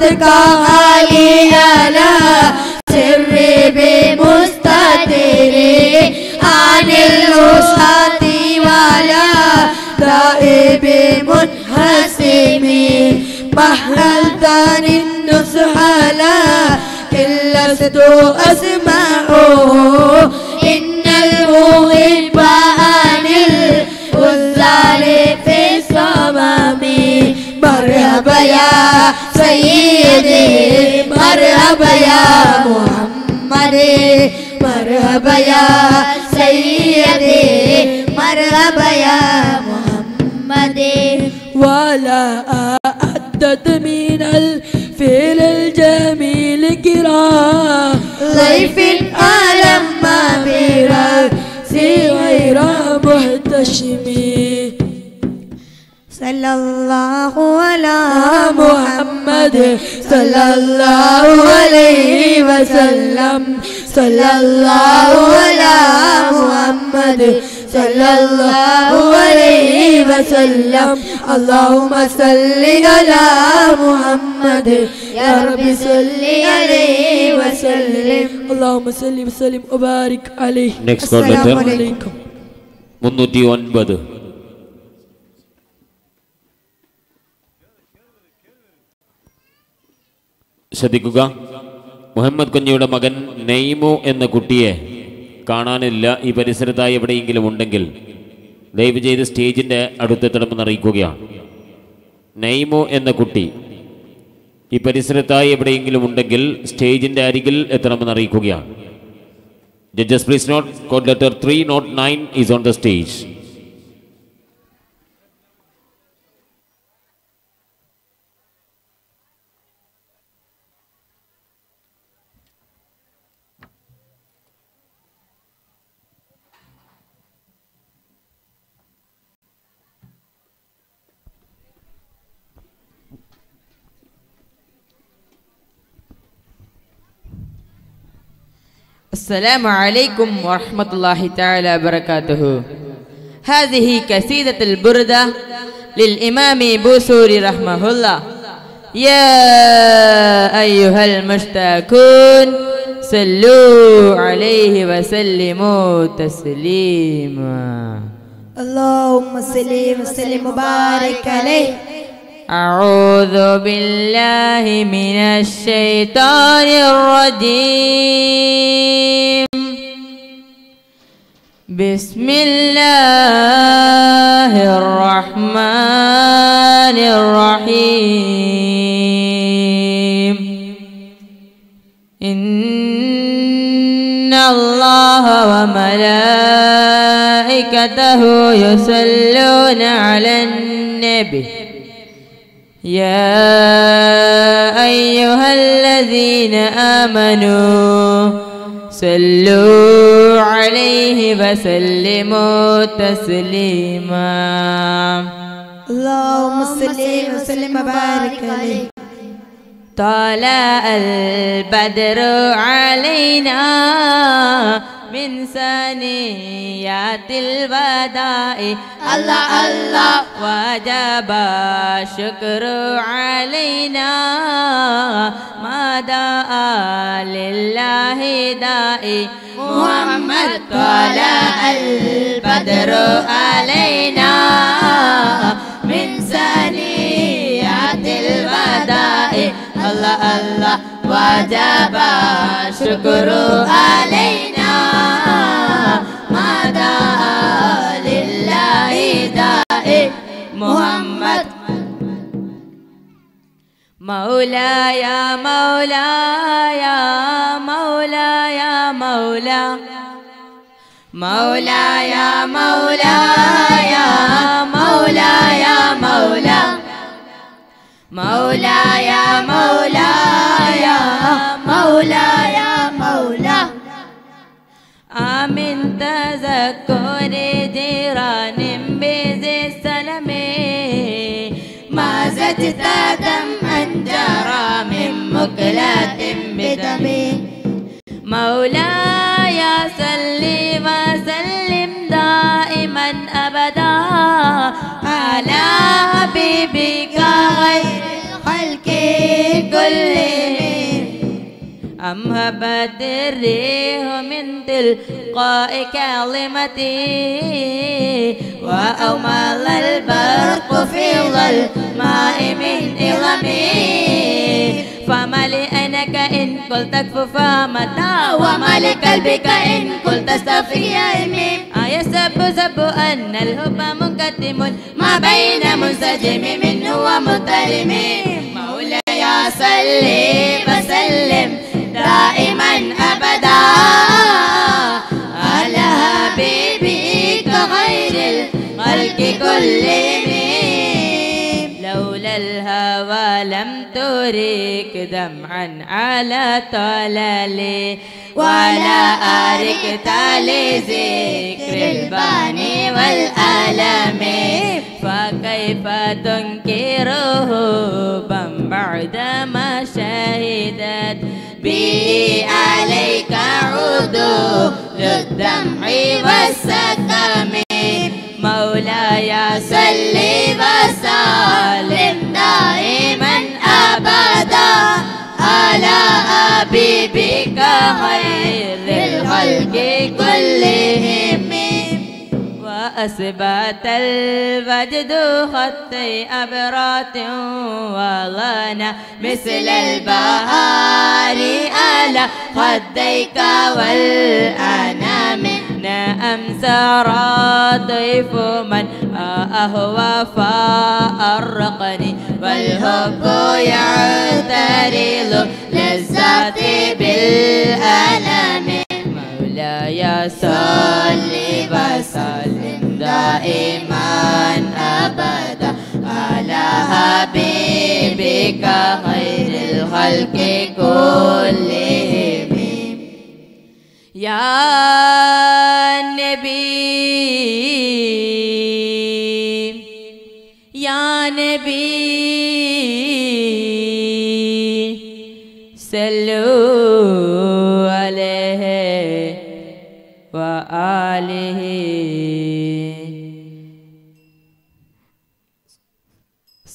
صوتك غالي أنا سري بمستدري عن ولا النصح لا إلا ست أسماء. مرحبا يا محمد. مرحبا يا سيدي. مرحبا يا محمد. ولا أعدت من الفعل الجميل كرام ضيف ألم برأسي غير محتشم صلى الله على محمد صلى الله عليه وسلم صلى الله على محمد صلى الله عليه وسلم اللهم صل على محمد يا رب صل عليه وسلم اللهم صل وسلم وبارك عليه السلام عليكم 309 ശ്രദ്ധിക്കുക. മുഹമ്മദ് കുഞ്ഞിയുടെ മകൻ നെയ്മു എന്ന കുട്ടിയെ കാണാനില്ല. ഈ പരിസരത്തായി എവിടെയെങ്കിലും ഉണ്ടെങ്കിൽ ദയവ് ചെയ്ത് സ്റ്റേജിന്റെ അടുത്തെത്തണമെന്ന് അറിയിക്കുകയാണ്. നെയ്മു എന്ന കുട്ടി ഈ പരിസരത്തായി എവിടെയെങ്കിലും ഉണ്ടെങ്കിൽ സ്റ്റേജിന്റെ അരികിൽ എത്തണമെന്ന് അറിയിക്കുകയാണ്. Judges please note code letter three nought nine is on the stage السلام عليكم ورحمة الله تعالى وبركاته. هذه قصيدة البردة للإمام بوسوري رحمه الله. يا أيها المشتاقون صلوا عليه وسلموا تسليما. اللهم صل وسلم وبارك عليه. أعوذ بالله من الشيطان الرجيم. بسم الله الرحمن الرحيم. إن الله وملائكته يصلون على النبي. يا أيها الذين آمنوا صلوا عليه وسلموا تسليما. اللهم صل وسلم وبارك عليه. طلع البدر علينا. من ثنيات الوداع. الله الله. وجب الشكر علينا. ما دعا لله داعي. محمد طلع البدر علينا. من ثنيات الوداع. الله الله. وجب الشكر علينا. محمد. مولاي يا مولاي يا مولاي يا مولاي مولاي يا مولاي يا مولاي يا مولاي مولاي صل وسلم دائما أبدا على حبيبك خير الخلق كلهم. أم هبت الريح من تلقاء كلمتي وأومل البرق في ظلماء من إغمي فملئنا علمك إن قلت اكفف متى وما لقلبك إن قلت استغفر يا إمام أيسب سب أن الحب منكتم ما بين منسجم منه ومضطرم مولاي صل وسلم دائما أبدا. على حبيبك خير الخلق كلهم. الهوى لم ترك دمعا على طلالي. ولا أركت لذكر الباني والألم. فكيف تنكره بم بعدما شهدت به عليك عدو للدمع والسقم؟ مولاي صل وسلم. حبيبك خير الخلق كلهم. وأثبت الوجد خطي أبرات وغنى مثل البهار على خديك والأنام. نعم سرى ضيف من أهوى فأرقني والحب يعترض للذات بالألم مولاي صل وسلم دائما أبدا على حبيبك خير الخلق كلهم. يا نبي يا نبي.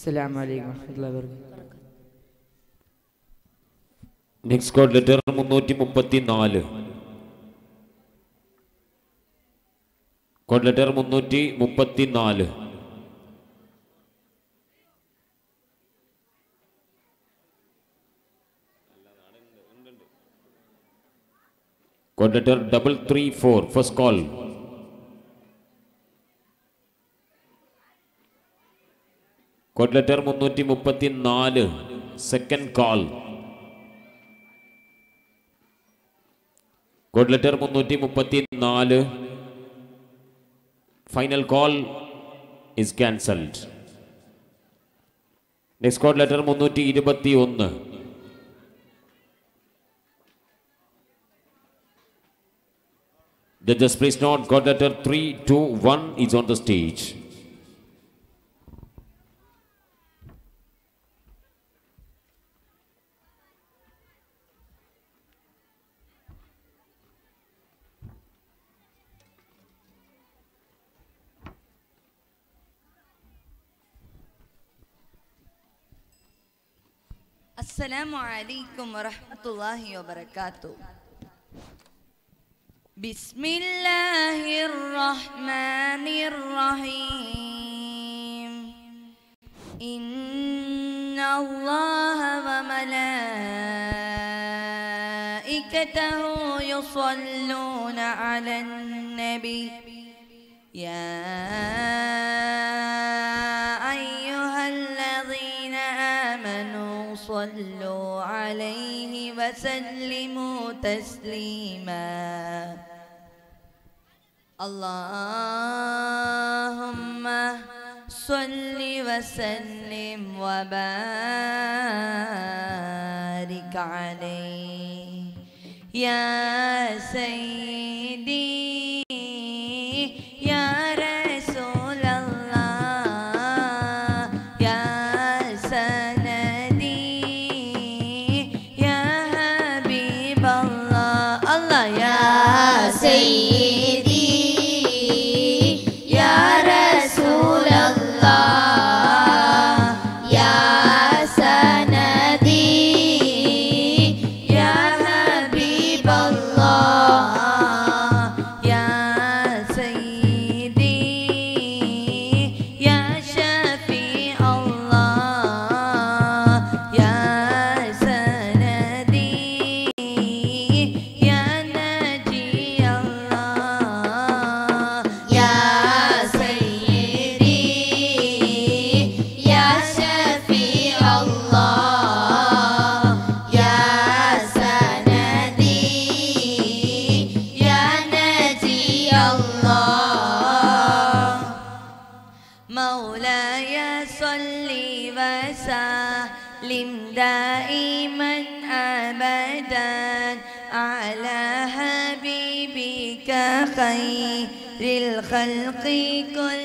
അസ്സലാം വലൈക്കും വറഹ്മത്തുള്ളാഹി വബറകാതുഹു. നെക്സ്റ്റ് കോഡ് ലെറ്റർ മുന്നൂറ്റി മുപ്പത്തി നാല് കോഡ് ലെറ്റർ മുന്നൂറ്റി മുപ്പത്തി നാല് code letter double three four first call code letter മുന്നൂറ്റി മുപ്പത്തി നാല് സെക്കൻഡ് കോൾ കോഡ് ലെറ്റർ മുന്നൂറ്റി മുപ്പത്തി നാല് final call is cancelled next code letter മുന്നൂറ്റി ഇരുപത്തി ഒന്ന് Judges, please note, code letter 321 is on the stage. السلام عليكم ورحمة الله وبركاته. بسم الله الرحمن الرحيم. إن الله وملائكته يصلون على النبي. يا أيها الذين آمنوا صلوا عليه وسلموا تسليما. اللهم صل وسلم وبارك عليه. يا سيدي يا رسول الخلق كل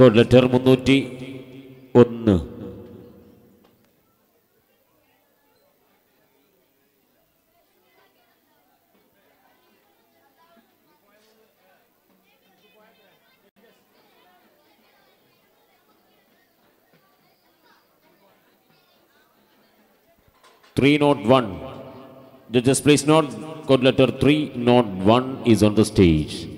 postcode letter Munuti Un three note one. Just please note code letter three note one is on the stage.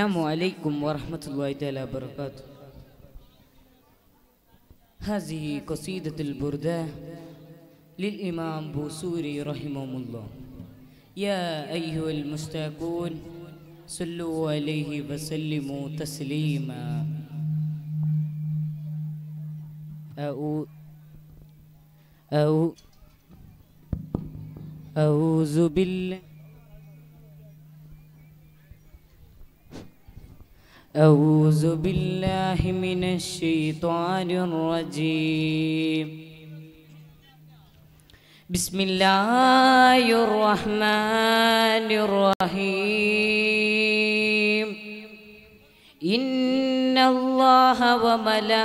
السلام عليكم ورحمة الله تعالى وبركاته. هذه قصيدة البرداء للإمام بوسوري رحمه الله. يا أيها المشتاقون صلوا عليه وسلموا تسليما. أو أو أعوذ بالله أعوذ بالله من الشيطان الرجيم. بسم الله الرحمن الرحيم. إن الله وملائكته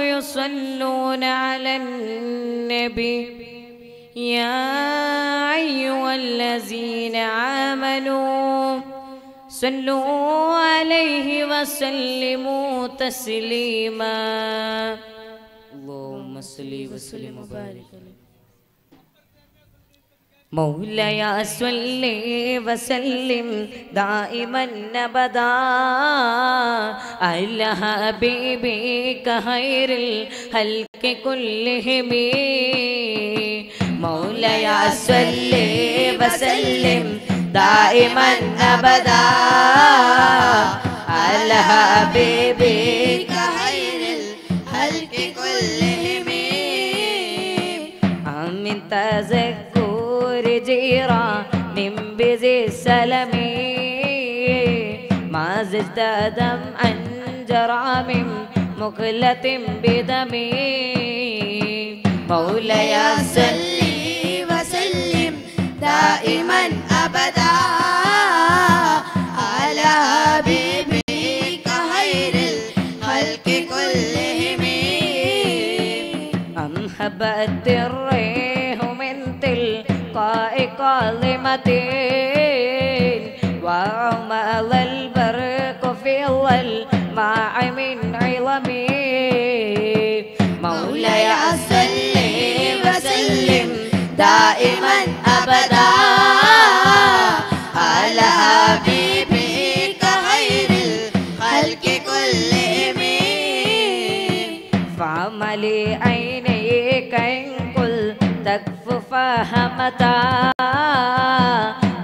يصلون على النبي. يا أيها الذين آمنوا صلوا عليه وسلموا تسليما اللهم صل وسلم وبارك مولاي صل وسلم دائما ابدا على حبيبك خير الخلق كلهم مولاي صل وسلم دائما أبدا. على حبيبك خير الخلق كلهم؟ من تذكر جيران بذي السلم ما زلت دمعا جرى من مقلة بدمي مولاي صل وسلم دائما أبدا. هبت الريح من تلقاء كلمتين وعمل البرق في الماء من علمي مولاي صل وسلم دائما أبدا على حبيبك خير الخلق كلهم. فعملي تكف فهمتا.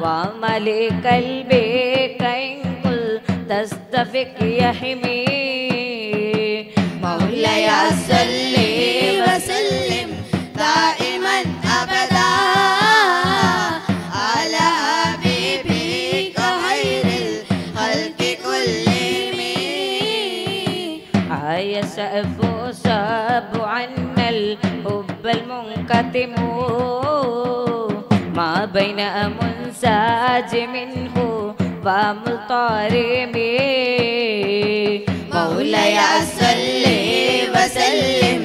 وملك البيكين كل تستفق يحمي. مولاي صلي وسلم المنكتم ما بين منساج منه وملطرم مولاي صل وسلم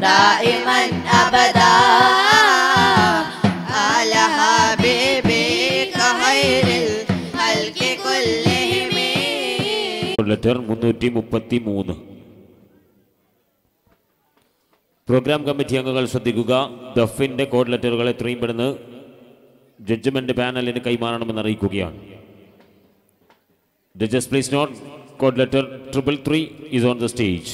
دائما ابدا على حبيبك خير الخلق كلهم letter മുന്നൂറ്റി മുപ്പത്തി മൂന്ന് programme committee അംഗങ്ങൾ ശ്രദ്ധിക്കുക. ദഫിന്റെ code ലെറ്ററുകൾ എത്രയും പെടുന്ന് judgement പാനലിന് കൈമാറണമെന്ന് അറിയിക്കുകയാണ്. Judges please note code letter triple three is on the stage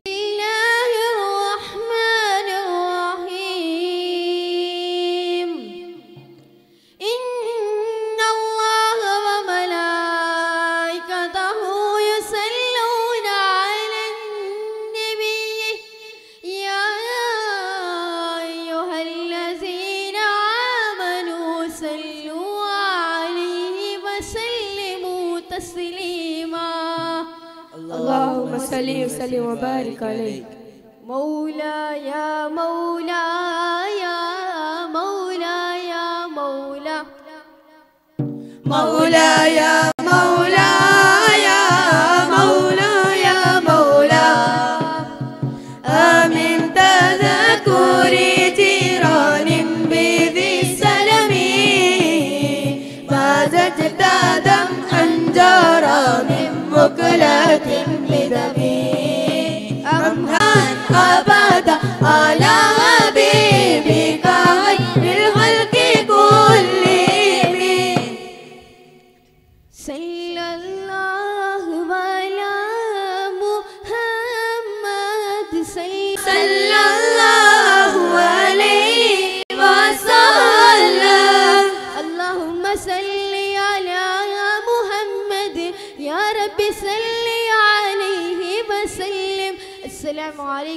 صلي وسلم وبارك عليك. مولاي يا مولاي.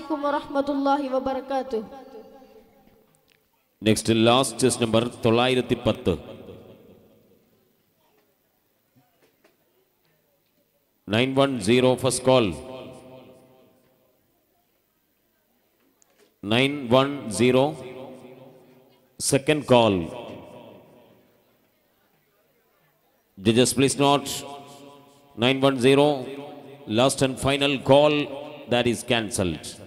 alaikum wa rahmatullahi. Next last just number Tolairati Pattu. Nine one zero first call. Nine one zero second call. Judges, please note 910 last and final call that is cancelled.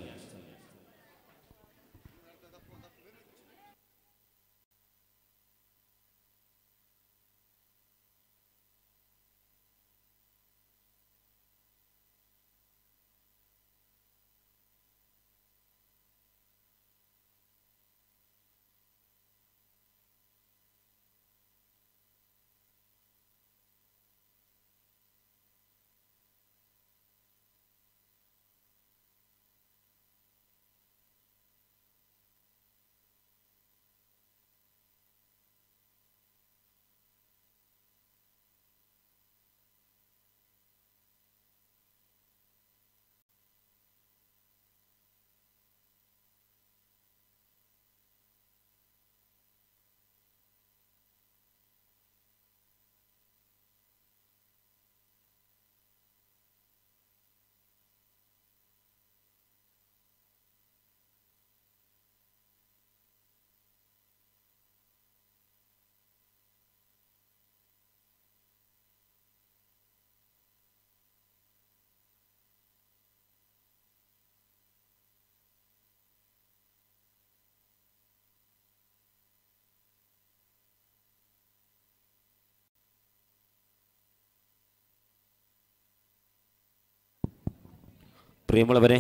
പ്രിയമുള്ളവരെ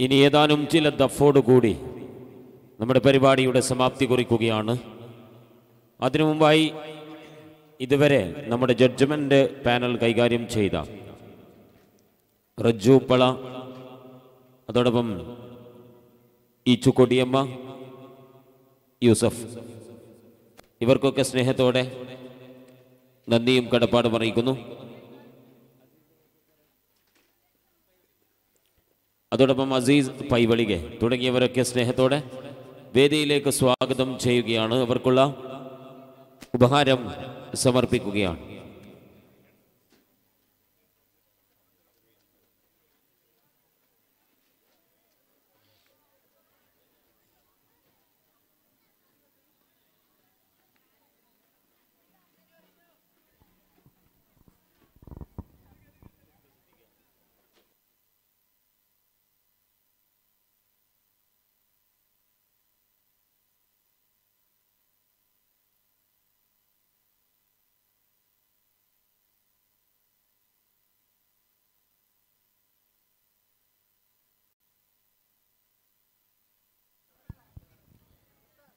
ഇനി ഏതാനും ചില ദഫോട് കൂടി നമ്മുടെ പരിപാടിയുടെ സമാപ്തി കുറിക്കുകയാണ്. അതിനു മുമ്പായി ഇതുവരെ നമ്മുടെ ജഡ്ജ്മെന്റ് പാനൽ കൈകാര്യം ചെയ്ത റജ്ജു പള അതോടൊപ്പം ഈച്ചു കൊടിയമ്മ യൂസഫ്. ഇവർക്കൊക്കെ സ്നേഹത്തോടെ നന്ദിയും കടപ്പാടും അറിയിക്കുന്നു. അതോടൊപ്പം അസീസ് പൈവളിക തുടങ്ങിയവരൊക്കെ സ്നേഹത്തോടെ വേദിയിലേക്ക് സ്വാഗതം ചെയ്യുകയാണ്. അവർക്കുള്ള ഉപഹാരം സമർപ്പിക്കുകയാണ്.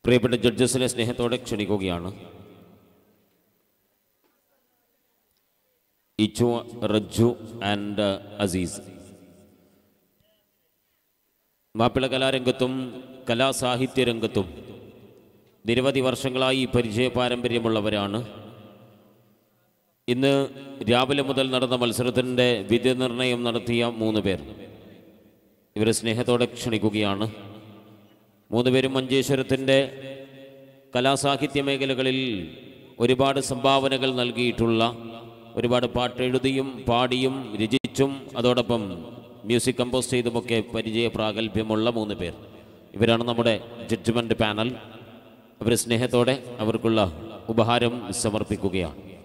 പ്രിയപ്പെട്ട ജഡ്ജസിനെ സ്നേഹത്തോടെ ക്ഷണിക്കുകയാണ്. ഇച്ചു റജ്ജു ആൻഡ് അസീസ്. മാപ്പിള കലാരംഗത്തും കലാസാഹിത്യ രംഗത്തും നിരവധി വർഷങ്ങളായി പരിചയ പാരമ്പര്യമുള്ളവരാണ് ഇന്ന് രാവിലെ മുതൽ നടന്ന മത്സരത്തിന്റെ വിധി നിർണയം നടത്തിയ മൂന്ന് പേർ. ഇവരെ സ്നേഹത്തോടെ ക്ഷണിക്കുകയാണ്. മൂന്ന് പേരും മഞ്ചേശ്വരത്തിന്റെ കലാസാഹിത്യ മേഖലകളിൽ ഒരുപാട് സംഭാവനകൾ നൽകിയിട്ടുള്ള ഒരുപാട് പാട്ടെഴുതിയും പാടിയും രചിച്ചും അതോടൊപ്പം മ്യൂസിക് കമ്പോസ് ചെയ്തുമൊക്കെ പരിചയ പ്രാഗൽഭ്യമുള്ള മൂന്ന് പേർ. ഇവരാണ് നമ്മുടെ ജഡ്ജ്മെന്റ് പാനൽ. അവർ സ്നേഹത്തോടെ അവർക്കുള്ള ഉപഹാരം സമർപ്പിക്കുകയാണ്.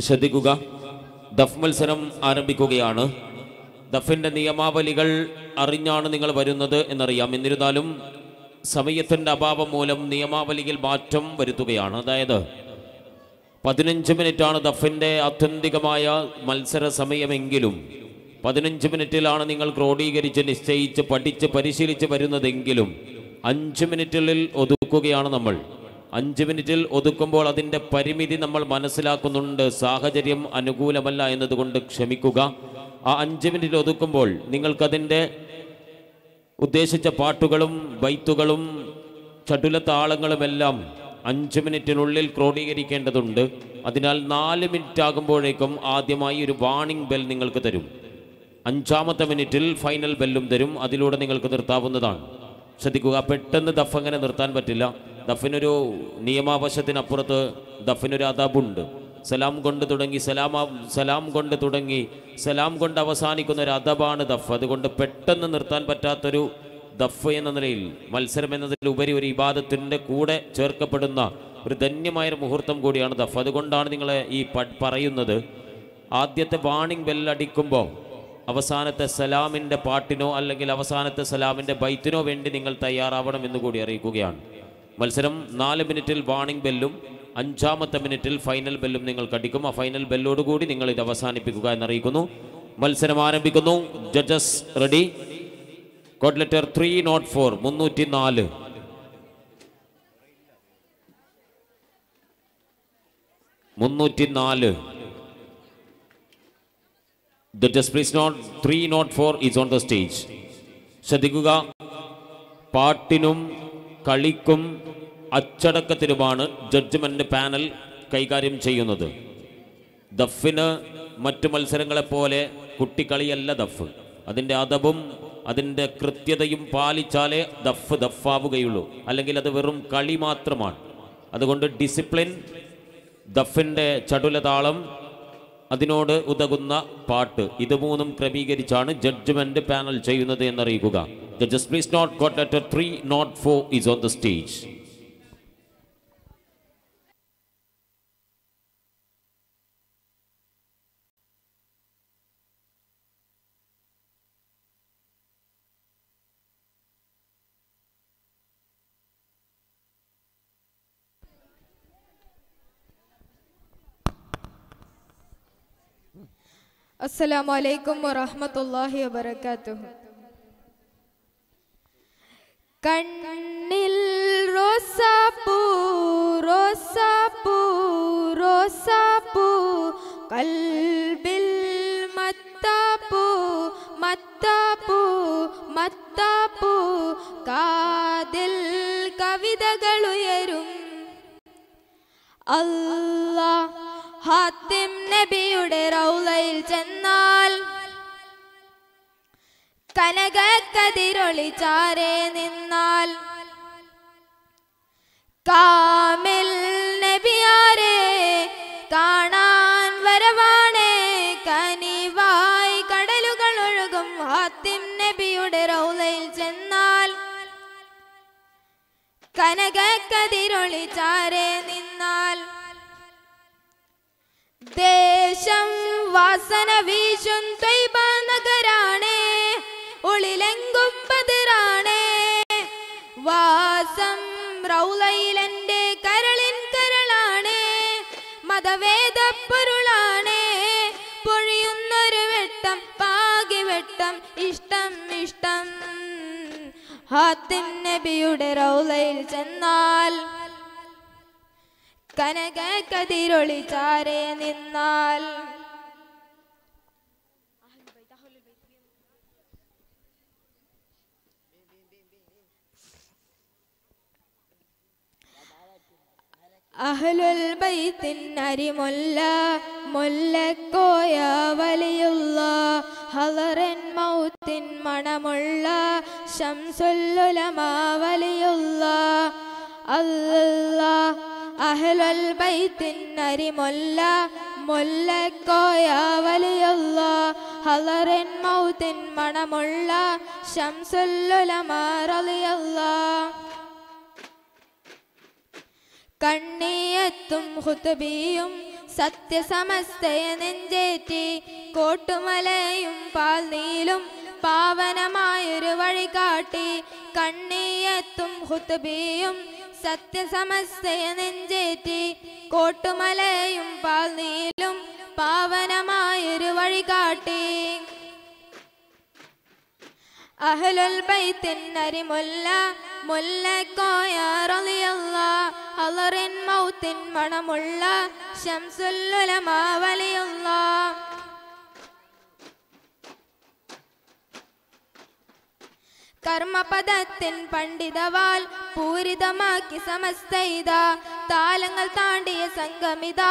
ശ്രദ്ധിക്കുക. ദഫ് മത്സരം ആരംഭിക്കുകയാണ്. ദഫിന്റെ നിയമാവലികൾ അറിഞ്ഞാണ് നിങ്ങൾ വരുന്നത് എന്നറിയാം. എന്നിരുന്നാലും സമയത്തിന്റെ അഭാവം മൂലം നിയമാവലിയിൽ മാറ്റം വരുത്തുകയാണ്. അതായത് പതിനഞ്ച് മിനിറ്റാണ് ദഫിന്റെ ആത്യന്തികമായ മത്സര സമയമെങ്കിലും പതിനഞ്ച് മിനിറ്റിലാണ് നിങ്ങൾ ക്രോഡീകരിച്ച് നിശ്ചയിച്ച് പഠിച്ച് പരിശീലിച്ച് വരുന്നതെങ്കിലും അഞ്ച് മിനിറ്റിൽ ഒതുക്കുകയാണ് നമ്മൾ. അഞ്ച് മിനിറ്റിൽ ഒതുക്കുമ്പോൾ അതിന്റെ പരിമിതി നമ്മൾ മനസ്സിലാക്കുന്നുണ്ട്. സാഹചര്യം അനുകൂലമല്ല എന്നതുകൊണ്ട് ക്ഷമിക്കുക. ആ അഞ്ച് മിനിറ്റിൽ ഒതുക്കുമ്പോൾ നിങ്ങൾക്കതിന്റെ ഉദ്ദേശിച്ച പാട്ടുകളും ബൈത്തുകളും ചടുല താളങ്ങളുമെല്ലാം അഞ്ച് മിനിറ്റിനുള്ളിൽ ക്രോഡീകരിക്കേണ്ടതുണ്ട്. അതിനാൽ നാല് മിനിറ്റ് ആകുമ്പോഴേക്കും ആദ്യമായി ഒരു വാണിംഗ് ബെൽ നിങ്ങൾക്ക് തരും. അഞ്ചാമത്തെ മിനിറ്റിൽ ഫൈനൽ ബെല്ലും തരും. അതിലൂടെ നിങ്ങൾക്ക് നിർത്താവുന്നതാണ്. ശ്രദ്ധിക്കുക പെട്ടെന്ന് ദഫ് അങ്ങനെ നിർത്താൻ പറ്റില്ല. ദഫിനൊരു നിയമാവശത്തിനപ്പുറത്ത് ദഫിനൊരു അദബുണ്ട്. സലാം കൊണ്ട് തുടങ്ങി സലാമ സലാം കൊണ്ട് തുടങ്ങി സലാം കൊണ്ട് അവസാനിക്കുന്ന ഒരു അദബാണ് ദഫ്. അതുകൊണ്ട് പെട്ടെന്ന് നിർത്താൻ പറ്റാത്തൊരു ദഫ് എന്ന നിലയിൽ മത്സരം എന്നതിലുപരി ഒരു ഇബാദത്തിന്റെ കൂടെ ചേർക്കപ്പെടുന്ന ഒരു ധന്യമായൊരു മുഹൂർത്തം കൂടിയാണ് ദഫ്. അതുകൊണ്ടാണ് നിങ്ങളെ ഈ പറയുന്നത്. ആദ്യത്തെ വാണിംഗ് ബെല്ലടിക്കുമ്പോൾ അവസാനത്തെ സലാമിന്റെ പാട്ടിനോ അല്ലെങ്കിൽ അവസാനത്തെ സലാമിന്റെ ബൈത്തിനോ വേണ്ടി നിങ്ങൾ തയ്യാറാവണം എന്ന് കൂടി അറിയിക്കുകയാണ്. മത്സരം നാല് മിനിറ്റിൽ വാണിംഗ് ബെല്ലും അഞ്ചാമത്തെ മിനിറ്റിൽ ഫൈനൽ ബെല്ലും നിങ്ങൾ കടിക്കും. ആ ഫൈനൽ ബെല്ലോടുകൂടി നിങ്ങൾ ഇത് അവസാനിപ്പിക്കുക എന്നറിയിക്കുന്നു. മത്സരം ആരംഭിക്കുന്നു. Judges ready code letter three nought four മുന്നൂറ്റി നാല് മുന്നൂറ്റി നാല് judges please note three nought four is on the stage ശ്രദ്ധിക്കുക. പാട്ടിനും കളിക്കും അച്ചടക്കത്തിനുമാണ് ജഡ്ജ്മെന്റ് പാനൽ കൈകാര്യം ചെയ്യുന്നത്. ദഫിന് മറ്റു മത്സരങ്ങളെപ്പോലെ കുട്ടിക്കളിയല്ല ദഫ്. അതിന്റെ അതവും അതിന്റെ കൃത്യതയും പാലിച്ചാലേ ദഫ് ദഫാവുകയുള്ളൂ. അല്ലെങ്കിൽ അത് വെറും കളി മാത്രമാണ്. അതുകൊണ്ട് ഡിസിപ്ലിൻ ദഫിന്റെ ചടുലതാളം അതിനോട് ഉതകുന്ന പാട്ട് ഇത് മൂന്നും ക്രമീകരിച്ചാണ് ജഡ്ജ്മെന്റ് പാനൽ ചെയ്യുന്നത് എന്നറിയിക്കുക. judges please note code letter three nought four is on the stage അസ്സലാമു അലൈക്കും വറഹ്മത്തുള്ളാഹി വബറകാതുഹു കണ്ണിൽ റോസാപ്പൂ റോസാപ്പൂ റോസാപ്പൂ കൽബിൽ മത്താപ്പൂ മത്താപ്പൂ മത്താപ്പൂ കാതിൽ കവിതകളുയരും അല്ലാ ഹാത്തിം നബിയുടെ റൗലയിൽ ചെന്നാൽ കനക കതിരൊളി ചാരെ നിന്നാൽ. കാമിൽ നബിയാരെ കാണാൻ വരവാണേ. കനിവായി കടലുകൾ ഒഴുകും ഹാത്തിം നബിയുടെ റൗലയിൽ ചെന്നാൽ. കനക കതിരൊളി ചാരെ നിന്നാൽ. ദേശം വാസന വീശും ത്വയ്ബ വാസം റൗലയിലെന്റെ കരളിൻ കരളാണേ. മതവേദ പൊരുളാണേ പൊഴിയുന്നൊരു വെട്ടം പാകി വെട്ടം ഇഷ്ടം ഇഷ്ടം. ഹാത്തിം നബിയുടെ റൗലയിൽ ചെന്നാൽ കനക കതിരൊളി ചാരെ നിന്നാൽ. അഹ്ലുൽ ബൈത്തിൻ അരിമുല്ല മുല്ലക്കോയ വലിയുള്ള ഹലറൻ മൗത്തിൻ മണമുള്ള ശംസുല്ലുലമ വലിയുള്ള അല്ലാ അഹ്ലുൽ ബൈത്തിൻ അരിമുല്ല മുല്ലക്കോയ വലിയുള്ള ഹലറൻ മൗത്തിൻ മണമുള്ള ശംസുല്ലുലമ റളിയല്ല കണ്ണിയത്തും ഹുതബിയും സത്യസമസ്തയ നെഞ്ചേറ്റി കോട്ടുമലയും പാൽനീലും പാവനമായൊരു വഴി കാട്ടി കണ്ണിയത്തും ഹുതബിയും സത്യസമസ്തയ നെഞ്ചേറ്റി കോട്ടുമലയും പാൽനീലും പാവനമായൊരു വഴി കാട്ടി അഹ്ലുൽ ബൈത്തിൻ മുല്ല മുല്ലക്കോയ റളിയല്ല അലറിൻ മൗത്തിൻ മണമുള്ള ശംസുൽ ഉലമ കർമ്മപദത്തിൻ പണ്ഡിതവാൽ പൂരിതമാക്കി സമസ്തയിത താലങ്ങൾ താണ്ടിയ സംഗമിത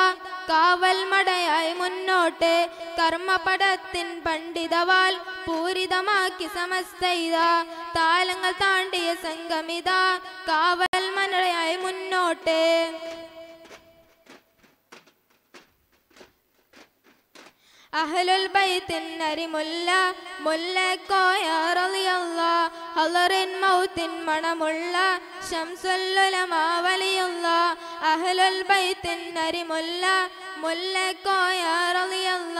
കാവൽ മടയായി മുന്നോട്ട് കർമ്മപടത്തിൻ പണ്ഡിതവാൽ പൂരിതമാക്കി സമസ്തയിത താലങ്ങൾ താണ്ടിയ സംഗമിത കാവൽ മടയായി മുന്നോട്ട് അഹ്ലുൽ ബൈത്തിൻ അരിമുല്ല മുല്ലക്കോയ റളിയല്ല ഹലറിൻ മൗത്തിൻ മണമുള്ള ശംസുൽ ഉലമ വലിയുള്ള അഹ്ലുൽ ബൈത്തിൻ അരിമുല്ല മുല്ലക്കോയ റളിയല്ല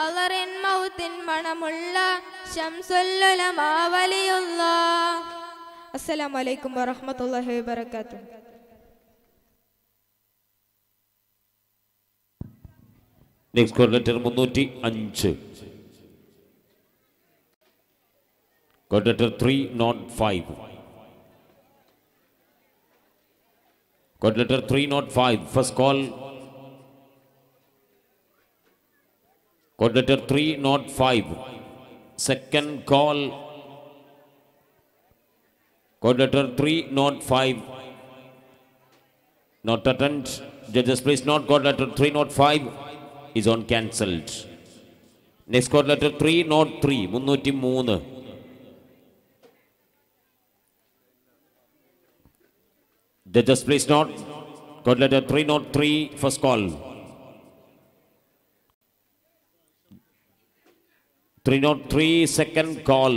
ഹലറിൻ മൗത്തിൻ മണമുള്ള ശംസുൽ ഉലമ വലിയുള്ള. അസ്സലാമു അലൈക്കും വറഹ്മത്തുള്ളാഹി വബറകാതുഹു. നെക്സ്റ്റ് കോഡ് ലെറ്റർ മുന്നൂറ്റി അഞ്ച് code letter three nought five code letter three nought five first call code letter three nought five second call code letter three nought five not attend judges please note code letter three nought five is on cancelled. Next code letter 3, not 3, 303. Judges please not code letter 3, not 3, first call. 303, second call.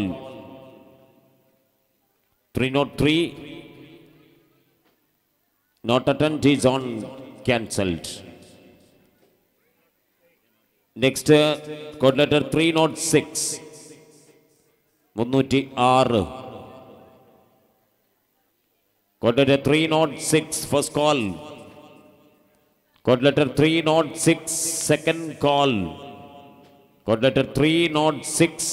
303, not attended is on cancelled. Next code letter three nought six മുന്നൂറ്റി ആറ് code letter three nought six first call code letter three nought six second call code letter three nought six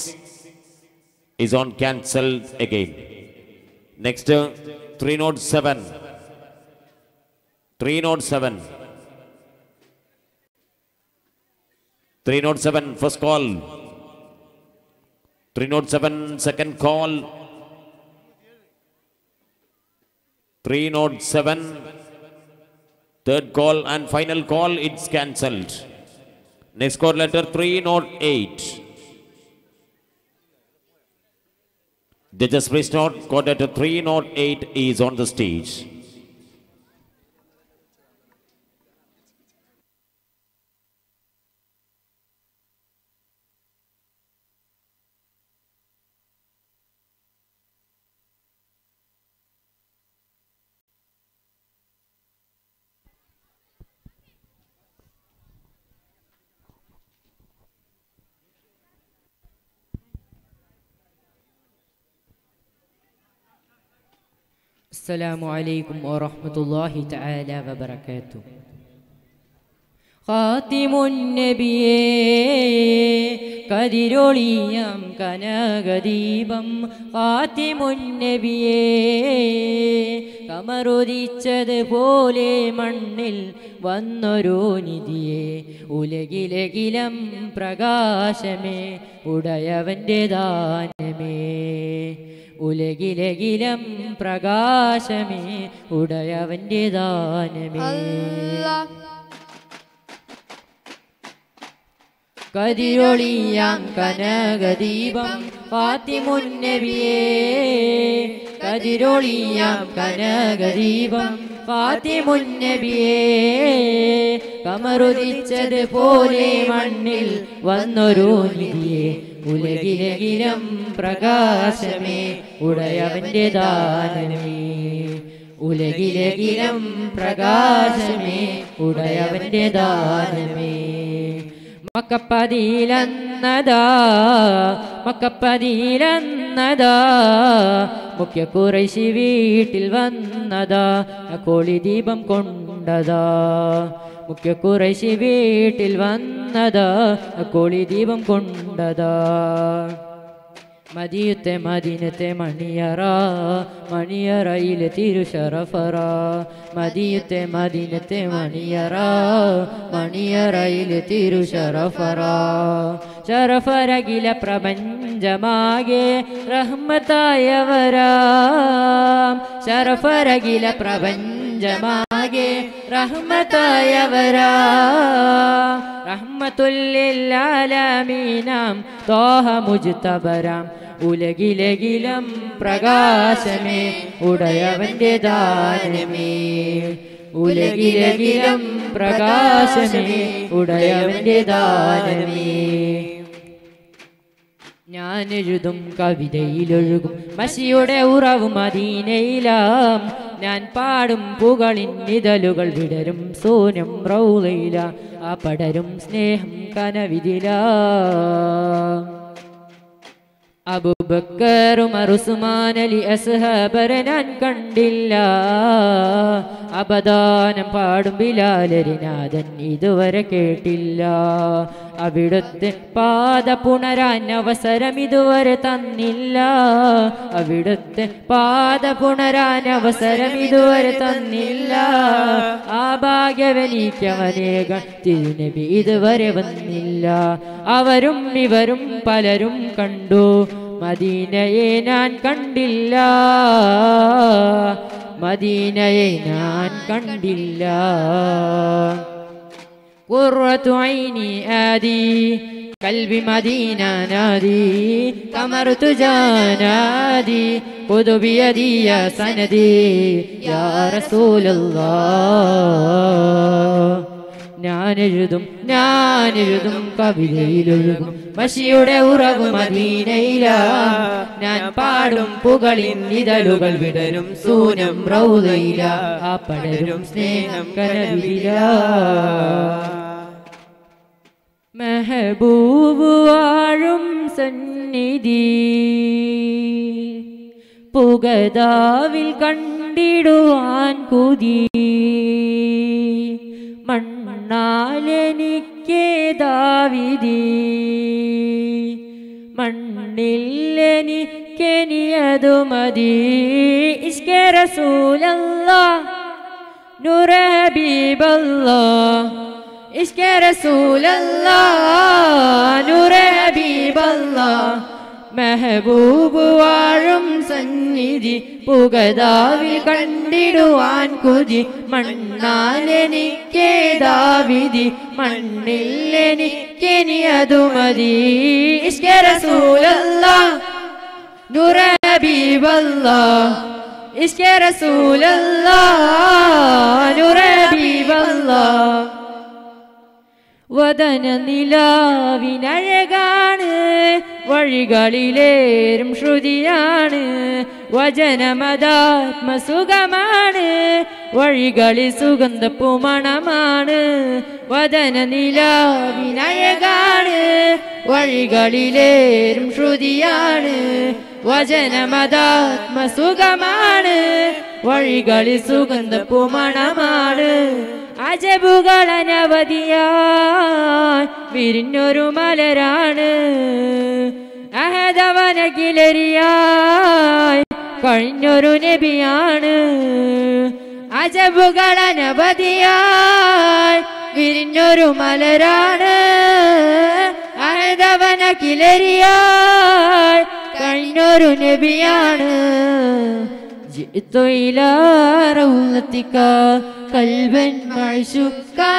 Three note seven, first call. Three note seven, second call. Three note seven, third call and final call it's cancelled. Next call letter three note eight. they just restored call letter three note eight is on the stage. السلام عليكم ورحمة الله تعالى وبركاته ഖാത്തിമുന്നബിയേ കതിരൊളിയാം കനകദീപം ഖാത്തിമുന്നബിയേ കമറുദിച്ചതുപോലെ മണ്ണിൽ വന്നൊരു നിധിയെ ഉലകിലകിലം പ്രകാശമേ ഉടയവൻ്റെ ദാനമേ ഉലകിലകിലം പ്രകാശമേ ഉടയവന്റെ ദാനമേ. കതിരൊളിയാം കനകദീപം ഫാത്തിമുന്നബിയേ. കതിരൊളിയാം കനകദീപം ഫാത്തിമുന്നബിയേ. കമറുദിച്ചത് പോലെ മണ്ണിൽ വന്നൊരു നിധിയെ. ഉലകിലകിലം പ്രകാശമേ ഉടയവന്റെ ദാനമേ ഉലകിലകിലം പ്രകാശമേ ഉടയവന്റെ ദാനമേ മക്കപ്പതിയിലെന്നതാ മക്കപ്പതിയിലെന്നതാ മുഖ്യ കുറേശി വീട്ടിൽ വന്നതാ കോളി ദീപം കൊണ്ടതാ. മുഖ്യ കുറശി വീട്ടിൽ വന്നതാ കോളി ദീപം കൊണ്ടതാ. മദിയത്തെ മദീനത്തെ മണിയറ മണിയറയിലെ തിരുഷറഫറ. മദിയത്തെ മദീനത്തെ മണിയറ മണിയറയിലെ തിരുഷറഫറ. ഷറഫരകില പ്രപഞ്ചമാകെ റഹ്മത്തായവരാ. ശറഫരകില പ്രപഞ്ചമാകെ റഹ്മത്തായവരാ. റഹ്മത്തുല്ലാലമീനാം തോഹ മുജ്തബരാം ഉലകിലകിലം പ്രകാശമേ ഉടയവന്റെ ദാനമേ. ഉലകിലകിലം പ്രകാശമേ ഉടയവന്റെ ദാനമേ. ഞാനെഴുതും കവിതയിലൊഴുകും മഷിയുടെ ഉറവ് മദീനയിലാം. ഞാൻ പാടും പുകളിൻ നിതലുകൾ വിടരും. സോനം റൗലയില ആ പടരും സ്നേഹം കനവിതില അബുബക്കറും അറുസുമാനലി അസ്ഹബരെ ഞാൻ കണ്ടില്ല. അപദാനം പാടും ബിലാലരിനാഥൻ ഇതുവരെ കേട്ടില്ല. അവിടുത്തെ പാത പുണരാൻ അവസരം ഇതുവരെ തന്നില്ല. അവിടുത്തെ പാത പുണരാൻ അവസരം ഇതുവരെ തന്നില്ല. ആ ഭാഗ്യവനിക്കവനേക തിരുനബി ഇതുവരെ വന്നില്ല. അവരും ഇവരും പലരും കണ്ടു. മദീനയെ ഞാൻ കണ്ടില്ല. മദീനയെ ഞാൻ കണ്ടില്ല. قرة عيني آدي قلبي مدينة نادي كمرت جانادي خذ بيدي يا سندي يا رسول الله ഞാനെഴുതും ഞാനെഴുതും കവിതയിലൊഴുകും മഷിയുടെ ഉറവ് മദീനയില. ഞാൻ പാടും പുകളിൻ ഇതലുകൾ വിടരും സൂനം റൗദയില. ആ പടരും സ്നേഹം കരവില മെഹബൂബ് വാഴും സന്നിധി. പുകതാവിൽ കണ്ടിടുവാൻ കുതി. മണ്ണാലെനിക്കേതാവിധി മണ്ണില്ലെനിക്കെനിയതു മതി. ഇഷ്കരസൂലല്ല റസൂലല്ല. ഇഷ്കരസൂലല്ല ഹബീബല്ലാ. മെഹബൂബ് വാഴും സന്നിധി പുകദാവി കണ്ടിടുവാൻ കുതി. മണ്ണാലെനിക്കേതാവിധി മണ്ണില്ലെനിക്കെനി അതു മതി. ഇഷ്കരസൂലല്ല നുറബീവല്ല. ഇഷ്കരസൂലല്ല ഹബീബല്ല വദന നിലാവിനഴകാണ് വഴികളിലേറും ശ്രുതിയാണ് വചനമതാത്മസുഖമാണ് വഴികളിൽ സുഗന്ധപ്പുമണമാണ് വദന നിലാവിനഴകാണ് വഴികളിലേറും ശ്രുതിയാണ് വചനമതാത്മസുഖമാണ് വഴികളിൽ സുഗന്ധപ്പുമണമാണ് അജബുകൾ അനവധിയായി വിരിഞ്ഞൊരു മലരാണ്. അഹദവനകിലരിയായി കഴിഞ്ഞൊരു നബിയാണ്. അജബുകൾ അനവധിയായി വിരിഞ്ഞൊരു മലരാണ്. അഹദവനകിലരിയായി കഴിഞ്ഞൊരു നബിയാണ്. جئت إلى روضتك قلبا معشوقا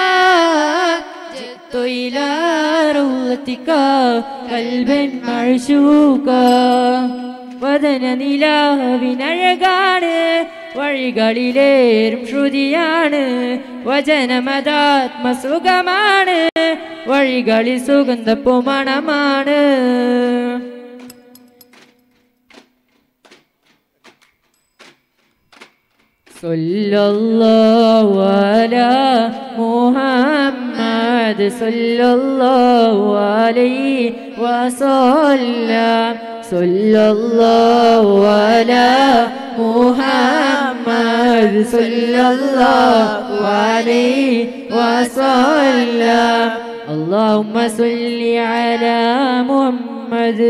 جئت إلى روضتك قلبا معشوقا വദന നിലാവിനഴകാണ് വഴികളിലേറും ശ്രുതിയാണ് വചനമതാത്മസുഖമാണ് വഴികളിൽ സുഗന്ധപ്പുമണമാണ് صلى الله على محمد صلى الله عليه وسلم. صلى الله على محمد صلى الله عليه وسلم. اللهم صل على محمد.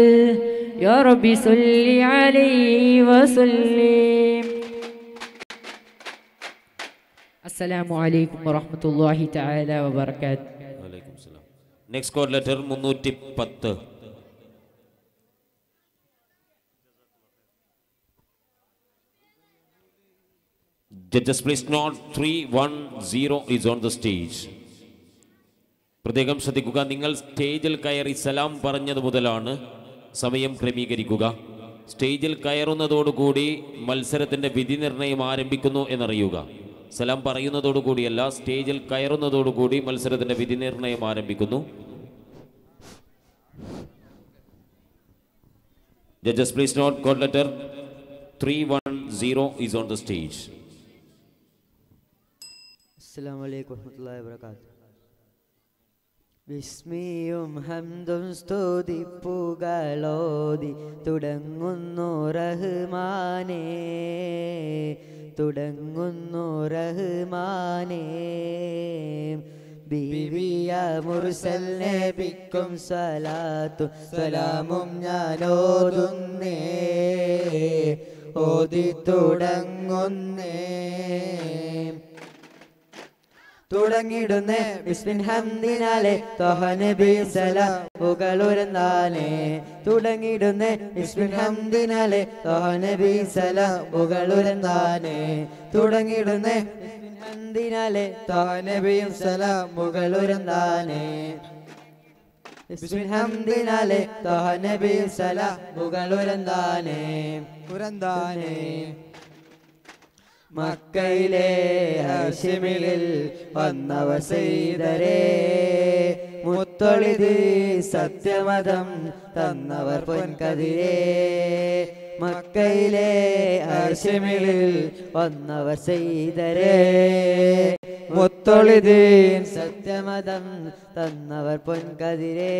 يا رب صل عليه وسلم. അസ്സലാമു അലൈക്കും വറഹ്മത്തുള്ളാഹി തആല വബറകാത്ത്. വഅലൈക്കും സലാം. Next code letter 310 judges please note three one zero is on the stage പ്രത്യേകം ശ്രദ്ധിക്കുക നിങ്ങൾ സ്റ്റേജിൽ കയറി സലാം പറഞ്ഞത് മുതലാണ് സമയം ക്രമീകരിക്കുക. സ്റ്റേജിൽ കയറുന്നതോടുകൂടി മത്സരത്തിന്റെ വിധി നിർണയം ആരംഭിക്കുന്നു എന്നറിയുക. സലാം പറയുന്നതോടുകൂടിയല്ല സ്റ്റേജിൽ കയറുന്നതോടുകൂടി മത്സരത്തിന്റെ വിധി നിർണയം ആരംഭിക്കുന്നു. Judges please note code letter three one zero is on the stage അസ്സലാമു അലൈക്കും വറഹ്മത്തുള്ളാഹി പുകളോതി വിസ്മിയും തുടങ്ങുന്നു റഹ്മാനേ. തുടങ്ങുന്നു റഹ്മാനേ. ബിവിയ മുർസൽ പിക്കും സലാത്തു സലാമും ഞാനോതുന്നേ. ഓതി തുടങ്ങുന്നേ. തുടങ്ങിടുന്നേ. ബിസ്മിൻ ഹംദിനാലെ. തൊഹനബി സലാമുകളുരന്താനേ തുടങ്ങിടുന്നേ. ബിസ്മിൻ ഹംദിനാലെ. തൊഹനബി സലാമുകളുരന്താനേ തുടങ്ങിടുന്നേ. സല ഹംദിനാലെ. തൊഹനബിയും സലാമുകളുരന്താനേ ബിസ്മിൻ ഹംദിനാലെ. തൊഹനബിയും സലാമുകളുരന്താനേ ഉരന്താനേ മക്കയിലെ ഹാഷിമിലിൽ വന്നവ ചെയ്തരേ മുത്തൊളിത് സത്യമതം തന്നവർ പൊൻകതിരേ. മക്കയിലെ ഹാഷിമിലിൽ വന്നവ ചെയ്തരേ മുത്തൊളിത് സത്യമതം തന്നവർ പൊൻകതിരേ.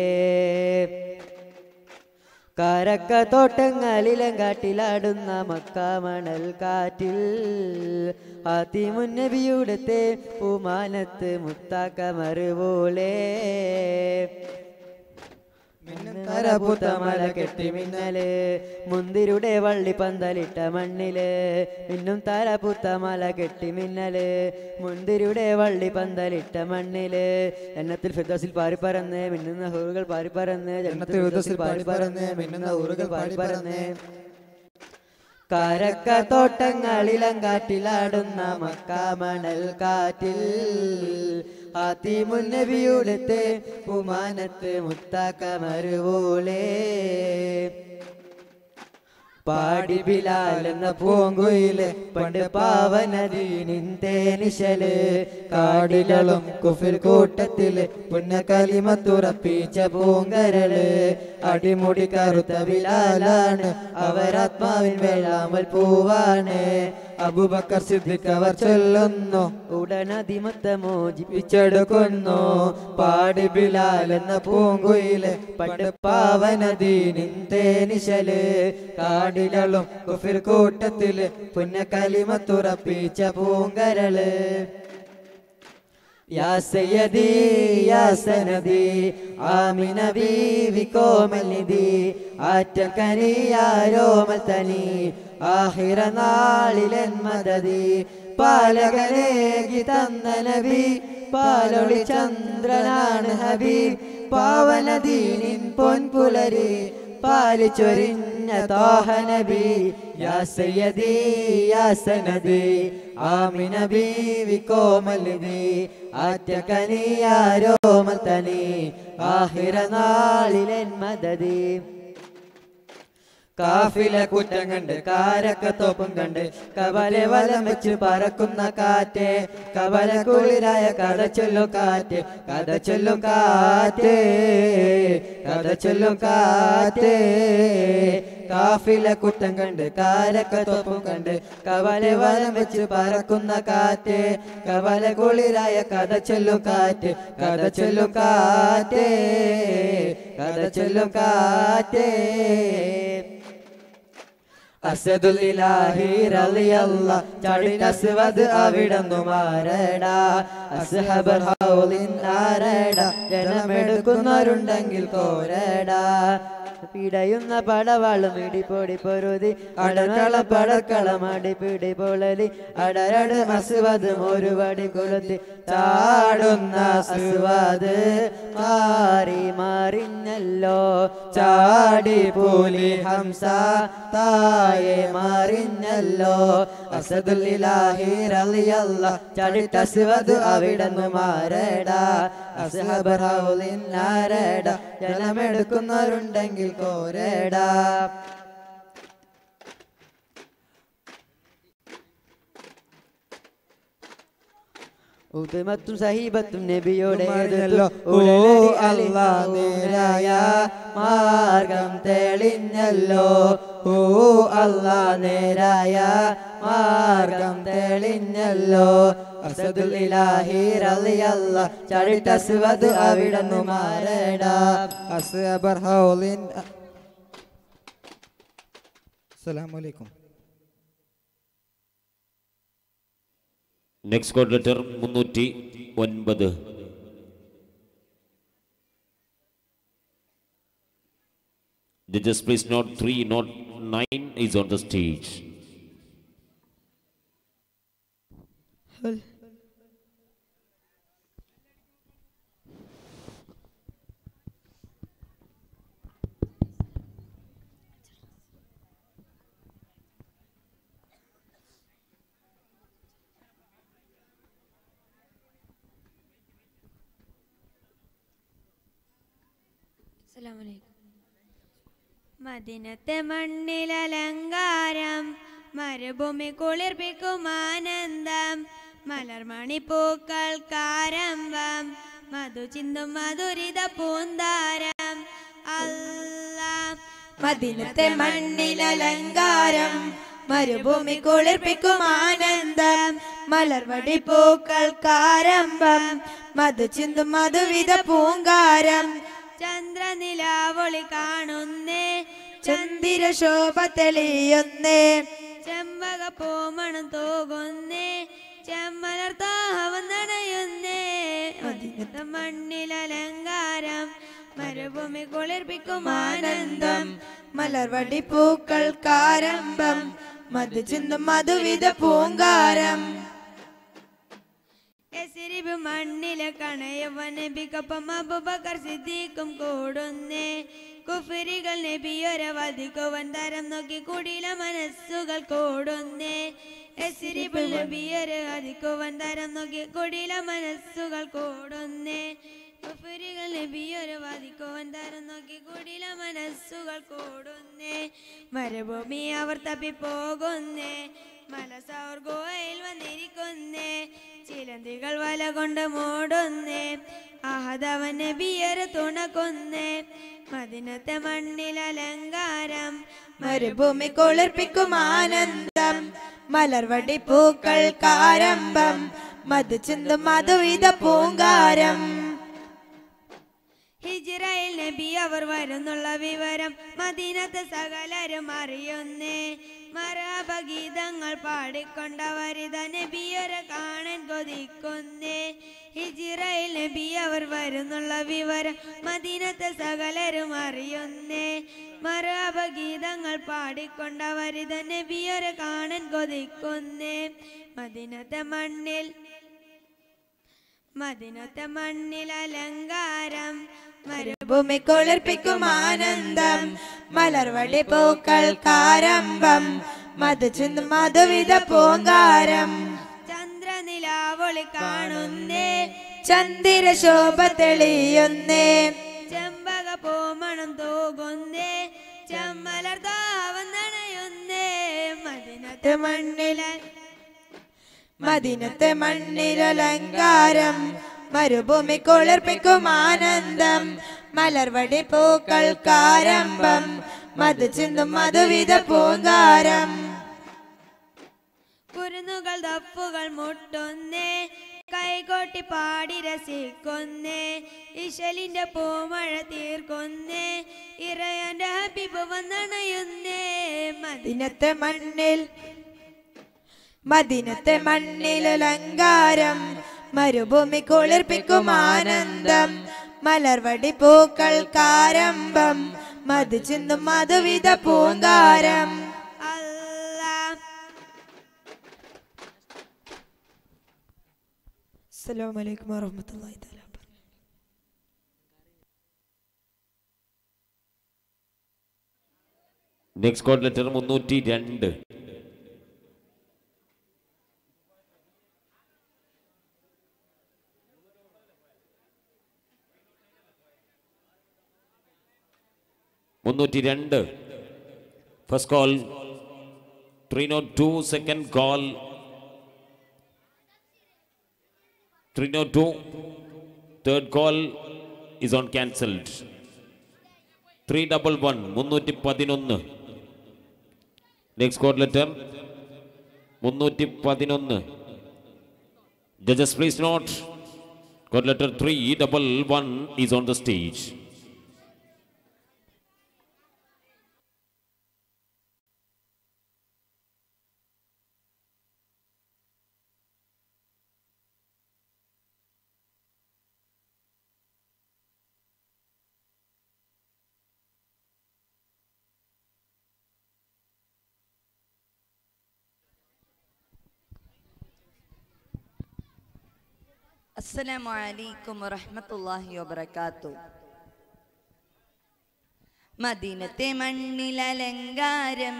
കാരക്ക തോട്ടങ്ങളിലും കാട്ടിലാടുന്ന മക്കാമണൽ കാറ്റിൽ. ആത്തിമുന്നബിയുടെ പൂമാനത്ത് മുത്താക്ക മറുപോലെ തരപുത്തമല കെട്ടി മിന്നൽ. മുന്തിരുടെ വള്ളി പന്തലിട്ട മണ്ണിൽ. മിന്നും തരപുത്തമല കെട്ടി മിന്നൽ. മുന്തിരുടെ വള്ളി പന്തലിട്ട മണ്ണിൽ. എണ്ണത്തിൽ ഫിദോസിൽ പാരി പറന്ന് മിന്നുന്ന ഹൂറുകൾ പാരി പറന്ന് ജന്നത്തിൽ ഫിദോസിൽ പാറി പറന്ന് മിന്നുന്ന ഹൂറുകൾ പാരി പറന്ന്. കാരക്ക തോട്ടങ്ങളിലങ്കാറ്റിലാടുന്ന മക്കാമണൽ കാറ്റിൽ. ആത്തിമുന്നബിയുടത്തെ പുമാനത്ത് മുത്താക്ക മരുപോലെ പാടി ബിലാലെന്ന പൂങ്കുയിൽ പണ്ട് പാവനദീനിന്തേനിശൽ കാടികളും കുഫിൽ കൂട്ടത്തിൽ പുന്നകലിമത്തുറപ്പിച്ച പൂങ്കരൾ. അടിമുടി കറുത്ത ബിലാലാണ് അവരാത്മാവിൻ വേഴാമൽ പൂവാണ്. അബുബക്കർ സിദ്ദിഖ് അവർ ചൊല്ലുന്നു. ഉടനതിമത്ത മോചിപ്പിച്ചെടുക്കുന്നു. പാടി ബിലാൽ എന്ന പൂങ്കുയിൽ പണ്ട് പാവനദീനിന്തേനിശൽ കാടികളും കുഫിർ കൂട്ടത്തിൽ പുന്നകലിമത്തുറപ്പിച്ച പൂങ്കരൾ. യാ സയ്യദി യാ സനദി ആമിന ബീവി കോമലിതി ആറ്റക്കനിയാരോമൽ തനി ആഹിറ നാളിലെൻ മദതി പാലകനേകി തന്ന നബി പാലൊളി ചന്ദ്രനാണ് ഹബീബ് പാവനദീനിൻ പൊൻപുലരി പാലിച്ചൊരിഞ്ഞ തോഹനബി യാ സയ്യദി യാ സനദി ആമിന ബീവി കോമലിതി ആറ്റക്കനിയാരോമൽ തനി ആഹിറ നാളിലെൻ മദതി. കാഫില കുറ്റം കണ്ട് കാരക്കത്തോപ്പും കണ്ട് കവലെ വലം വെച്ച് പറക്കുന്ന കാറ്റ് കവല കുളിരായ കഥ ചൊല്ലും കാറ്റ് കഥ ചൊല്ലും കാറ്റ് കഥ ചൊല്ലും കാറ്റ്. കാഫില കുട്ടം കണ്ട് കാരക്കത്തൊപ്പം കണ്ട് കവല വലം വെച്ച് പറക്കുന്ന കാറ്റ് കവല കുളിരായ കഥ ചൊല്ലു കാറ്റ് കഥ ചൊല്ലു കാറ്റ് കഥ ചൊല്ലും കാറ്റ്. അസദുലിലാഹി റളിയല്ല ചടിനസ്വദ് അവിടന്നു മാരട അസ്ഹബൽ ഹൗലിൻ ആരടാ ജനമെടുക്കുന്നവരുണ്ടെങ്കിൽ കോരടാ പിടയുന്ന പടവാളും ഇടിപ്പൊടി പൊരുതി. അടക്കള പടക്കളം അടിപിടി പൊളലി. അടരട് അസുവതും ഒരു വടി കൊളുത്തി. ചാടുന്ന അസുവത് മാറി മാറിഞ്ഞല്ലോ. ചാടി പൂലി ഹംസ തായെ മാറിഞ്ഞല്ലോ. അസദുലിലാഹി റളിയല്ല ചടിട്ട അവിടുന്ന് മാറേടാ. അസ്ഹബറൗലിൻ ആരടാ? ജലമെടുക്കുന്നവരുണ്ടെങ്കിൽ കോരടാ. ഉദമത്തും സഹീബത്തും നബിയോടെ. ഓ അല്ലാ നേരായ മാർഗം തെളിഞ്ഞല്ലോ. ഓ അല്ലാ നേരായ മാർഗം തെളിഞ്ഞല്ലോ. അസദുൽ ഇലാഹി റളിയല്ല ചടിട്ട അസ്വദ് അവിടന്നു മാറടാ. അസ്ഹബർ ഹൗലിൻ അസ്സലാമു അലൈക്കും. നെക്സ്റ്റ് കോഡ് ലെറ്റർ മുന്നൂറ്റി ഒൻപത്. Judges, please note three, not nine is on the stage. മദിനത്തെ മണ്ണിലലങ്കാരം മരുഭൂമി കുളിർപ്പിക്കും ആനന്ദം മലർമണി പൂക്കൾക്കാരംഭം മധു ചിന്തും മധുരിത പൂന്താരം. മദിനത്തെ മണ്ണിലലങ്കാരം മരുഭൂമി കുളിർപ്പിക്കും ആനന്ദം മലർവടി പൂക്കൾക്കാരംഭം മധു ചിന്തും മധുവിധ പൂങ്കാരം. ചന്ദ്രനിലാവൊളി കാണുന്നേ ചന്ദിര ശോഭ തെളിയുന്നേ ചെമ്പക പൂമണം തോകുന്നേ ചെമ്മലർ താഹവം നനയുന്നേ മണ്ണിലലങ്കാരം മരുഭൂമി കുളിർപ്പിക്കും ആനന്ദം മലർവടി പൂക്കൾക്കാരംഭം മധു ചിന്തും മധുവിധ പൂങ്കാരം. എസിരിബ് മണ്ണിലെ കണയവൻ നബിക്കൊപ്പം അബുബക്കർ സിദ്ദീഖും കൂടുന്നേ. കുഫിരികൾ നബിയൊരെ വധിക്കുവൻ തരം നോക്കി കുടില മനസ്സുകൾ കൂടുന്നേ. എസിരിബിൾ നബിയൊരെ വധിക്കുവൻ തരം നോക്കി കുടില മനസ്സുകൾ കൂടുന്നേ. കുഫിരികൾ നബിയൊരു വധിക്കുവൻ തരം നോക്കി കുടില മനസ്സുകൾ കൂടുന്നേ. മരുഭൂമി അവർ തപ്പിപ്പോകുന്നേ. ഗോയിൽ വന്നിരിക്കുന്നേ. ചിലന്തികൾ വല കൊണ്ട് മൂടുന്നേ. അഹദവൻ നബിയരെ തുണക്കുന്നേ. മദിനത്തെ മണ്ണിൽ അലങ്കാരം. മരുഭൂമി കുളിർപ്പിക്കും ആനന്ദം. മലർവടി പൂക്കൾ കാരംഭം. മധു ചിന്തും മധുവിധ പൂങ്കാരം. ഹിജിറയിൽ നബി അവർ വരുന്നുള്ള വിവരം മദീനത്തെ സകലരും അറിയുന്നേ. മറാപഗീതങ്ങൾ പാടിക്കൊണ്ടവരിത നബിയരെ കാണാൻ കൊതിക്കുന്നേ. ഹിജിറയിൽ നബി അവർ വരുന്നുള്ള വിവരം മദീനത്തെ സകലരും അറിയുന്നേ. മറാപഗീതങ്ങൾ പാടിക്കൊണ്ടവരിത നബിയരെ കാണാൻ കൊതിക്കുന്നേ. മദീനത്തെ മണ്ണിൽ മദിനത്തെ മണ്ണിൽ അലങ്കാരം മരുഭൂമി കുളിർപ്പിക്കും ആനന്ദം മലർവടി പൂക്കൾക്കാരംഭം മധു ചിന്തും മധുവിധ പൂങ്കാരം. ചന്ദ്രനിലാവൊളി കാണുന്നേ ചന്ദിര ശോഭ തെളിയുന്നേ. ചെമ്പക പൂമണം തൂകുന്നേ ചെമ്മലർ താവം നനയുന്നേ. മദിനത്തെ മണ്ണില മദിനത്തെ മണ്ണിലലങ്കാരം. മരുഭൂമി കുളിർപ്പിക്കും ആനന്ദം. മലർവടി പൂക്കൾക്കാരംഭം മധു ചിന്തും മധുവിധ പൂങ്കാരം. കുരുന്നുകൾ ദപ്പുകൾ മുട്ടുന്നേ. കൈകോട്ടി പാടി രസിക്കുന്നേ. ഇശലിന്റെ പൂമഴ തീർക്കുന്നേ. ഇറയന്റെ ഹബീബ് വന്നണയുന്നേ. മദിനത്തെ മണ്ണിൽ മദിനത്തെ മണ്ണിൽ അലങ്കാരം. മരുഭൂമി കുളിർപ്പിക്കും ആനന്ദം. മലർവടി പൂക്കൾ കാരംഭം. മധു ചിന്തും മധുവിധ പൂങ്കാരം. അസ്സലാമലൈക്കും വറഹ്മത്തുള്ളാഹി തആല നെക്സ്റ്റ് കോഡ് ലെറ്റർ മുന്നൂറ്റി രണ്ട്. മുന്നൂറ്റി രണ്ട് first call three nought two second call three nought two third call is on cancelled three double one മുന്നൂറ്റി പതിനൊന്ന് നെക്സ്റ്റ് കോഡ് ലെറ്റർ മുന്നൂറ്റി പതിനൊന്ന് judges please note code letter three double one is on the stage അസ്സലാമു അലൈക്കും വറഹ്മത്തുള്ളാഹി വബറകാതു മദീനത്തെ മണ്ണിലലങ്കാരം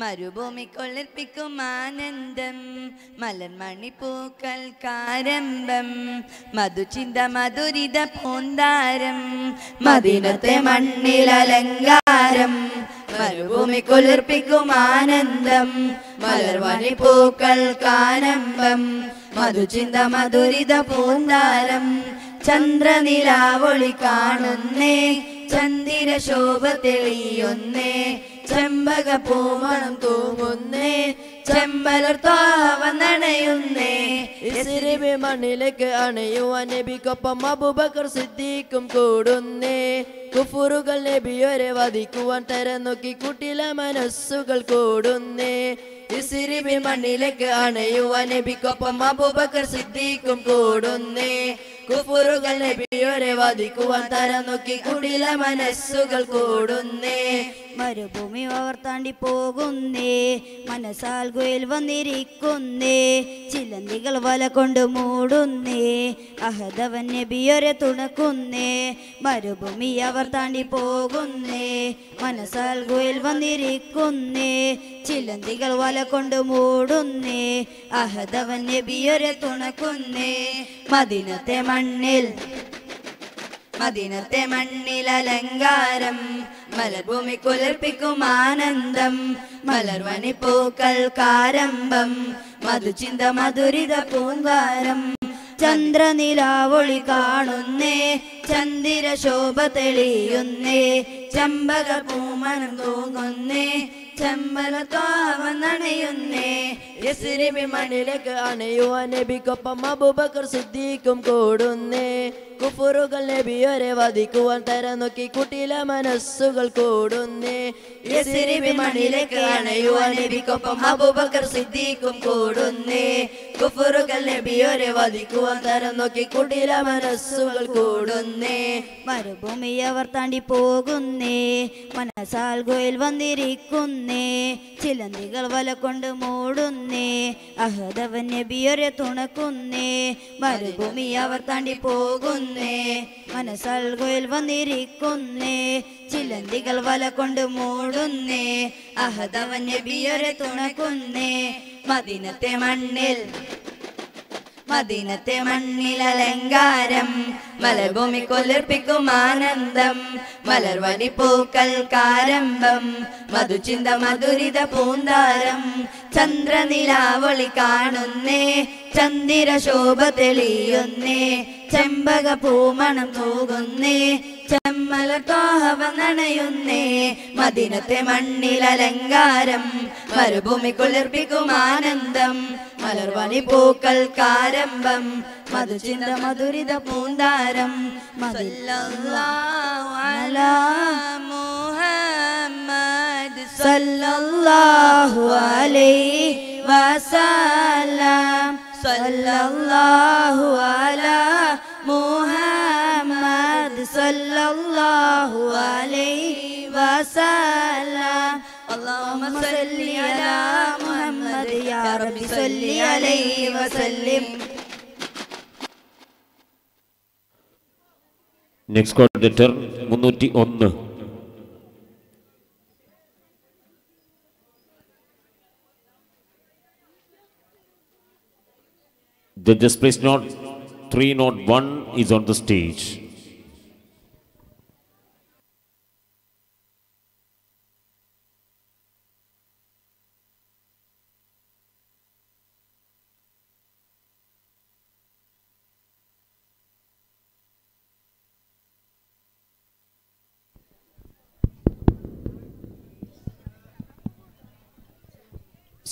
മരുഭൂമി കൊള്ളിപ്പിക്കും ആനന്ദം മലർമണി പൂക്കൾ കാരംഭം മധുചിന്ത മധുരിത പൂന്താരം മദീനത്തെ മണ്ണിലലങ്കാരം മരുഭൂമി കൊള്ളിർപ്പിക്കും ആനന്ദം മലർമണിപ്പൂക്കൽ കാരംഭം മധുചിന്ത മധുരിത പൂന്താരം ചന്ദ്രനിലാവൊളി കാണുന്നേ ചന്ദിര ശോഭ തെളിയൊന്നേ ചെമ്പക പൂമണം തൂങ്ങുന്നേ ചെമ്പലർത്താവന്നണയുന്നേ ഇസ്രിബി മണ്ണിലേക്ക് അണയുവാൻ നബിക്കൊപ്പം അബൂബക്കർ സിദ്ദീഖും കൂടുന്നേ. കുഫുറുകൾ നബിയൊരെ വധിക്കുവാൻ തരം നോക്കി കുട്ടില മനസ്സുകൾ കൂടുന്നേ. ഇസിരിബി മണ്ണിലേക്ക് അണയുവാൻ നബിക്കൊപ്പം അബൂബക്കർ സിദ്ദീഖും കൂടുന്നേ. കുഫുറുകൾ നബിയോരെ വധിക്കുവാൻ തരം നോക്കി കുടില മനസ്സുകൾ കൂടുന്നേ. മരുഭൂമി അവർ താണ്ടി പോകുന്നേ. മനസ്സാൽ ഗുയിൽ വന്നിരിക്കുന്നേ. ചിലന്തികൾ വല കൊണ്ട് മൂടുന്നേ. അഹദവൻ നബിയൊരെ തുണക്കുന്നേ. മരുഭൂമി അവർ താണ്ടി പോകുന്നേ. മനസ്സാൽ ഗുയിൽ വന്നിരിക്കുന്നേ. ചിലന്തികൾ വല കൊണ്ട് മൂടുന്നേ. അഹദവൻ നബിയൊരെ തുണക്കുന്നേ. മദിനത്തെ മണ്ണിൽ. മദിനത്തെ മണ്ണിൽ അലങ്കാരം മലഭൂമി കുലർപ്പിക്കും ആനന്ദം മലർവനി പൂക്കൾ കാരംഭം മധുചിന്ത മധുരിത പൂങ്കാരം ചന്ദ്രനിലാവൊളി കാണുന്നേ ചന്ദിര ശോഭ തെളിയുന്നേ ചമ്പക പൂമനം തൂങ്ങുന്നേ ചെമ്പലത്താവന്നണയുന്നേ യസ്രിബി മണിലേക്ക് അണയുവാൻ നബിക്കൊപ്പം അബൂബക്കർ സിദ്ദീഖും കൂടുന്നേ. കുഫുറുകൾ നബിയൊരെ വധിക്കുവാൻ തരം നോക്കി കുട്ടില മനസ്സുകൾ കൂടുന്നേ. യസ്രിബി മണ്ണിലേക്ക് അണയുവാൻ നബിക്കൊപ്പം അബൂബക്കർ സിദ്ദീഖും കൂടുന്നേ. കുഫറുകൾ നബിയൊരെ വധിക്കുവാൻ തരം നോക്കി കുട്ടില മനസ്സുകൾ കൂടുന്നേ. മരുഭൂമി അവർ താണ്ടി പോകുന്നേ. മനസ്സാൽ ഗോയിൽ വന്നിരിക്കുന്നേ. ചിലന്തികൾ വല കൊണ്ട് മൂടുന്നേ. അഹദവൻ നബിയൊരെ തുണക്കുന്നേ. മരുഭൂമി അവർ താണ്ടി പോകുന്നേ. മനസ്സാൽ മനസ്സൽകുയിൽ വന്നിരിക്കുന്നേ ചിലന്തികൾ വല കൊണ്ട് മൂടുന്നേ അഹദവൻ നബിയൊരെ തുണക്കുന്നേ മദിനത്തെ മണ്ണിൽ മദീനത്തെ മണ്ണിലലങ്കാരം. മലഭൂമി കൊലർപ്പിക്കും ആനന്ദം. മലർവടി പൂക്കൾ കാരംഭം. മധുചിന്ത മധുരിത പൂന്താരം. ചന്ദ്രനിലാവളി കാണുന്നേ ചന്ദിര ശോഭ തെളിയുന്നേ ചെമ്പക പൂമണം തൂകുന്നേ ചെമ്മല തോഹവനണയുന്നേ മദിനത്തെ മണ്ണിൽ അലങ്കാരം മരുഭൂമി കുളിർപ്പിക്കും ആനന്ദം മലർവണി പൂക്കൾ കാരംഭം മധുചിന്ത മധുരിത പൂന്താരം മുഹമ്മദ് സല്ലല്ലാഹു അലൈഹി വസല്ലം സല്ലല്ലാഹു അലാ Muhammad محمد صلى الله عليه وسلم اللهم صل على محمد يا صل عليه وسلم Next coordinator, Munuti Onna. Note, 3 note 1 is on the stage.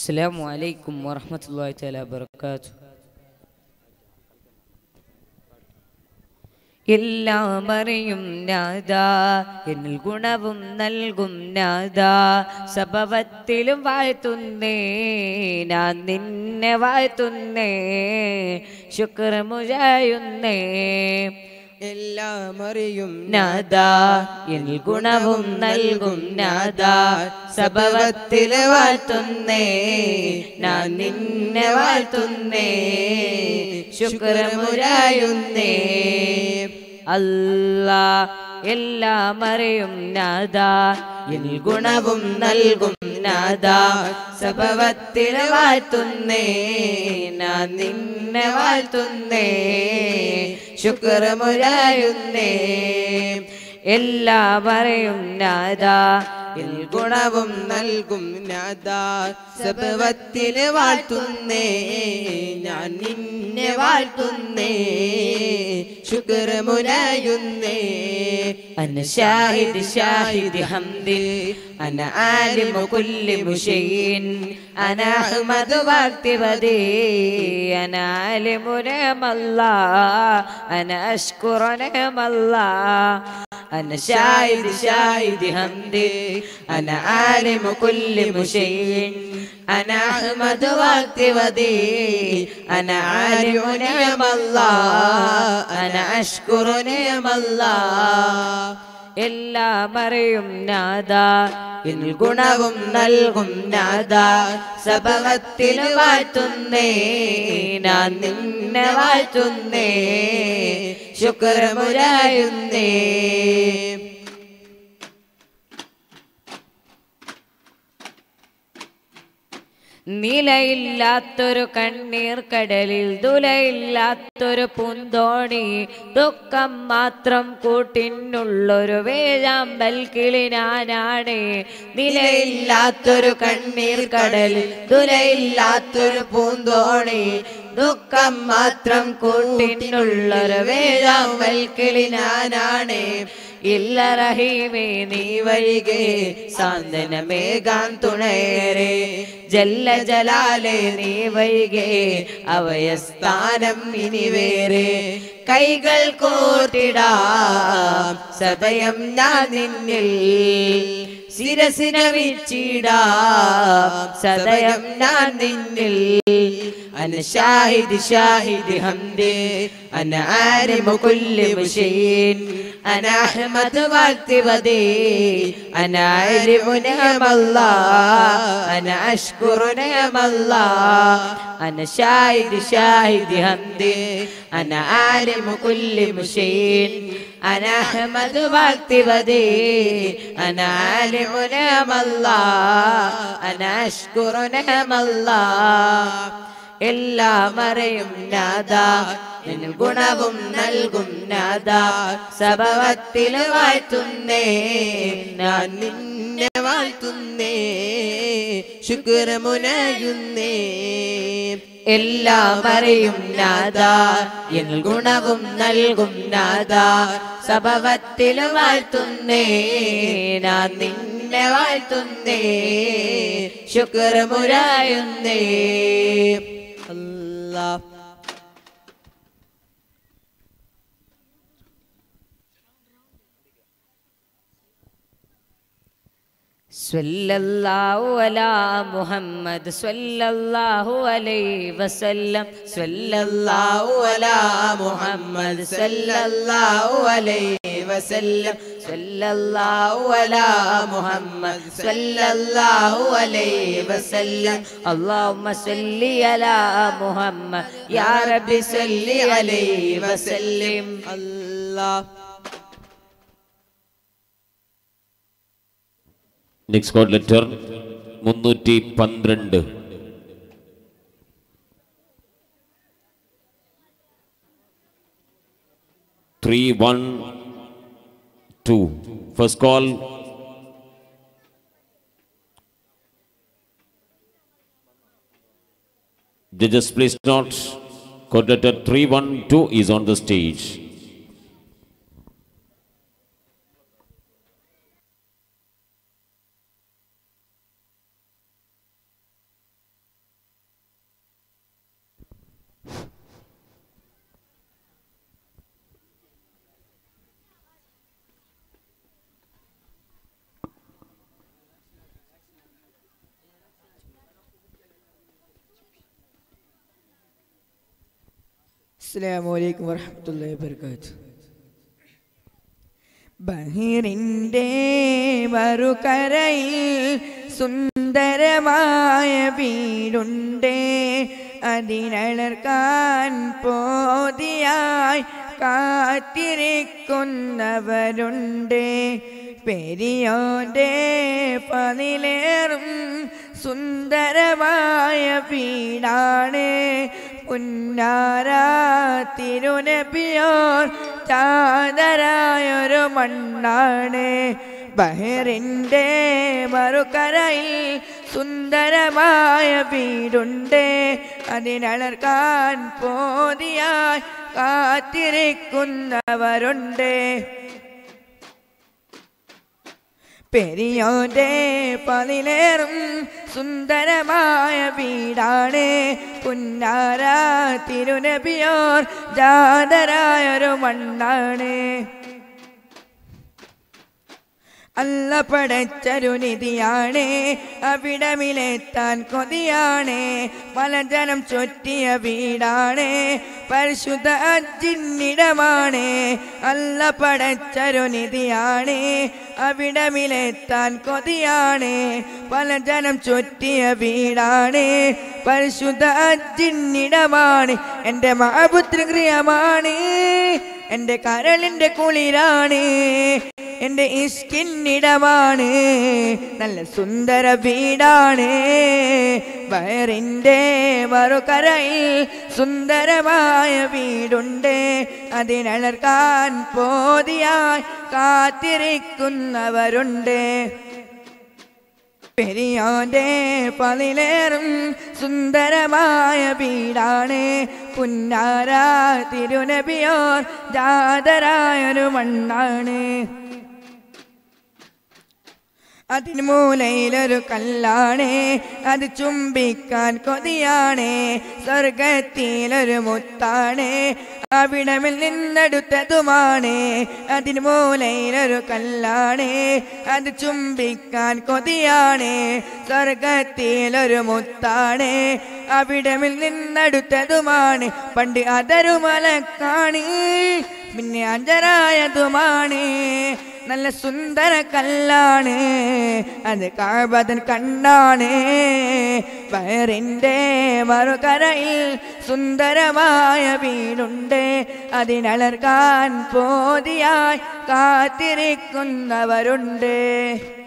السلام عليكم ورحمة الله تعالى وبركاته എല്ലാം അറിയും നാദാ എന്നിൽ ഗുണവും നൽകും നാദാ സഭവത്തിലും വാഴ്ത്തുന്നേ ഞാൻ നിന്നെ വാഴ്ത്തുന്നേ ശുക്രമുഴയുന്നേ എല്ലാം അറിയും. നാദാ എൽ ഗുണവും നൽകും നാദാ സഭവത്തിൽ വാഴ്ത്തുന്നേ ഞാൻ നിന്നെ വാഴ്ത്തുന്നേ ശുക്രമുരായുന്നേ. അല്ലാ എല്ലാം അറിയും നാദാ എൽ ഗുണവും നൽകും നാദാ സഭവത്തിൽ വാഴ്ത്തുന്നേ ഞാൻ നിന്നെ വാഴ്ത്തുന്നേ. ശുക്രമുരായുന്നേ. എല്ലാ പറയും നാദാ ഗുണവും നൽകും നാദാ. സബവത്തിൽ വാഴ്ത്തുന്നേ ഞാൻ നിന്നെ വാഴ്ത്തുന്നേ. ശുക്രമുനയുന്നേ അന ഷാഹിദ് ഷാഹിദ് ഹംദിൽ അന ആലിമു കുല്ലി മുഷീൻ അന അഹ്മദ് വാർത്തിവദേ അന ആലിമു അന അഷ്കുറനമല്ല അന ഷാഹിദ് ഷാഹിദ് ഹംദിൽ. أنا عالم كل مشين أنا أحمد واعتبدي أنا عالم نعم الله أنا أشكر نعم الله എല്ലാം അറിയും നാദാ എന്നിൽ ഗുണവും നൽകും നാദാ സഭവത്തിൽ വാഴ്ത്തുന്നേ ഞാൻ നിന്നെ വാഴ്ത്തുന്നേ ശുക്രമുരായുന്നേ നിലയില്ലാത്തൊരു കണ്ണീർ കടലിൽ ദുലയില്ലാത്തൊരു പൂന്തോണി ദുഃഖം മാത്രം കൂട്ടിനുള്ളൊരു വേഴാമ്പൽ കിളിനാനാണ്. നിലയില്ലാത്തൊരു കണ്ണീർ കടലിൽ ദുലയില്ലാത്തൊരു പൂന്തോണി ദുഃഖം മാത്രം കൂട്ടിനുള്ളൊരു വേഴാമ്പൽ കിളിനാനാണ്. ഇല്ല റഹീമേ നീ വഴികെ സാന്ത്വനമേകാൻ തുണയേറെ. ജല്ല ജലാലേ നീ വഴികെ അവയസ്ഥാനം ഇനി വേറെ. കൈകൾ കോർത്തിടാം സദയം ഞാൻ നിന്നിൽ ശിരസിന വീച്ചിടാം സദയം ഞാൻ നിന്നിൽ أنا شاهد شاهد حمدي أنا عالم كل مشين أنا أحمد واعتبدي أنا عالم نعم الله أنا أشكر نعم الله أنا شاهد شاهد حمدي أنا عالم كل مشين أنا أحمد واعتبدي أنا عالم نعم الله أنا أشكر نعم الله എല്ലാം അറിയും നാദാ നിന്നിൽ ഗുണവും നൽകും നാദാ സഭവത്തിൽ വാഴ്ത്തുന്നേ ഞാൻ നിന്നെ വാഴ്ത്തുന്നേ ശുക്രമുനയുന്നേ. എല്ലാം പറയും നാദാ എൻ ഗുണവും നൽകും നാദാ സഭവത്തിൽ വാഴ്ത്തുന്നേ ഞാൻ നിന്നെ വാഴ്ത്തുന്നേ ശുക്രമുരായുന്നേ അല്ലാ സ്വല്ലല്ലാഹു അലാ മുഹമ്മദ് സ്വല്ലല്ലാഹു അലൈഹി വസല്ലം. സ്വല്ലല്ലാഹു അലാ മുഹമ്മദ് സ്വല്ലല്ലാഹു അലൈഹി വസല്ലം. സ്വല്ലല്ലാഹു അലാ മുഹമ്മദ് സ്വല്ലല്ലാഹു അലൈഹി വസല്ലം. അല്ലാഹുമ്മ സ്വല്ലി അലാ മുഹമ്മദ്. യാ റബ്ബി സ്വല്ലി അലൈഹി വസല്ലം. അല്ലാഹ് നെക്സ്റ്റ് കോഡ് ലെറ്റർ മുന്നൂറ്റി പന്ത്രണ്ട് three one two first call Judges, please note, code letter 312 is on the stage. അസ്സലാമു അലൈക്കും വറഹ്മത്തുള്ളാഹി വബറകാത്തു. ബഹിറിന്റെ മറുകരയിൽ സുന്ദരമായ വീടുണ്ട്. അതിനളർക്കാൻ പോതിയായി കാത്തിരിക്കുന്നവരുണ്ട്. പെരിയോന്റെ പതിലേറും സുന്ദരമായ വീടാണ്. പുന്നാര തിരുനബിയോർ ചാതരായൊരു മണ്ണാണ്. ബഹറിന്റെ മറുകരയിൽ സുന്ദരമായ വീടുണ്ട്. അതിനളർക്കാൻ പോതിയായി കാത്തിരിക്കുന്നവരുണ്ട്. പെരിയോന്റെ പതിലേറും സുന്ദരമായ വീടാണ്. പുന്നാര തിരുനബിയോർ ജാതരായൊരു മണ്ണാണ്. അല്ല പടച്ചൊരു നിധിയാണ്. അവിടമിലെത്താൻ കൊതിയാണ്. പലജനം ചൊറ്റിയ വീടാണ്. പരിശുദ്ധ അജിന്നിടമാണ്. അല്ല പടച്ചൊരു നിധിയാണ്. അവിടമിലെത്താൻ കൊതിയാണ്. പല ജനം ചൊറ്റിയ വീടാണ്. പരിശുദ്ധ അജിന്നിടമാണ് എന്റെ മഹപുത്രഗൃഹമാണ് എന്റെ കരളിന്റെ കുളിരാണ്. എന്റെ ഇഷ്കിന്നിടമാണ് നല്ല സുന്ദര വീടാണ്. വയറിന്റെ മറുകരയിൽ സുന്ദരമായ വീടുണ്ട്. അതിനളർക്കാൻ പോതിയായി കാത്തിരിക്കുന്നവരുണ്ട് പെരിയോന്റെ പതിലേറും സുന്ദരമായ വീടാണ്. പുന്നാര തിരുനബിയോർ ജാതരായൊരു മണ്ണാണ്. അതിന് മൂലയിലൊരു കല്ലാണേ. അത് ചുംബിക്കാൻ കൊതിയാണേ. സ്വർഗത്തിലൊരു മുത്താണേ. അവിടമിൽ നിന്നെടുത്തതുമാണേ. അതിന് മൂലയിലൊരു കല്ലാണേ. അത് ചുംബിക്കാൻ കൊതിയാണേ. സ്വർഗത്തിലൊരു മുത്താണേ. അവിടമിൽ നിന്നെടുത്തതുമാണ്. പണ്ട് അതൊരു മലക്കാണ് പിന്നെ അജരായതുമാണ് നല്ല സുന്ദര കല്ലാണ്. അത് കാഴ്ബതൻ കണ്ടാണ്. വയറിന്റെ മറുകരയിൽ സുന്ദരമായ വീടുണ്ട്. അതിനളർക്കാൻ പോതിയായി കാത്തിരിക്കുന്നവരുണ്ട്.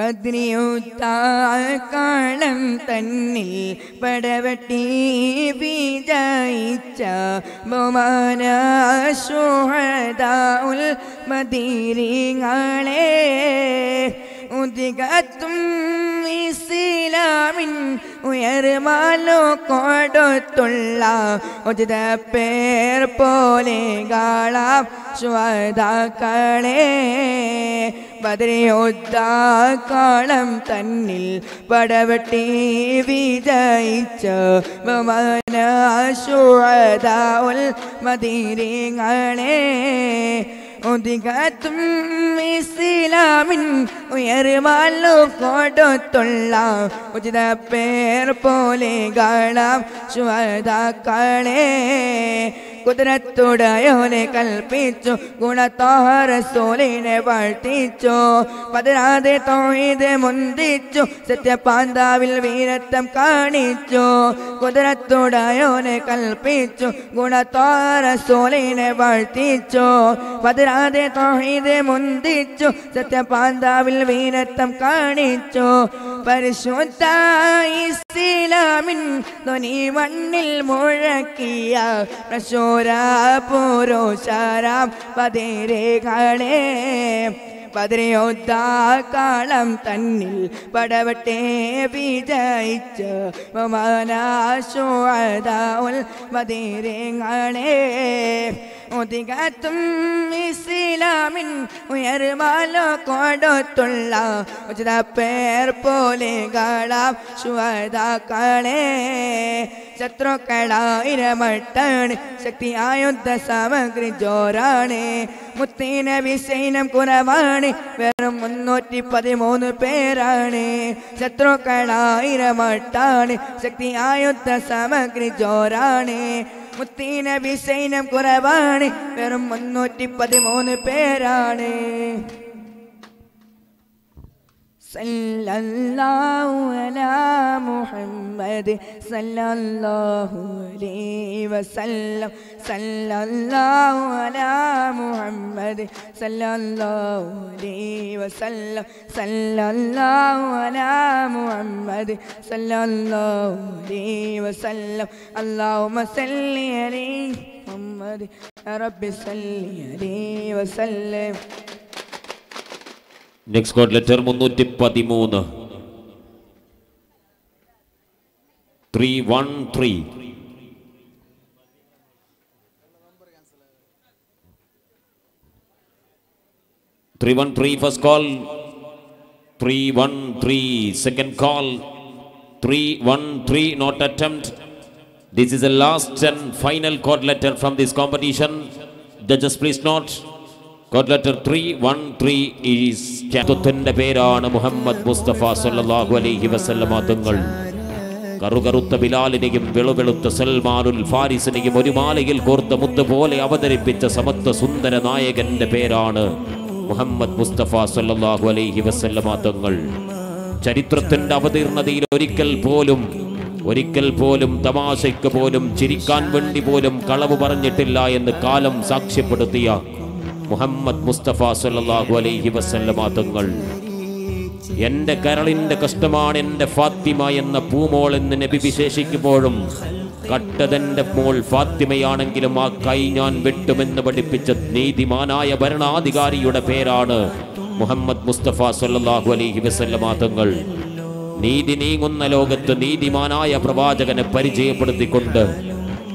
ബദ്രിയുത്താക്കാളം തന്നിൽ പടവട്ടി വിജയിച്ച ബഹുമാന സുഹദാഉൽ മദീരിങ്ങളെ. ഉദികത്തും ഇസ്ലാമിൻ ഉയർമാലോ കൊടുത്തുള്ള ഉചിത പേർ പോലെ കാളാം ബദരിയോദ്ധാക്കാളം തന്നിൽ പടവട്ടി വിജയിച്ച സുഹദാഉൽ മദീരിങ്ങളെ ഒതികത്തും ഇസ്ലാമിൻ ഉയർവാലു കൊടുത്തുള്ള ഉചിത പേർ പോലെ കാണാം ശ്വതാക്കളെ കുതിരത്തുടയോനെ കൽപ്പിച്ചു ഗുണത്തോഹര സോലിനെ വാഴ്ത്തിച്ചു പതിനാതെ തോയിതെ മുന്തിച്ചു സത്യപാന്താവിൽ വീരത്വം കാണിച്ചു. കുതിരത്തുടയോനെ കൽപ്പിച്ചു ഗുണത്തോഹര സോലിനെ വാഴ്ത്തിച്ചു പതിനാതെ തോയിതെ മുന്തിച്ചു സത്യപാന്താവിൽ വീരത്വം കാണിച്ചു. പരിശുദ്ധ ഇസ്ലാമിൻ ധ്വനി മണ്ണിൽ മുഴക്കിയ പ്രശോര പുരോശാരാം പതിരേകളെ പതിരയോദ്ധാക്കാളം തന്നിൽ പടവട്ടെ വിജയിച്ച മമാനാശോദാൽ മതിരങ്ങളെ ഒതികത്തും ഇസ്ലാമിൻ ഉയർമാലോ കൊടുത്തുള്ള ഉചിത പേർ പോലെ കാളാം ശുവതാക്കളെ ശത്രുക്കളായിരമട്ടാണ് ശക്തി ആയുധ സാമഗ്രി ജോറാണ്. മുത്തീന വിശൈനം കുറവാണ്. വെറും മുന്നൂറ്റി പതിമൂന്ന് പേരാണ്. ശത്രുക്കളായിരമട്ടാണ്. ശക്തി ആയുധ സാമഗ്രി ചോരാണ് മുത്തീന വിശൈനം കുറവാണ്. വെറും മുന്നൂറ്റി പതിമൂന്ന് പേരാണ്. സല്ലല്ലാഹു അലാ മുഹമ്മദ് സല്ലല്ലാഹു അലൈഹി വസല്ലം സല്ലല്ലാഹു അലാ മുഹമ്മദ് സല്ലല്ലാഹു അലൈഹി വസല്ലം സല്ലല്ലാഹു അലാ മുഹമ്മദ് സല്ലല്ലാഹു അലൈഹി വസല്ലം അല്ലാഹുമ്മ സല്ലി അലൈഹി മുഹമ്മദ് യാ റബ്ബി സല്ലി അലൈഹി വസല്ലം നെക്സ്റ്റ് കോഡ് ലെറ്റർ മുന്നൂറ്റി പതിമൂന്ന് three one three three one three first call three one three second call three one three not attempt this is a last and final code letter from this competition judges please note code letter three one three പേരാണ് മുഹമ്മദ് മുസ്തഫ സല്ലല്ലാഹു അലൈഹി വസല്ലമ തങ്ങൾ. കറുകറുത്ത ബിലാലിനെയും വെളുവെളുത്ത സൽമാനുൽ ഫാരിസിനെയും ഒരു മാലയിൽ കോർത്ത മുത്ത് പോലെ അവതരിപ്പിച്ച സമത്വ സുന്ദര നായകന്റെ പേരാണ് മുഹമ്മദ് മുസ്തഫ സല്ലല്ലാഹു അലൈഹി വസല്ലമ തങ്ങൾ. ചരിത്രത്തിന്റെ അവതീർണതയിൽ ഒരിക്കൽ പോലും ഒരിക്കൽ പോലും തമാശയ്ക്ക് പോലും ചിരിക്കാൻ വേണ്ടി പോലും കളവ് പറഞ്ഞിട്ടില്ല എന്ന് കാലം സാക്ഷ്യപ്പെടുത്തിയ മുഹമ്മദ് മുസ്തഫ സല്ലല്ലാഹു അലൈഹി വസല്ലമ തങ്ങൾ എന്റെ കരളിന്റെ കഷ്ടമാണ് എന്റെ ഫാത്തിമ എന്ന പൂമോൾ എന്ന് നബി വിശേഷിക്കുമ്പോഴും കട്ടതന്റെ മോൾ ഫാത്തിമയാണെങ്കിലും ആ കൈ ഞാൻ വെട്ടുമെന്ന് പഠിപ്പിച്ച നീതിമാനായ ഭരണാധികാരിയുടെ പേരാണ് മുഹമ്മദ് മുസ്തഫ സല്ലല്ലാഹു അലൈഹി വസല്ലമ തങ്ങൾ. നീതി നീങ്ങുന്ന ലോകത്ത് നീതിമാനായ പ്രവാചകനെ പരിചയപ്പെടുത്തിക്കൊണ്ട്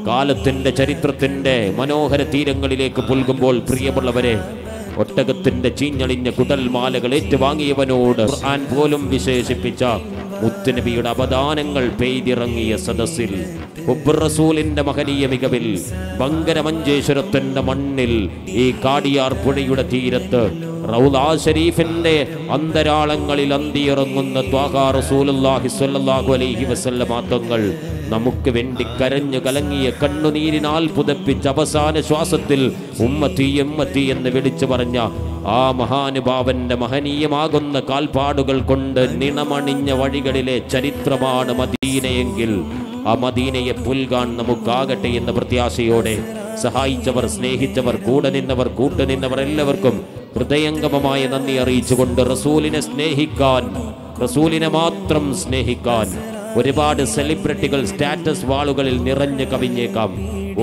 കാലത്തിന്റെ ചരിത്രത്തിന്റെ മനോഹര തീരങ്ങളിലേക്ക് പുൽകുമ്പോൾ പ്രിയമുള്ളവരെ ഒട്ടകത്തിന്റെ ചീഞ്ഞളിഞ്ഞ കുടൽമാലകൾ ഏറ്റുവാങ്ങിയവനോട് ഖുർആൻ പോലും വിശേഷിപ്പിച്ച മുത്തുനബിയുടെ അവദാനങ്ങൾ പെയ്തിറങ്ങിയ സദസ്സിൽ ഉബ്റസൂലിന്റെ റസൂലിന്റെ മഹനീയ മികവിൽ ബങ്കരമഞ്ചേശ്വരത്തിന്റെ മണ്ണിൽ ഈ കാടിയാർ പുഴയുടെ തീരത്ത് ഷരീഫിന്റെ അന്തരാളങ്ങളിൽ അന്തിയിറങ്ങുന്ന ത്വാഹാ റസൂലുള്ളാഹി സ്വല്ലല്ലാഹു അലൈഹി നമുക്ക് വേണ്ടി കരഞ്ഞു കലങ്ങിയ കണ്ണുനീരിനാൽ പുതപ്പിച്ച അവസാന ശ്വാസത്തിൽ ഉമ്മത്തി എമ്മത്തി എന്ന് വിളിച്ചു പറഞ്ഞ ആ മഹാനുഭാവന്റെ മഹനീയമാകുന്ന കാൽപ്പാടുകൾ കൊണ്ട് നിണമണിഞ്ഞ വഴികളിലെ ചരിത്രമാണ് മദീനയെങ്കിൽ ആ മദീനയെ പുൽകാൻ നമുക്കാകട്ടെ എന്ന പ്രത്യാശയോടെ സഹായിച്ചവർ സ്നേഹിച്ചവർ കൂടെ നിന്നവർ കൂട്ടുനിന്നവർ എല്ലാവർക്കും ഹൃദയംഗമമായ നന്ദി അറിയിച്ചുകൊണ്ട് റസൂലിനെ സ്നേഹിക്കാൻ റസൂലിനെ മാത്രം സ്നേഹിക്കാൻ ഒരുപാട് സെലിബ്രിറ്റികൾ സ്റ്റാറ്റസ് വാളുകളിൽ നിറഞ്ഞു കവിഞ്ഞേക്കാം.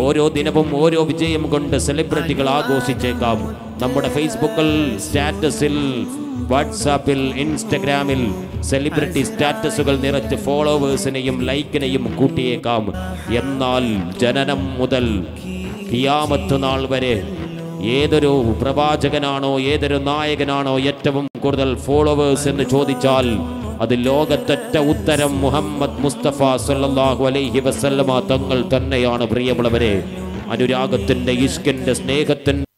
ഓരോ ദിനവും ഓരോ വിജയം കൊണ്ട് സെലിബ്രിറ്റികൾ ആഘോഷിച്ചേക്കാം. നമ്മുടെ ഫേസ്ബുക്കിൽ സ്റ്റാറ്റസിൽ വാട്സാപ്പിൽ ഇൻസ്റ്റഗ്രാമിൽ സെലിബ്രിറ്റി സ്റ്റാറ്റസുകൾ നിറച്ച് ഫോളോവേഴ്സിനെയും ലൈക്കിനെയും കൂട്ടിയേക്കാം. എന്നാൽ ജനനം മുതൽ കിയാമത്ത് നാൾ വരെ ഏതൊരു പ്രവാചകനാണോ ഏതൊരു നായകനാണോ ഏറ്റവും കൂടുതൽ ഫോളോവേഴ്സ് എന്ന് ചോദിച്ചാൽ അത് ലോകത്തൊറ്റ ഉത്തരം മുഹമ്മദ് മുസ്തഫ സല്ലല്ലാഹു അലൈഹി വസല്ലമ തങ്ങൾ തന്നെയാണ് പ്രിയമുള്ളവരെ. അനുരാഗത്തിന്റെ ഇഷ്കിന്റെ സ്നേഹത്തിന്റെ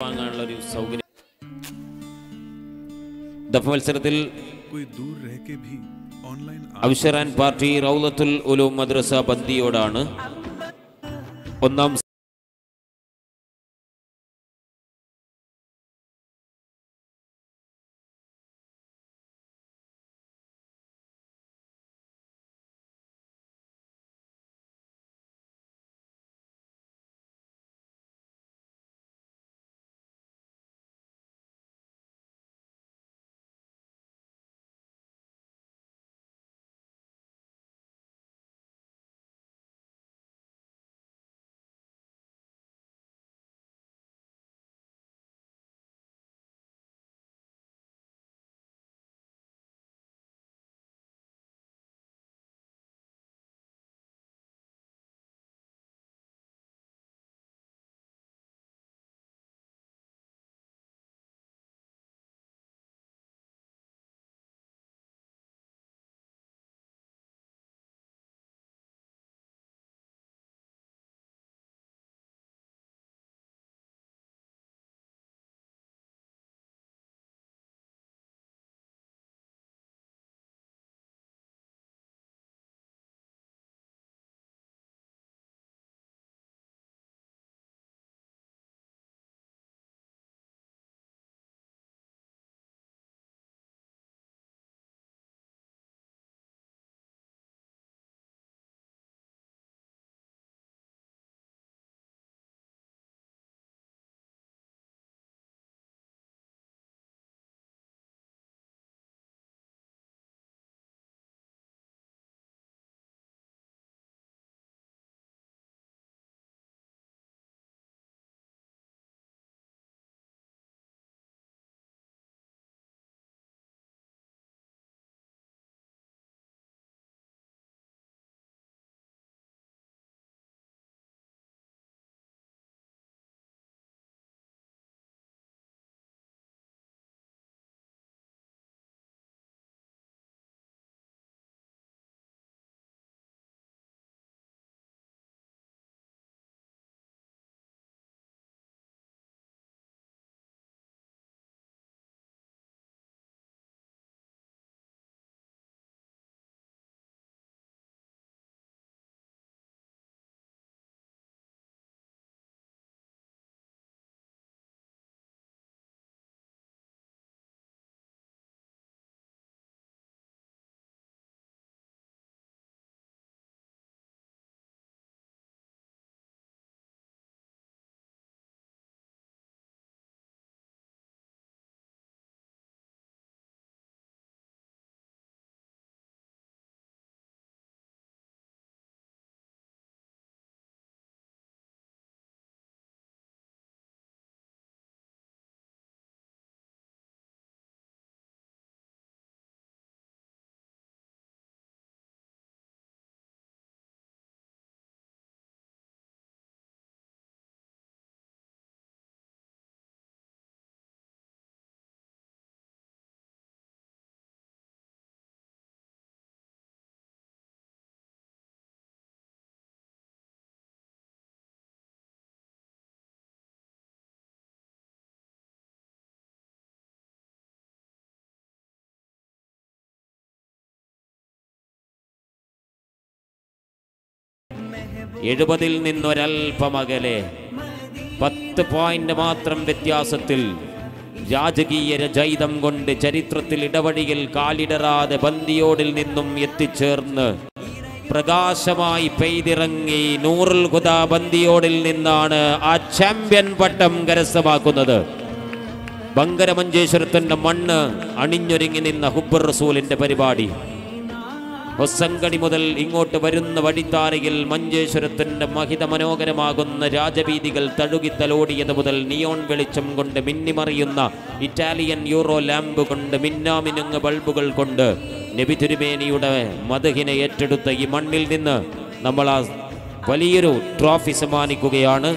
വാങ്ങാനുള്ള ഒരു സൗകര്യം. ദഫമത്സരത്തിൽ അവഷറാൻ പാർട്ടി റൗലത്തുൽ ഉലൂം മദ്രസ ബന്ദിയോടാണ് ഒന്നാം എഴുപതിൽ നിന്നൊരൽപ്പമകലെ പത്ത് പോയിന്റ് മാത്രം വ്യത്യാസത്തിൽ രാജകീയ രചയിതം കൊണ്ട് ചരിത്രത്തിൽ ഇടവഴിയിൽ കാലിടറാതെ ബന്ദിയോടിൽ നിന്നും എത്തിച്ചേർന്ന് പ്രകാശമായി പെയ്തിറങ്ങി നൂറിൽ കുതാ ബന്ദിയോടിൽ നിന്നാണ് ആ ചാമ്പ്യൻ പട്ടം കരസ്ഥമാക്കുന്നത്. ബങ്കരമഞ്ചേശ്വരത്തിന്റെ മണ്ണ് അണിഞ്ഞൊരുങ്ങി നിന്ന ഹുബ്ബർ റസൂലിന്റെ പരിപാടി. ഹൊസങ്കടി മുതൽ ഇങ്ങോട്ട് വരുന്ന വഴിത്താരയിൽ മഞ്ചേശ്വരത്തിന്റെ മഹിത മനോഹരമാകുന്ന രാജവീതികൾ തഴുകിത്തലോടിയത് മുതൽ നിയോൺ വെളിച്ചം കൊണ്ട് മിന്നിമറിയുന്ന ഇറ്റാലിയൻ യൂറോ ലാമ്പ് കൊണ്ട് മിന്നാമിനുങ്ങ് ബൾബുകൾ കൊണ്ട് നബി മധുഹിനെ ഏറ്റെടുത്ത ഈ മണ്ണിൽ നിന്ന് നമ്മൾ ആ വലിയൊരു ട്രോഫി സമ്മാനിക്കുകയാണ്.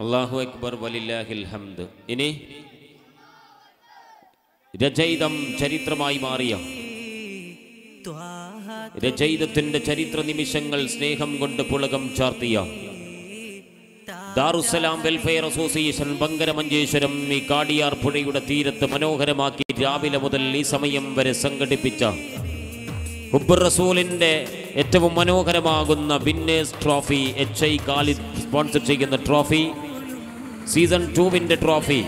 അള്ളാഹു അക്ബർ വലില്ലാഹിൽ ഹംദ്. ഇനി രചയിതം ചരിത്രമായി മാറിയ രചയിതത്തിന്റെ ചരിത്ര നിമിഷങ്ങൾ സ്നേഹം കൊണ്ട് പുളകം ചാർത്തിയ ദാറുസലാം വെൽഫെയർ അസോസിയേഷൻ ബങ്കരമഞ്ചേശ്വരം ഈ കാടിയാർ പുഴയുടെ തീരത്ത് മനോഹരമാക്കി രാവിലെ മുതൽ ഈ സമയം വരെ സംഘടിപ്പിച്ച ഉബ്ബർ റസൂലിന്റെ ഏറ്റവും മനോഹരമാകുന്ന winners trophy H I Khalid sponsor ചെയ്യുന്ന ട്രോഫി സീസൺ ടുവിന്റെ ട്രോഫി.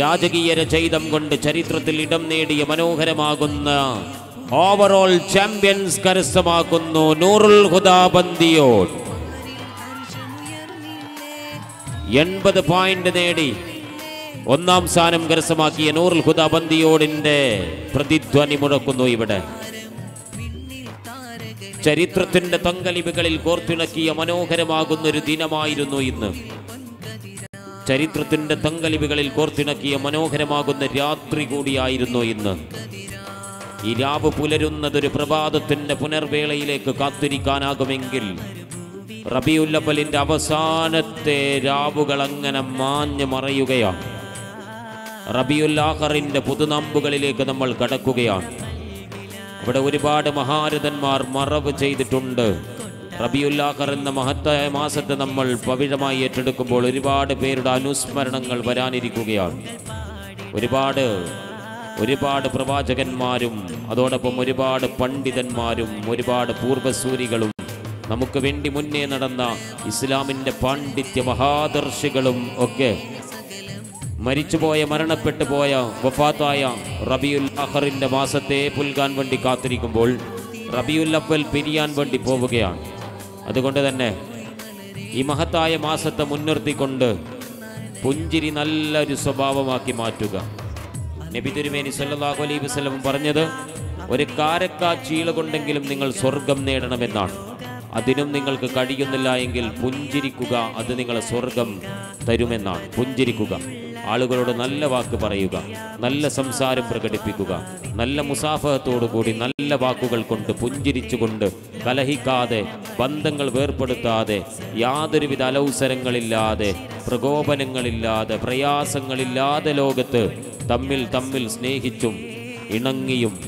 രാജകീയ രചയിതം കൊണ്ട് ചരിത്രത്തിൽ ഇടം നേടിയ മനോഹരമാകുന്ന ഓവറോൾ ചാമ്പ്യൻസ് കരസ്ഥമാക്കുന്നു നൂറുൽ ഹുദാബന്തിയോ എൺപത് പോയിന്റ് നേടി. ഒന്നാം സ്ഥാനം കരസ്ഥമാക്കിയ നൂറുൽ ഹുദാബന്തിയോടിന്റെ പ്രതിധ്വനി മുഴക്കുന്നു ഇവിടെ. ചരിത്രത്തിന്റെ തങ്കലിപികളിൽ കോർത്തിണക്കിയ മനോഹരമാകുന്നൊരു ദിനമായിരുന്നു ഇന്ന്. ചരിത്രത്തിന്റെ തങ്കലിപികളിൽ കോർത്തിണക്കിയ മനോഹരമാകുന്ന രാത്രി കൂടിയായിരുന്നു ഇന്ന്. ഈ രാവ് പുലരുന്നതൊരു പ്രഭാതത്തിന്റെ പുനർവേളയിലേക്ക് കാത്തിരിക്കാനാകുമെങ്കിൽ റബിയുല്ലപ്പലിന്റെ അവസാനത്തെ രാവുകൾ അങ്ങനെ മാഞ്ഞു മറയുകയാണ്. റബിയുല്ലാഹറിന്റെ പുതുനമ്പുകളിലേക്ക് നമ്മൾ കടക്കുകയാണ്. ഇവിടെ ഒരുപാട് മഹാരഥന്മാർ മറവ് ചെയ്തിട്ടുണ്ട്. റബിയുല്ലാഹർ എന്ന മഹത്തായ മാസത്തെ നമ്മൾ പവിഴമായി ഏറ്റെടുക്കുമ്പോൾ ഒരുപാട് പേരുടെ അനുസ്മരണങ്ങൾ വരാനിരിക്കുകയാണ്. ഒരുപാട് ഒരുപാട് പ്രവാചകന്മാരും അതോടൊപ്പം ഒരുപാട് പണ്ഡിതന്മാരും ഒരുപാട് പൂർവസൂരികളും നമുക്ക് വേണ്ടി മുന്നേ നടന്ന ഇസ്ലാമിന്റെ പാണ്ഡിത്യ മഹാദർശികളും ഒക്കെ മരിച്ചുപോയ മരണപ്പെട്ടു പോയ വഫാത്തായ റബിയുൽ മാസത്തെ പുൽകാൻ വേണ്ടി കാത്തിരിക്കുമ്പോൾ റബിയുൽ പിരിയാൻ വേണ്ടി പോവുകയാണ്. അതുകൊണ്ട് തന്നെ ഈ മഹത്തായ മാസത്തെ മുൻനിർത്തിക്കൊണ്ട് പുഞ്ചിരി നല്ലൊരു സ്വഭാവമാക്കി മാറ്റുക. നബി തിരുമേനി സല്ലാഹു അലൈഹി വസല്ലം പറഞ്ഞത് ഒരു കാരക്ക ചീള കൊണ്ടെങ്കിലും നിങ്ങൾ സ്വർഗം നേടണമെന്നാണ്. അതിനും നിങ്ങൾക്ക് കഴിയുന്നില്ല എങ്കിൽ പുഞ്ചിരിക്കുക അത് നിങ്ങളെ സ്വർഗം തരുമെന്നാണ്. പുഞ്ചിരിക്കുക. ആളുകളോട് നല്ല വാക്ക് പറയുക നല്ല സംസാരം പ്രകടിപ്പിക്കുക നല്ല മുസാഫഹത്തോടു കൂടി നല്ല വാക്കുകൾ കൊണ്ട് പുഞ്ചിരിച്ചുകൊണ്ട് കലഹിക്കാതെ ബന്ധങ്ങൾ വേർപ്പെടുത്താതെ യാതൊരുവിധ അലൗസരങ്ങളില്ലാതെ പ്രകോപനങ്ങളില്ലാതെ പ്രയാസങ്ങളില്ലാതെ ലോകത്ത് തമ്മിൽ തമ്മിൽ സ്നേഹിച്ചും ഇണങ്ങിയും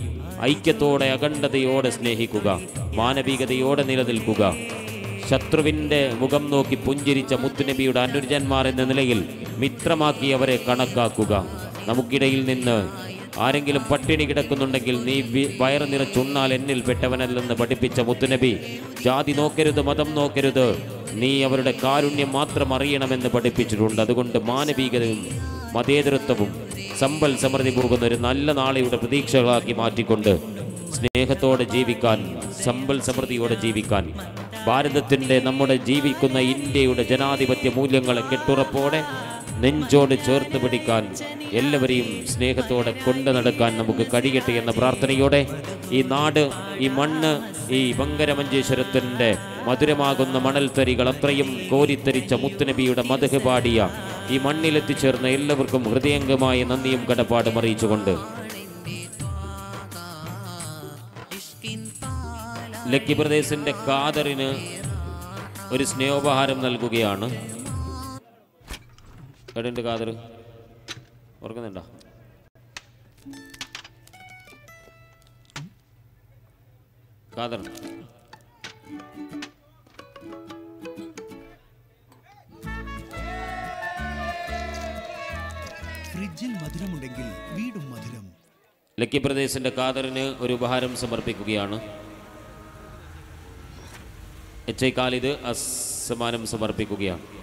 ഐക്യത്തോടെ അഖണ്ഡതയോടെ സ്നേഹിക്കുക മാനവികതയോടെ നിലനിൽക്കുക. ശത്രുവിന്റെ മുഖം നോക്കി പുഞ്ചിരിച്ച മുത്തുനബിയുടെ അനുജന്മാർ എന്ന നിലയിൽ മിത്രമാക്കി അവരെ കണക്കാക്കുക. നമുക്കിടയിൽ നിന്ന് ആരെങ്കിലും പട്ടിണി കിടക്കുന്നുണ്ടെങ്കിൽ നീ വയറ് നിറച്ചുണ്ണാൽ എന്നിൽ പെട്ടവനല്ലെന്ന് പഠിപ്പിച്ച മുത്തുനബി ജാതി നോക്കരുത് മതം നോക്കരുത്. നീ അവരുടെ കാരുണ്യം മാത്രം അറിയണമെന്ന് പഠിപ്പിച്ചിട്ടുണ്ട്. അതുകൊണ്ട് മാനവികതയും മതേതരത്വവും സമ്പൽ സമൃദ്ധി പോകുന്ന ഒരു നല്ല നാളെയുടെ പ്രതീക്ഷകളാക്കി മാറ്റിക്കൊണ്ട് സ്നേഹത്തോടെ ജീവിക്കാൻ സമ്പൽ സമൃദ്ധിയോടെ ജീവിക്കാൻ ഭാരതത്തിന്റെ നമ്മുടെ ജീവിക്കുന്ന ഇന്ത്യയുടെ ജനാധിപത്യ മൂല്യങ്ങളെ കെട്ടുറപ്പോടെ നെഞ്ചോട് ചേർത്ത് പിടിക്കാൻ എല്ലാവരെയും സ്നേഹത്തോടെ കൊണ്ടു നടക്കാൻ നമുക്ക് കഴിയട്ടെ എന്ന പ്രാർത്ഥനയോടെ ഈ നാട് ഈ മണ്ണ് ഈ വങ്കരമഞ്ചേശ്വരത്തിന്റെ മധുരമാകുന്ന മണൽത്തരികൾ അത്രയും കോരിത്തരിച്ച മുത്തുനബിയുടെ മതഹ് പാടിയ ഈ മണ്ണിലെത്തിച്ചേർന്ന എല്ലാവർക്കും ഹൃദയംഗമായ നന്ദിയും കടപ്പാടും അറിയിച്ചുകൊണ്ട് ലക്കി പ്രദേശിന്റെ കാതറിന് ഒരു സ്നേഹോപഹാരം നൽകുകയാണ്. എവിടെയുണ്ട് കാതർ ഓർക്കുന്നുണ്ടോ? കാതർ ഫ്രിഡ്ജിൽ മധുരമുണ്ടെങ്കിൽ വീടും മധുരം. ലക്കി പ്രദേശിന്റെ കാതറിന് ഒരു ഉപഹാരം സമർപ്പിക്കുകയാണ്. എച്ച് ഐ കാലിദ് അസമാനം സമർപ്പിക്കുകയാണ്.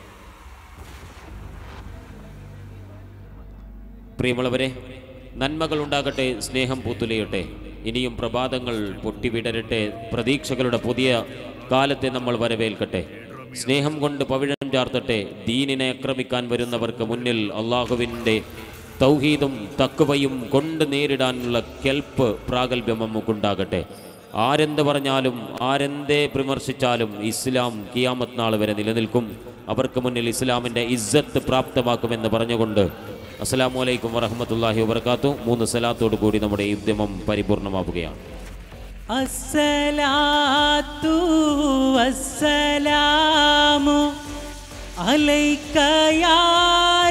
പ്രിയമുള്ളവരെ നന്മകൾ ഉണ്ടാകട്ടെ സ്നേഹം പൂത്തുലയട്ടെ. ഇനിയും പ്രഭാതങ്ങൾ പൊട്ടിവിടരട്ടെ പ്രതീക്ഷകളുടെ പുതിയ കാലത്തെ നമ്മൾ വരവേൽക്കട്ടെ. സ്നേഹം കൊണ്ട് പവിഴം ചാർത്തട്ടെ ദീനിനെ ആക്രമിക്കാൻ വരുന്നവർക്ക് മുന്നിൽ അള്ളാഹുവിന്റെ തൗഹീദും തക്കുവയും കൊണ്ട് നേരിടാനുള്ള കെൽപ്പ് പ്രാഗൽഭ്യം നമുക്കുണ്ടാകട്ടെ. ആരെന്ത് പറഞ്ഞാലും ആരെന്തേ വിമർശിച്ചാലും ഇസ്ലാം കിയാമത്ത് നാൾ വരെ നിലനിൽക്കും. അവർക്ക് മുന്നിൽ ഇസ്ലാമിന്റെ ഇസ്സത്ത് പ്രാപ്തമാക്കുമെന്ന് പറഞ്ഞുകൊണ്ട് അസ്സലാമു അലൈക്കും വറഹ്മത്തുള്ളാഹി വാത്തു മൂന്ന് സലാത്തോട് കൂടി നമ്മുടെ ഉദ്യമം പരിപൂർണമാവുകയാണ്. അസ്സലാത്തു വസ്സലാമു അലൈക യാ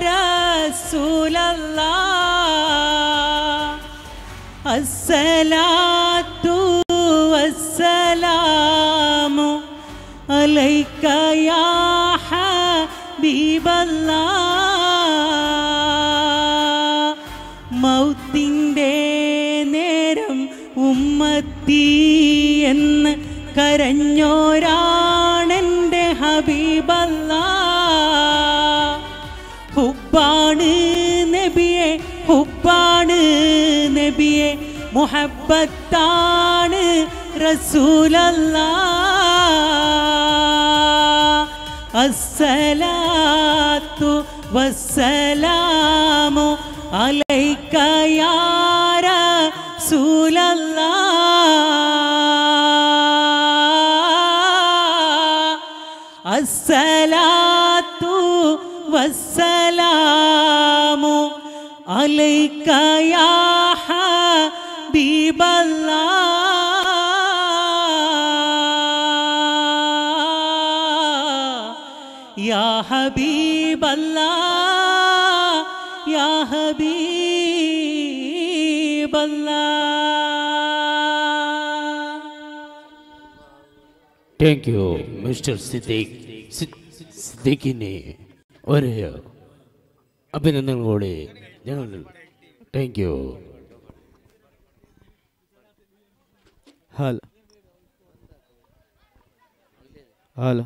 റസൂലല്ലാഹ് അസ്സലാത്തു വസ്സലാമു അലൈക യാ ഹബീബല്ലാഹ് മത്തി എന്ന് കരഞ്ഞോരാണെന്റെ ഹബീബല്ല. ഹുബാണ് നബിയെ ഹുബാണ് നബിയെ മുഹബത്താണ് റസൂലല്ല. അസ്സലാത്തു വസലാമോ അലൈക്കയാര സൂലല്ലാ thank you mister Siddique C- സിദ്ദീഖിനെ ഒരു അഭിനന്ദനങ്ങളോടെ ഞങ്ങൾ thank you hello hello hello